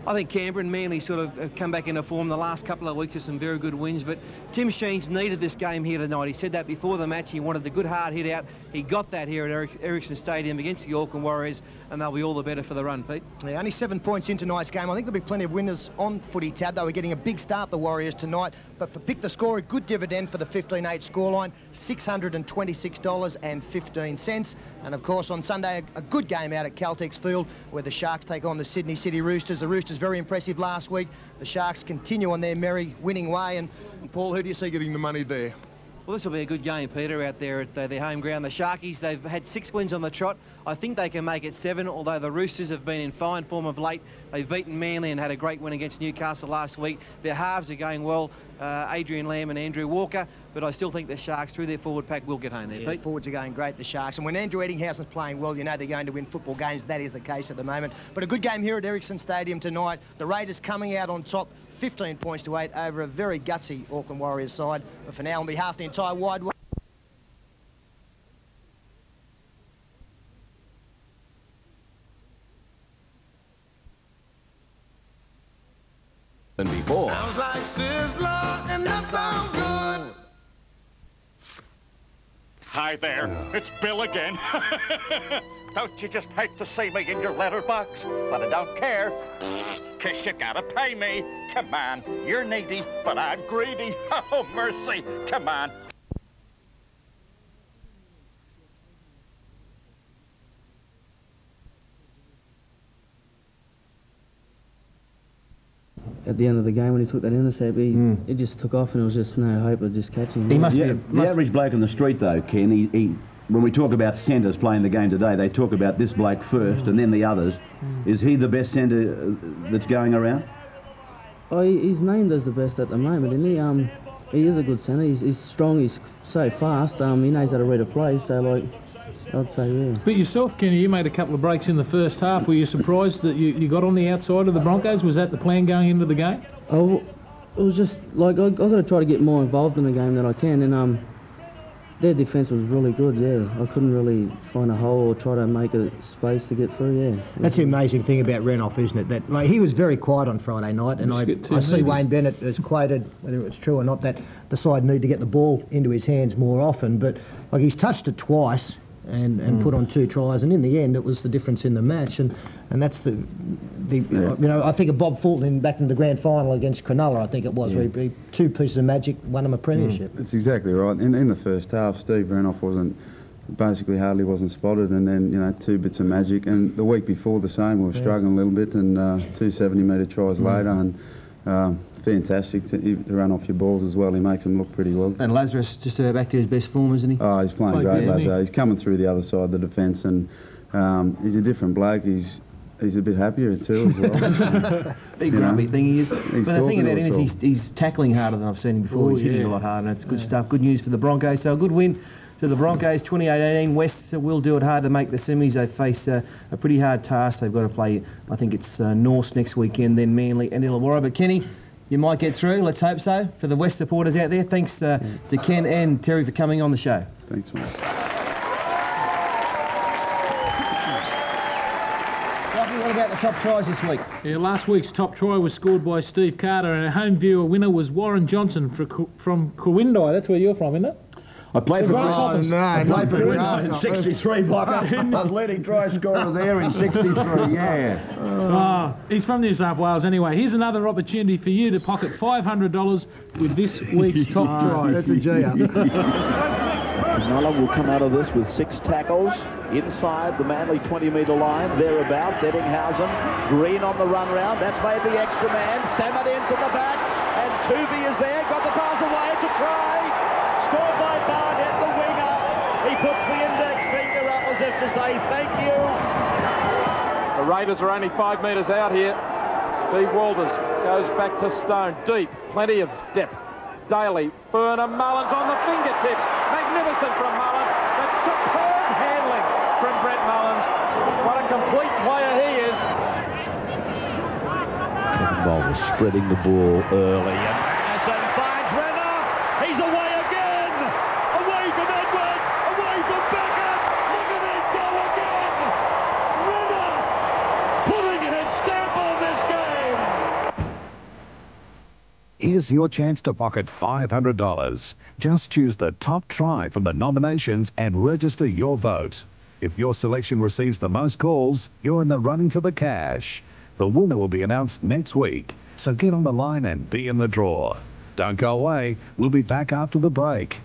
I think Canberra and Manly sort of come back into form the last couple of weeks with some very good wins, but Tim Sheens needed this game here tonight. He said that before the match. He wanted the good hard hit out. He got that here at Eric Ericsson Stadium against the Auckland Warriors, and they'll be all the better for the run, Pete. Yeah, only seven points in tonight's game. I think there'll be plenty of winners on footy tab. They were getting a big start, the Warriors, tonight. But for pick the score, a good dividend for the 15-8 scoreline, $626.15. And, of course, on Sunday, a, good game out at Caltex Field where the Sharks take on the Sydney City Roosters. The Roosters very impressive last week. The Sharks continue on their merry winning way. And, Paul, who do you see getting the money there? Well, this will be a good game, Peter, out there at their home ground. The Sharkies, they've had six wins on the trot. I think they can make it seven, although the Roosters have been in fine form of late. They've beaten Manly and had a great win against Newcastle last week. Their halves are going well, uh, Adrian Lam and Andrew Walker, but I still think the Sharks, through their forward pack, will get home there, yeah, Pete. forwards are going great, the Sharks. And when Andrew Ettingshausen is playing well, you know they're going to win football games. That is the case at the moment. But a good game here at Ericsson Stadium tonight. The Raiders coming out on top 15 points to 8 over a very gutsy Auckland Warriors side. But for now, on behalf of the entire wide than before. Sounds like Sizzler, and that sounds good. Hi there, it's Bill again. don't you just hate to see me in your letterbox? But I don't care, cause you gotta pay me. Come on, you're needy, but I'm greedy. Oh, mercy, come on. at the end of the game when he took that intercept, he, mm. it just took off and it was just no hope of just catching him. He must yeah, be a, the average bloke in the street though, Ken. He, he, when we talk about centres playing the game today, they talk about this bloke first mm. and then the others. Mm. Is he the best centre uh, that's going around? Oh, he's named as the best at the moment, and he um he is a good centre. He's, he's strong. He's so fast. Um, he knows how to read a play. So like I'd say, yeah. But yourself, Kenny, you made a couple of breaks in the first half. Were you surprised that you, you got on the outside of the Broncos? Was that the plan going into the game? Oh, it was just like I, I got to try to get more involved in the game than I can, and um, their defence was really good. Yeah, I couldn't really find a hole or try to make a space to get through. Yeah, that's the amazing thing about Renouf, isn't it? That like he was very quiet on Friday night, and I, I see Wayne Bennett has quoted whether it's true or not that the side need to get the ball into his hands more often. But like he's touched it twice and, and mm. put on two tries, and in the end, it was the difference in the match, and, and that's the the yeah. you know I think of Bob Fulton in, back in the grand final against Cronulla, I think it was, yeah. where he, two pieces of magic won him a premiership. Mm. That's exactly right. In, in the first half, Steve Renouf wasn't basically hardly wasn't spotted, and then you know two bits of magic, and the week before the same, we were struggling a little bit, and uh, two 70 metre tries mm. later, and. Um, fantastic to, to, run off your balls as well. He makes them look pretty well. And Lazarus just uh, back to his best form, isn't he? Oh, he's playing great, Lazarus. He's coming through the other side of the defence, and um, he's a different bloke. He's he's a bit happier too as well. Big grumpy thing he is. He's but the thing about him is he's, he's, tackling harder than I've seen him before. Ooh, he's hitting yeah. a lot harder, and it's good yeah. stuff. Good news for the Broncos. So a good win to the Broncos, 28-18. West will do it hard to make the semis. They face uh, a pretty hard task. They've got to play, I think it's uh, North next weekend, then Manly and Illawarra. But Kenny, you might get through. Let's hope so. For the West supporters out there, thanks uh, to Ken and Terry for coming on the show. Thanks, mate. What about the top tries this week? Yeah, last week's top try was scored by Steve Carter, and a home viewer winner was Warren Johnson from Kowindai. That's where you're from, isn't it? I played for Grasshoppers. Oh, no, I played for The Grasshoppers in Grasshoppers. 63, Blocker. Athletic try scorer there in 63, yeah. Oh, he's from New South Wales anyway. Here's another opportunity for you to pocket $500 with this week's top ah, drive. that's a G up. Mullen will come out of this with six tackles inside the Manly 20-metre line, thereabouts. Ettingshausen, Green on the run round. That's made the extra man. Salmon in from the back, and Toovey is there. Got the pass away. It's a try. Scored by Barnett, the winger. He puts the index finger up as if to say thank you. The Raiders are only five metres out here. Steve Walters goes back to Stone. Deep, plenty of depth. Daley, Burnham, Mullins on the fingertips. Magnificent from Mullins, but superb handling from Brett Mullins. What a complete player he is. Bowler spreading the ball early. And Magnuson finds Renouf. He's away again. Away from Edwards. Away from Beckett. Look at him go again. Renouf putting his stamp on this game. Here's your chance to pocket $500. Just choose the top try from the nominations and register your vote. If your selection receives the most calls, you're in the running for the cash. The winner will be announced next week, so get on the line and be in the draw. Don't go away, we'll be back after the break.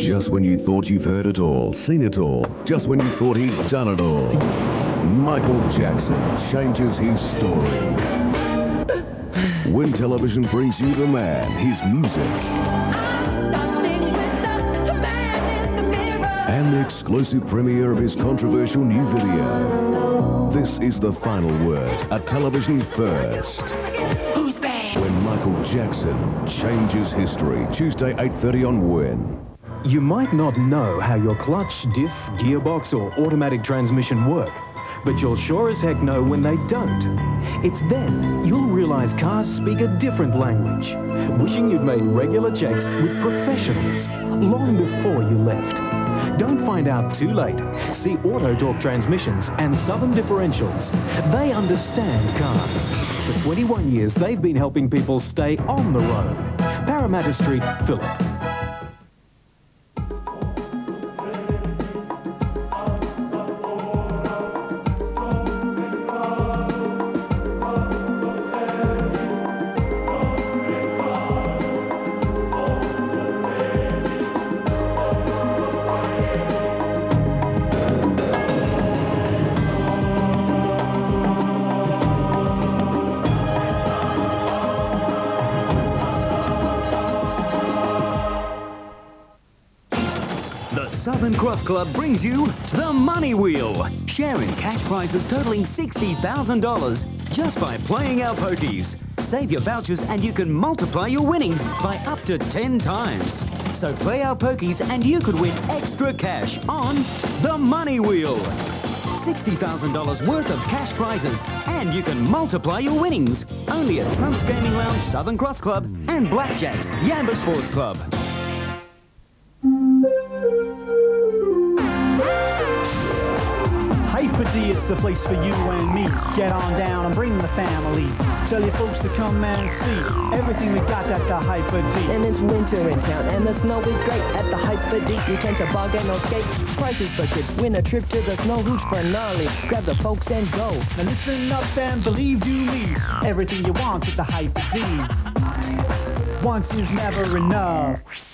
Just when you thought you've heard it all, seen it all, just when you thought he'd done it all, Michael Jackson changes his story. When television brings you the man, his music, and the exclusive premiere of his controversial new video. This is the final word, a television first. Who's bad? When Michael Jackson changes history, Tuesday 8.30 on Win. You might not know how your clutch, diff, gearbox or automatic transmission work, but you'll sure as heck know when they don't. It's then you'll realize cars speak a different language, wishing you'd made regular checks with professionals long before you left. Don't find out too late. See Auto Talk Transmissions and Southern Differentials. They understand cars. For 21 years, they've been helping people stay on the road. Parramatta Street, Phillip. Club brings you the Money Wheel, sharing cash prizes totaling $60,000 just by playing our pokies. Save your vouchers and you can multiply your winnings by up to 10 times. So play our pokies and you could win extra cash on the Money Wheel. $60,000 worth of cash prizes and you can multiply your winnings. Only at Trump's Gaming Lounge, Southern Cross Club and Blackjack's Yamba Sports Club. The place for you and me. Get on down and bring the family. Tell your folks to come and see everything we got at the Hyper D. And it's winter in town, and the snow is great at the Hyper D. You can toboggan or skate. Prices for kids. Win a trip to the snow hooch for gnarly. Grab the folks and go. Now listen up and believe you me. Everything you want at the Hyper D. Once is never enough.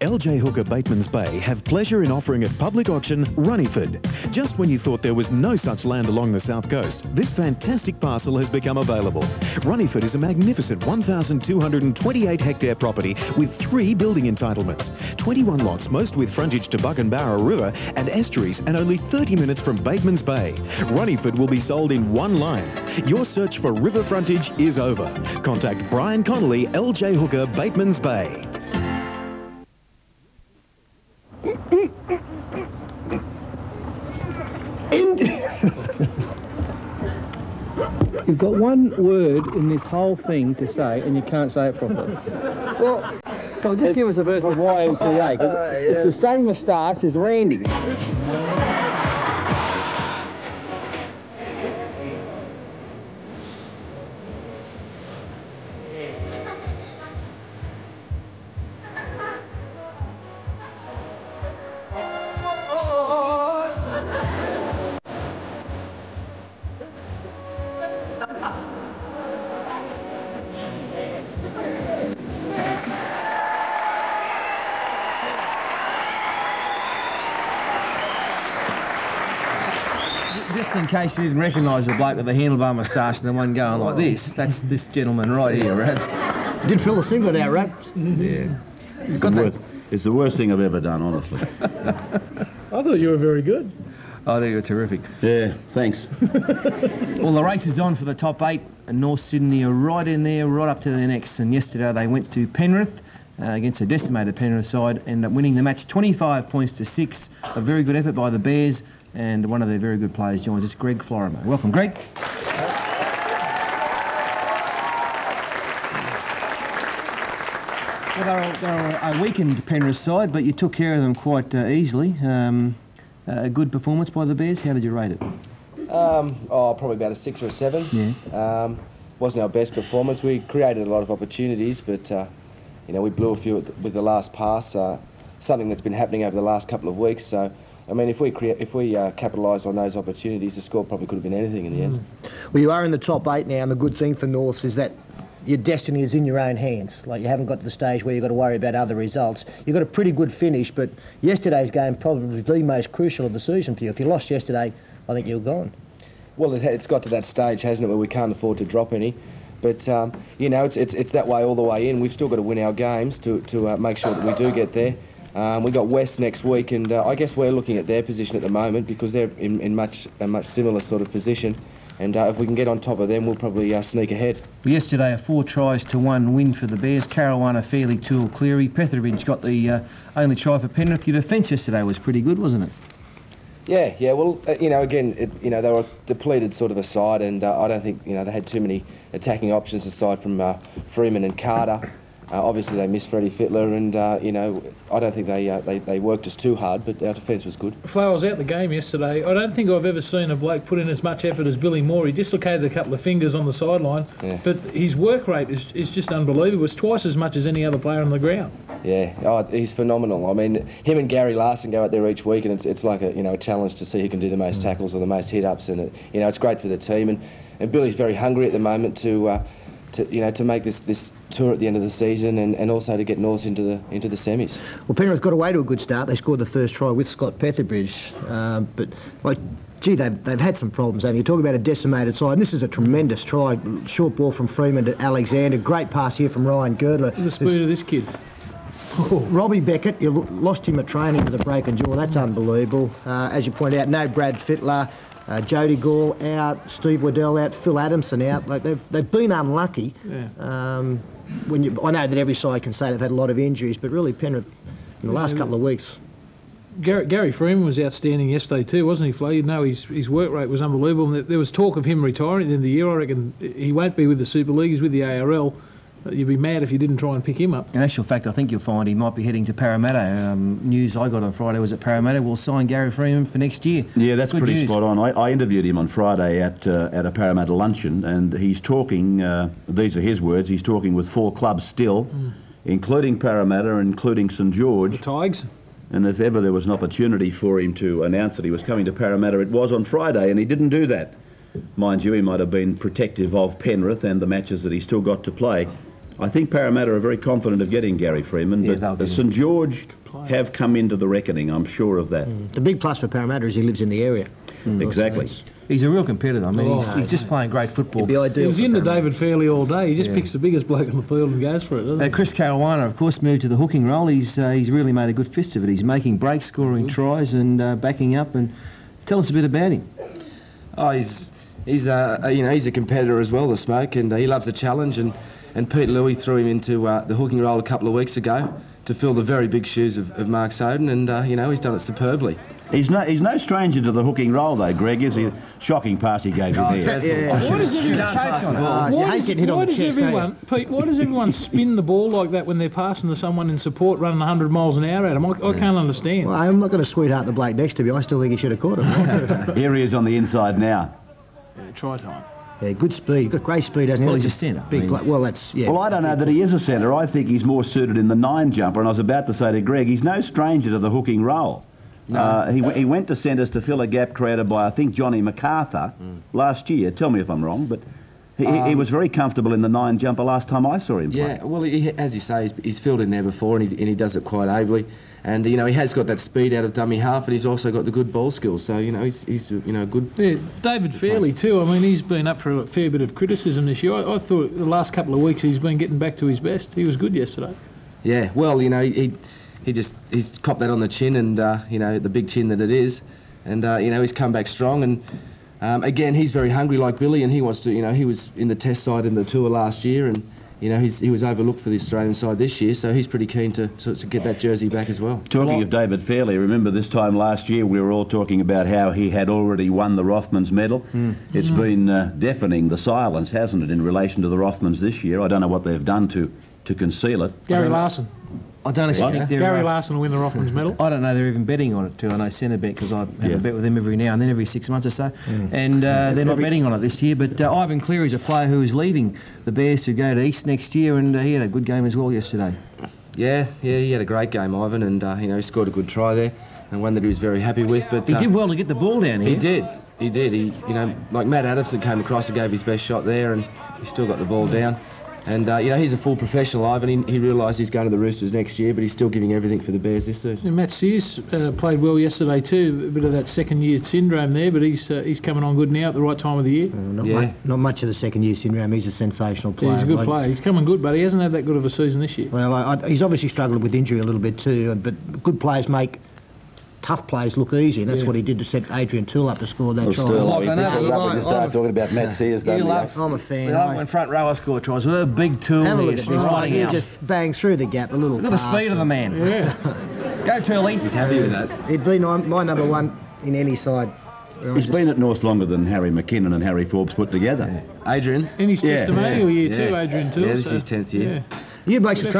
LJ Hooker Bateman's Bay have pleasure in offering at public auction Runniford. Just when you thought there was no such land along the south coast, this fantastic parcel has become available. Runniford is a magnificent 1,228 hectare property with three building entitlements, 21 lots, most with frontage to Buckenbowra River and estuaries, and only 30 minutes from Bateman's Bay. Runniford will be sold in one line. Your search for river frontage is over. Contact Brian Connolly, LJ Hooker, Bateman's Bay. You've got one word in this whole thing to say, and you can't say it properly. Well, Come on, just give us a verse of YMCA, because uh, it's the same moustache as Randy. Case you didn't recognise the bloke with the handlebar moustache and the one going like this, that's this gentleman right here, Raps. Did fill the singlet out, Raps. Yeah. It's the, worst, it's the worst thing I've ever done, honestly. I thought you were very good. I think you're terrific. Yeah, thanks. well, the race is on for the top eight, and North Sydney are right in there, right up to their necks. And yesterday they went to Penrith uh, against a decimated Penrith side, ended up winning the match 25 points to six. A very good effort by the Bears, and one of their very good players joins us, Greg Florimo. Welcome, Greg. Well, they were, they were a weakened Penrith side, but you took care of them quite uh, easily. Um, a good performance by the Bears. How did you rate it? Um, oh, probably about a six or a seven. Yeah. Um, wasn't our best performance. We created a lot of opportunities, but uh, you know we blew a few with the last pass. Uh, something that's been happening over the last couple of weeks. So, I mean, if we create, if we uh, capitalise on those opportunities, the score probably could have been anything in the end. Well, you are in the top eight now, and the good thing for North is that your destiny is in your own hands. Like you haven't got to the stage where you've got to worry about other results. You've got a pretty good finish, but yesterday's game probably the most crucial of the season for you. If you lost yesterday, I think you're gone. Well, it, it's got to that stage, hasn't it, where we can't afford to drop any. But um, you know, it's, it's it's that way all the way in. We've still got to win our games to to uh, make sure that we do get there. Um, we got West next week, and uh, I guess we're looking at their position at the moment because they're in, in much a much similar sort of position. And uh, if we can get on top of them, we'll probably uh, sneak ahead. Yesterday, a four tries to one win for the Bears. Caruana Fairleigh Toole Cleary. Petherbridge got the uh, only try for Penrith. Your defence yesterday was pretty good, wasn't it? Yeah, yeah. Well, uh, you know, again, it, you know, they were a depleted sort of a side, and uh, I don't think you know they had too many attacking options aside from uh, Freeman and Carter. Uh, obviously, they missed Freddie Fittler, and uh, you know, I don't think they, uh, they they worked us too hard, but our defence was good. Flowers out the game yesterday. I don't think I've ever seen a bloke put in as much effort as Billy Moore. He dislocated a couple of fingers on the sideline, Yeah. but his work rate is, is just unbelievable. It's twice as much as any other player on the ground. Yeah, oh, he's phenomenal. I mean, him and Gary Larson go out there each week, and it's, it's like a you know a challenge to see who can do the most tackles or the most hit ups, and it, you know it's great for the team. And, and Billy's very hungry at the moment to, uh, to you know to make this, this tour at the end of the season, and, and also to get North into the into the semis. Well, Penrith got away to a good start. They scored the first try with Scott Petherbridge, um, but like. Gee, they've, they've had some problems. And you talk about a decimated side, and this is a tremendous try. Short ball from Freeman to Alexander. Great pass here from Ryan Girdler. The speed of this kid. Robbie Beckett, you lost him at training with a broken jaw. That's unbelievable. Uh, as you point out, no Brad Fittler, uh, Jody Gall out, Steve Waddell out, Phil Adamson out. Like they've, they've been unlucky. Yeah. Um, when you, I know that every side can say they've had a lot of injuries, but really Penrith in the last couple of weeks. Gary, Gary Freeman was outstanding yesterday too, wasn't he, Flo? You know, his, his work rate was unbelievable. And there- was talk of him retiring in the the year. I reckon he won't be with the Super League. He's with the ARL. You'd be mad if you didn't try and pick him up. In actual fact, I think you'll find he might be heading to Parramatta. Um, news I got on Friday was at Parramatta We'll sign Gary Freeman for next year. Yeah, that's Good pretty news. spot on. I, I interviewed him on Friday at uh, at a Parramatta luncheon, and he's talking. Uh, these are his words. He's talking with four clubs still, including Parramatta, including St George. The Tigers. And if ever there was an opportunity for him to announce that he was coming to Parramatta, it was on Friday, and he didn't do that. Mind you, he might have been protective of Penrith and the matches that he still got to play. I think Parramatta are very confident of getting Gary Freeman, Yeah, they'll but St George have come into the reckoning. I'm sure of that. The big plus for Parramatta is he lives in the area. Exactly. He's a real competitor. I mean, Oh, he's, he's just playing great football. He'd be ideal He was into David Fairleigh all day. He just Yeah. picks the biggest bloke on the field and goes for it, doesn't Uh, he? Chris Caruana, of course, moved to the hooking role. He's uh, he's really made a good fist of it. He's making breaks, scoring tries, and uh, backing up. And tell us a bit about him. Oh, he's he's a you know he's a competitor as well, the smoke, and uh, he loves a challenge. And, and Pete Louis threw him into uh, the hooking role a couple of weeks ago to fill the very big shoes of, of Mark Soden, and uh, you know he's done it superbly. He's no, he's no stranger to the hooking role, though, Greg, is he? Shocking pass he gave you there. Yeah. Why does everyone, you why hate does, hit why on the does chest, everyone, Pete, why does everyone spin the ball like that when they're passing to someone in support running 100 miles an hour at them? I, I can't understand. Well, I'm not going to sweetheart the bloke next to me. I still think he should have caught him. Here he is on the inside now. Try time. Yeah, good speed. Got great speed, hasn't he? Well, he's a He's centre. I mean- pla- well, that's yeah. Well, I don't know that he is a centre. I think he's more suited in the nine jumper. And I was about to say to Greg, he's no stranger to the hooking role. Uh, he, w- he went to centres to fill a gap created by, I think, Johnny MacArthur last year. Tell me if I'm wrong, but He, he Um, was very comfortable in the nine jumper last time I saw him play. Yeah, well, he, as you say, he's, he's filled in there before, and he, and he does it quite ably. And you know, he has got that speed out of dummy half, and he's also got the good ball skills. So you know, he's, he's you know good. Yeah, David Fairleigh too. I mean, he's been up for a fair bit of criticism this year. I, I thought the last couple of weeks he's been getting back to his best. He was good yesterday. Yeah, well, you know, he he just he's copped that on the chin, and uh, you know the big chin that it is, and uh, you know he's come back strong. And um, again, he's very hungry like Billy, and he wants to. You know, he was in the Test side in the tour last year, and you know he's, he was overlooked for the Australian side this year, so he's pretty keen to to, to get that jersey back as well. Talking of David Fairleigh, remember this time last year we were all talking about how he had already won the Rothmans medal. It's Mm. been uh, deafening the silence, hasn't it, in relation to the Rothmans this year? I don't know what they've done to, to conceal it. Gary Larson. I don't actually What? think they're... Gary uh, Larson will win the Rothmans medal. I don't know they're even betting on it too. I know Centrebet because I have Yeah. a bet with them every now and then, every six months or so. Mm. And uh, they're not betting on it this year. But uh, Ivan is a player who is leaving the Bears to go to East next year, and uh, he had a good game as well yesterday. Yeah, yeah, he had a great game, Ivan, and uh, you know he scored a good try there, and one that he was very happy with. But He uh, did well to get the ball down here. He did. He did. He, you know, like Matt Adamson came across and gave his best shot there, and he still got the ball down. And uh, you know, he's a full professional, Ivan. He, he realised he's going to the Roosters next year, but he's still giving everything for the Bears this season. Yeah, Matt Seers uh, played well yesterday too. A bit of that second year syndrome there, but he's uh, he's coming on good now at the right time of the year. Not, much, not much of the second year syndrome. He's a sensational Yeah, player. he's a good Like- player. He's coming good, but he hasn't had that good of a season this year. Well, I, I, he's obviously struggled with injury a little bit too, but good players make tough plays look easy. That's Yeah. what he did to set Adrian Toole up to score that Well, try. still, I we- know, this up when I- you start I'm a- talking about Matt Seers, don't You you? love, I'm a fan. You love I- when front rower score tries. What a big tool Have a look at this. Like, riding he just bangs through the gap. A little. Look at the speed of the man. Yeah. Go Turley. He's happy with that. He'd be my, my number one in any side. I He's just- been at North longer than Harry McKinnon and Harry Forbes put together. Adrian. In his Yeah. testimonial year Yeah. too, Adrian Toole. Yeah, this is his 10th year. You blokes are trained